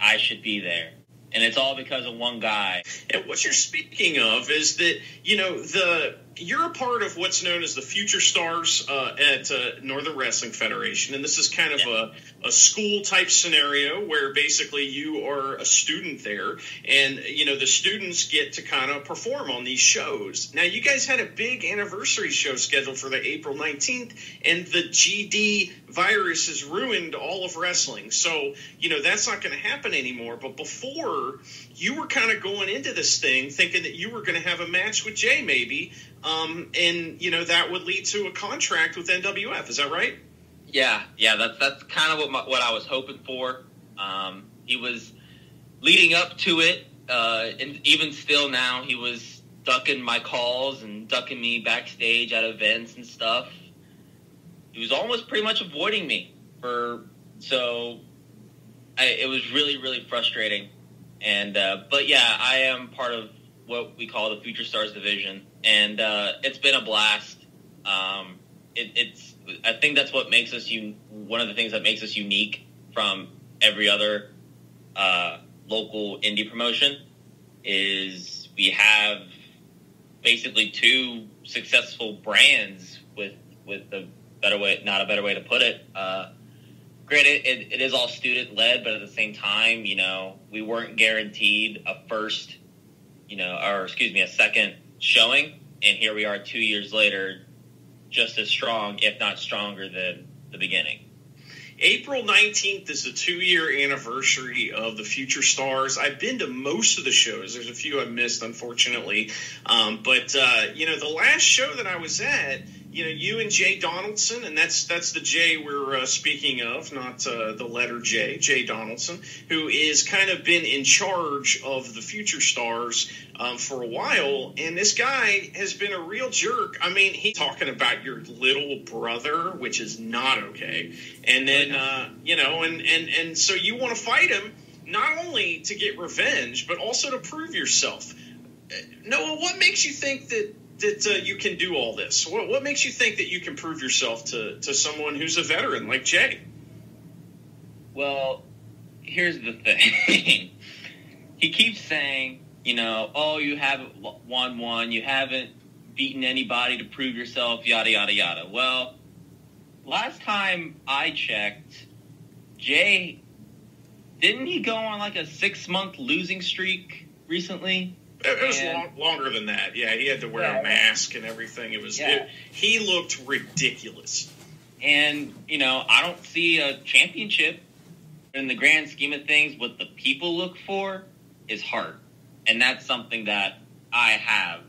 I should be there and it's all because of one guy. And what you're speaking of is that you know the you're a part of what's known as the Future Stars uh, at uh, Northern Wrestling Federation, and this is kind of a, a school type scenario where basically you are a student there, and you know the students get to kind of perform on these shows. Now you guys had a big anniversary show scheduled for the April 19th, and the GD virus has ruined all of wrestling, so you know that's not going to happen anymore. But before you were kind of going into this thing thinking that you were going to have a match with Jay maybe um, and you know that would lead to a contract with NWF. Is that right? Yeah, yeah, that's that's kind of what my, what I was hoping for. Um, he was leading up to it, uh, and even still now, he was ducking my calls and ducking me backstage at events and stuff. He was almost pretty much avoiding me for so. I, it was really really frustrating, and uh, but yeah, I am part of what we call the Future Stars division, and uh, it's been a blast. Um, it, it's I think that's what makes us un- one of the things that makes us unique from every other uh, local indie promotion is we have basically two successful brands with with the better way not a better way to put it. Uh, granted, it, it is all student led, but at the same time, you know, we weren't guaranteed a first, you know, or excuse me, a second showing, and here we are two years later, just as strong, if not stronger than the beginning. April 19th is the two year anniversary of the Future Stars. I've been to most of the shows. There's a few I missed, unfortunately. Um, but, uh, you know, the last show that I was at, you know, you and Jay Donaldson, and that's that's the Jay we're uh, speaking of, not uh, the letter J, Jay Donaldson, who is kind of been in charge of the Future Stars um, for a while. And this guy has been a real jerk. I mean, he's talking about your little brother, which is not okay. And then, uh, you know, and, and, and so you want to fight him not only to get revenge, but also to prove yourself. Uh, Noah, what makes you think that that uh, you can do all this? What, what makes you think that you can prove yourself to, to someone who's a veteran like Jay? Well, here's the thing. [LAUGHS] he keeps saying, you know, oh, you haven't won one, you haven't beaten anybody to prove yourself, yada, yada, yada. Well, last time I checked, Jay, didn't he go on like a six month losing streak recently? It, was And- long, longer than that. Yeah, he had to wear Yeah. a mask and everything. It was. Yeah. It, he looked ridiculous. And, you know, I don't see a championship in the grand scheme of things. What the people look for is heart. And that's something that I have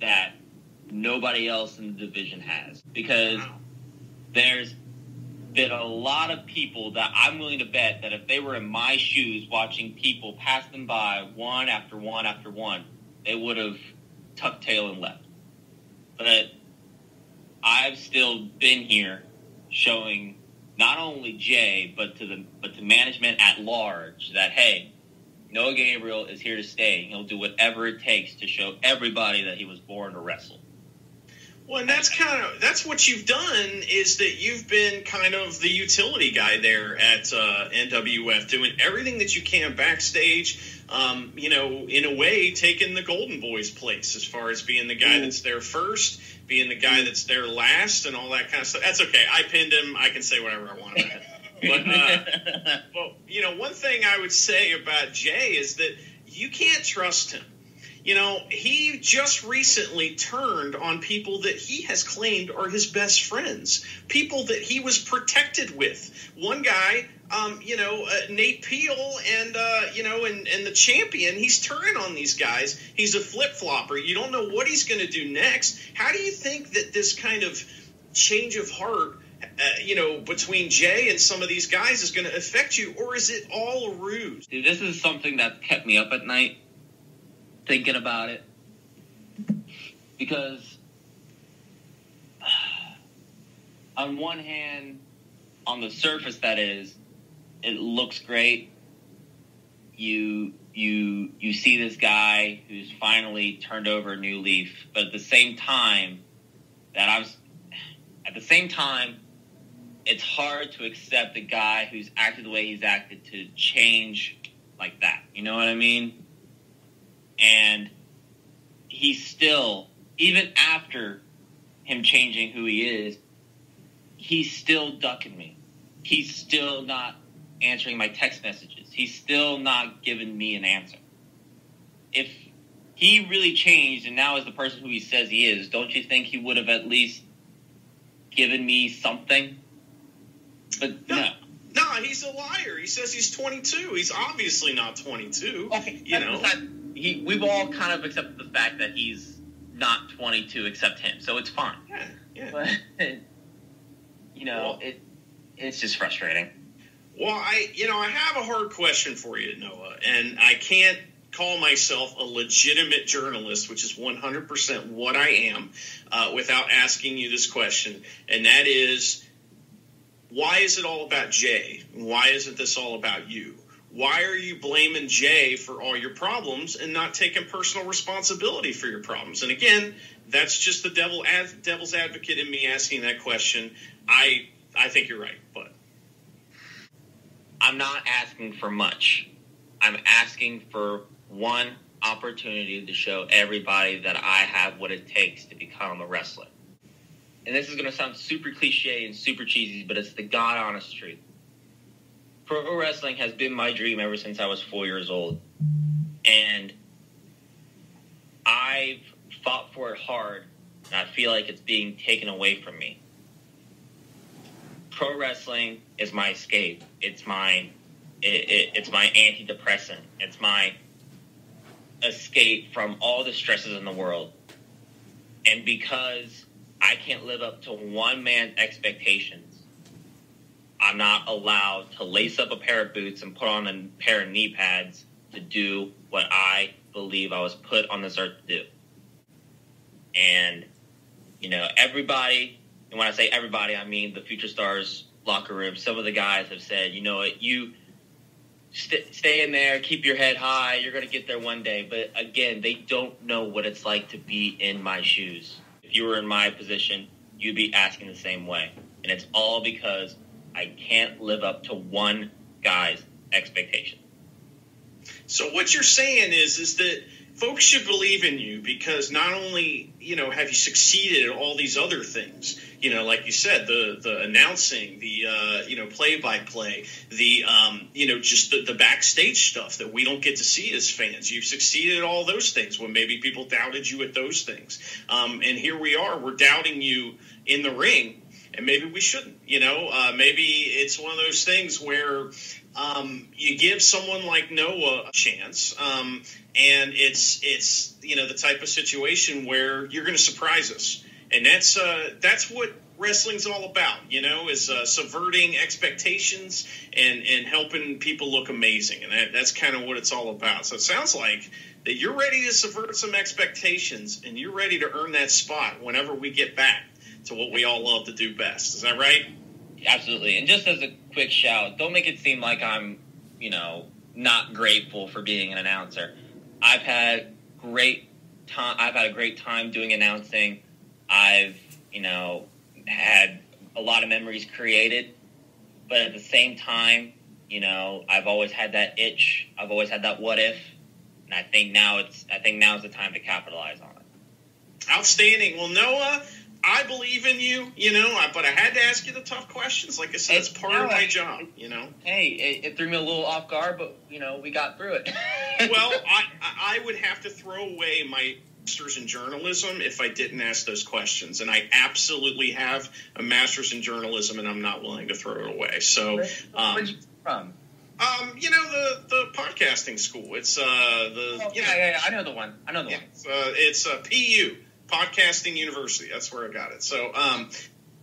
that nobody else in the division has. Because there's been a lot of people that I'm willing to bet that if they were in my shoes watching people pass them by one after one after one, they would have tucked tail and left. But I've still been here showing not only Jay but to the but to management at large that hey, Noah Gabriel is here to stay. He'll do whatever it takes to show everybody that he was born to wrestle. Well, and that's kind of that's what you've done is that you've been kind of the utility guy there at uh, NWF, doing everything that you can backstage. Um, you know, in a way, taking the Golden Boys' place as far as being the guy that's there first, being the guy that's there last, and all that kind of stuff. That's okay. I pinned him. I can say whatever I want about it. But uh, [LAUGHS] well, you know, one thing I would say about Jay is that you can't trust him. You know, he just recently turned on people that he has claimed are his best friends, people that he was protected with. One guy, um, you know, uh, Nate Peel, and uh, you know, and, and the champion, he's turning on these guys. He's a flip flopper. You don't know what he's going to do next. How do you think that this kind of change of heart? Uh, you know, between Jay and some of these guys is going to affect you, or is it all a ruse? Dude, this is something that kept me up at night thinking about it. Because [SIGHS] on one hand, on the surface that is, it looks great. You you you see this guy who's finally turned over a new leaf, but at the same time that I was at the same time it's hard to accept a guy who's acted the way he's acted to change like that. You know what I mean? And he's still, even after him changing who he is, he's still ducking me. He's still not answering my text messages. He's still not giving me an answer. If he really changed and now is the person who he says he is, don't you think he would have at least given me something? But no. No, he's a liar. He says he's 22. He's obviously not 22. Okay, you know. He, we've all kind of accepted the fact that he's not 22 except him, so it's fine. Yeah, yeah. But [LAUGHS] you know, it it's just frustrating. Well, I, you know, I have a hard question for you, Noah, and I can't call myself a legitimate journalist, which is 100% what I am, uh, without asking you this question, and that is, why is it all about Jay? Why isn't this all about you? Why are you blaming Jay for all your problems and not taking personal responsibility for your problems? And again, that's just the devil ad, devil's advocate in me asking that question. I I think you're right, but I'm not asking for much. I'm asking for one opportunity to show everybody that I have what it takes to become a wrestler. And this is going to sound super cliche and super cheesy, but it's the God honest truth. Pro wrestling has been my dream ever since I was four years old. And I've fought for it hard, and I feel like it's being taken away from me. Pro wrestling is my escape. It's my it, it, it's my antidepressant. It's my escape from all the stresses in the world. And because I can't live up to one man's expectations, I'm not allowed to lace up a pair of boots and put on a pair of knee pads to do what I believe I was put on this earth to do. And, you know, everybody, and when I say everybody, I mean the Future Stars locker room. Some of the guys have said, you know what, you st- stay in there, keep your head high, you're going to get there one day. But again, they don't know what it's like to be in my shoes. If you were in my position, you'd be asking the same way. And it's all because I can't live up to one guy's expectation. So what you're saying is is that folks should believe in you because not only you know have you succeeded at all these other things, you know, like you said, the the announcing, the uh, you know play by play, the um, you know just the, the backstage stuff that we don't get to see as fans. You've succeeded at all those things when maybe people doubted you at those things, um, and here we are, we're doubting you in the ring. And maybe we shouldn't, you know. Uh, maybe it's one of those things where um, you give someone like Noah a chance, um, and it's it's you know the type of situation where you're going to surprise us, and that's uh, that's what wrestling's all about. You know, is uh, subverting expectations and and helping people look amazing, and that, that's kind of what it's all about. So it sounds like that you're ready to subvert some expectations, and you're ready to earn that spot whenever we get back to what we all love to do best. Is that right? Absolutely. And just as a quick shout, don't make it seem like I'm, you know, not grateful for being an announcer. I've had great time. I've had a great time doing announcing. I've, you know, had a lot of memories created, but at the same time, you know, I've always had that itch. I've always had that what if, and I think now it's. I think now is the time to capitalize on it. Outstanding. Well, Noah, I believe in you, you know, but I had to ask you the tough questions. Like I said, it's part of my job, you know. Hey, it, it threw me a little off guard, but you know, we got through it. [LAUGHS] well, I, I would have to throw away my master's in journalism if I didn't ask those questions, and I absolutely have a master's in journalism, and I'm not willing to throw it away. So, um, Where'd you from? um, you know, the the podcasting school. It's uh the Oh, yeah, yeah, yeah, I know the one. I know the one. it's, uh, it's uh, PU Podcasting University. That's where I got it. So, um,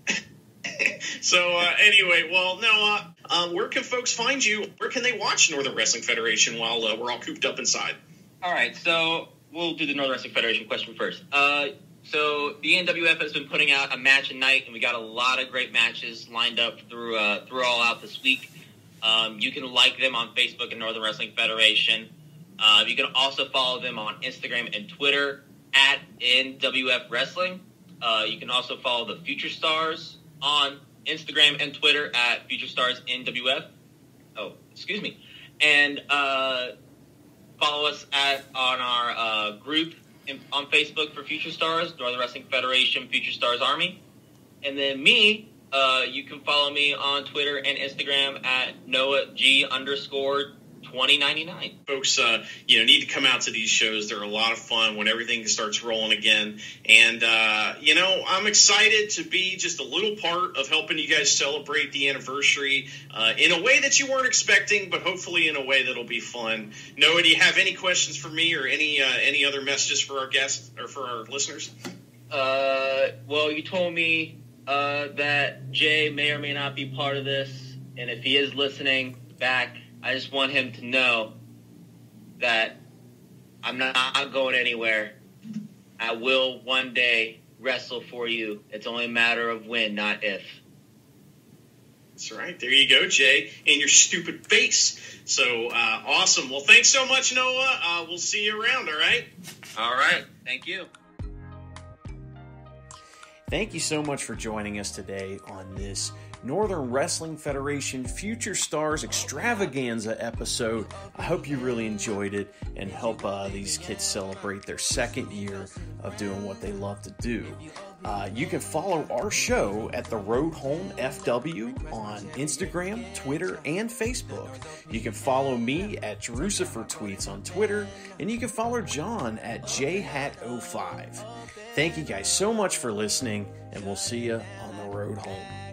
[LAUGHS] so uh, anyway, well, Noah, um, where can folks find you? Where can they watch Northern Wrestling Federation while uh, we're all cooped up inside? All right, so we'll do the Northern Wrestling Federation question first. Uh, so the NWF has been putting out a match a night, and we got a lot of great matches lined up through uh, through all out this week. Um, you can like them on Facebook and Northern Wrestling Federation. Uh, you can also follow them on Instagram and Twitter at NWF Wrestling. Uh, you can also follow the Future Stars on Instagram and Twitter at Future Stars NWF. Oh, excuse me. and uh, follow us at on our uh, group in, on Facebook for Future Stars, Northern Wrestling Federation Future Stars Army. And then me, uh, you can follow me on Twitter and Instagram at Noah G underscore 2099. folks uh, you know need to come out to these shows. They're a lot of fun when everything starts rolling again. And uh, you know i'm excited to be just a little part of helping you guys celebrate the anniversary uh, in a way that you weren't expecting but hopefully in a way that'll be fun. Noah do you have any questions for me or any uh, any other messages for our guests or for our listeners? Uh, well, you told me uh, that Jay may or may not be part of this, and if he is listening back, I just want him to know that I'm not going anywhere. I will one day wrestle for you. It's only a matter of when, not if. That's right. There you go, Jay, and your stupid face. So uh, awesome. Well, thanks so much, Noah. Uh, we'll see you around. All right. All right. Thank you. Thank you so much for joining us today on this Northern Wrestling Federation Future Stars Extravaganza episode. I hope you really enjoyed it and help uh, these kids celebrate their second year of doing what they love to do. Uh, you can follow our show at the Road Home FW on Instagram, Twitter, and Facebook. You can follow me at Drewcifer Tweets on Twitter, and you can follow John at JHat05. Thank you guys so much for listening, and we'll see you on the road home.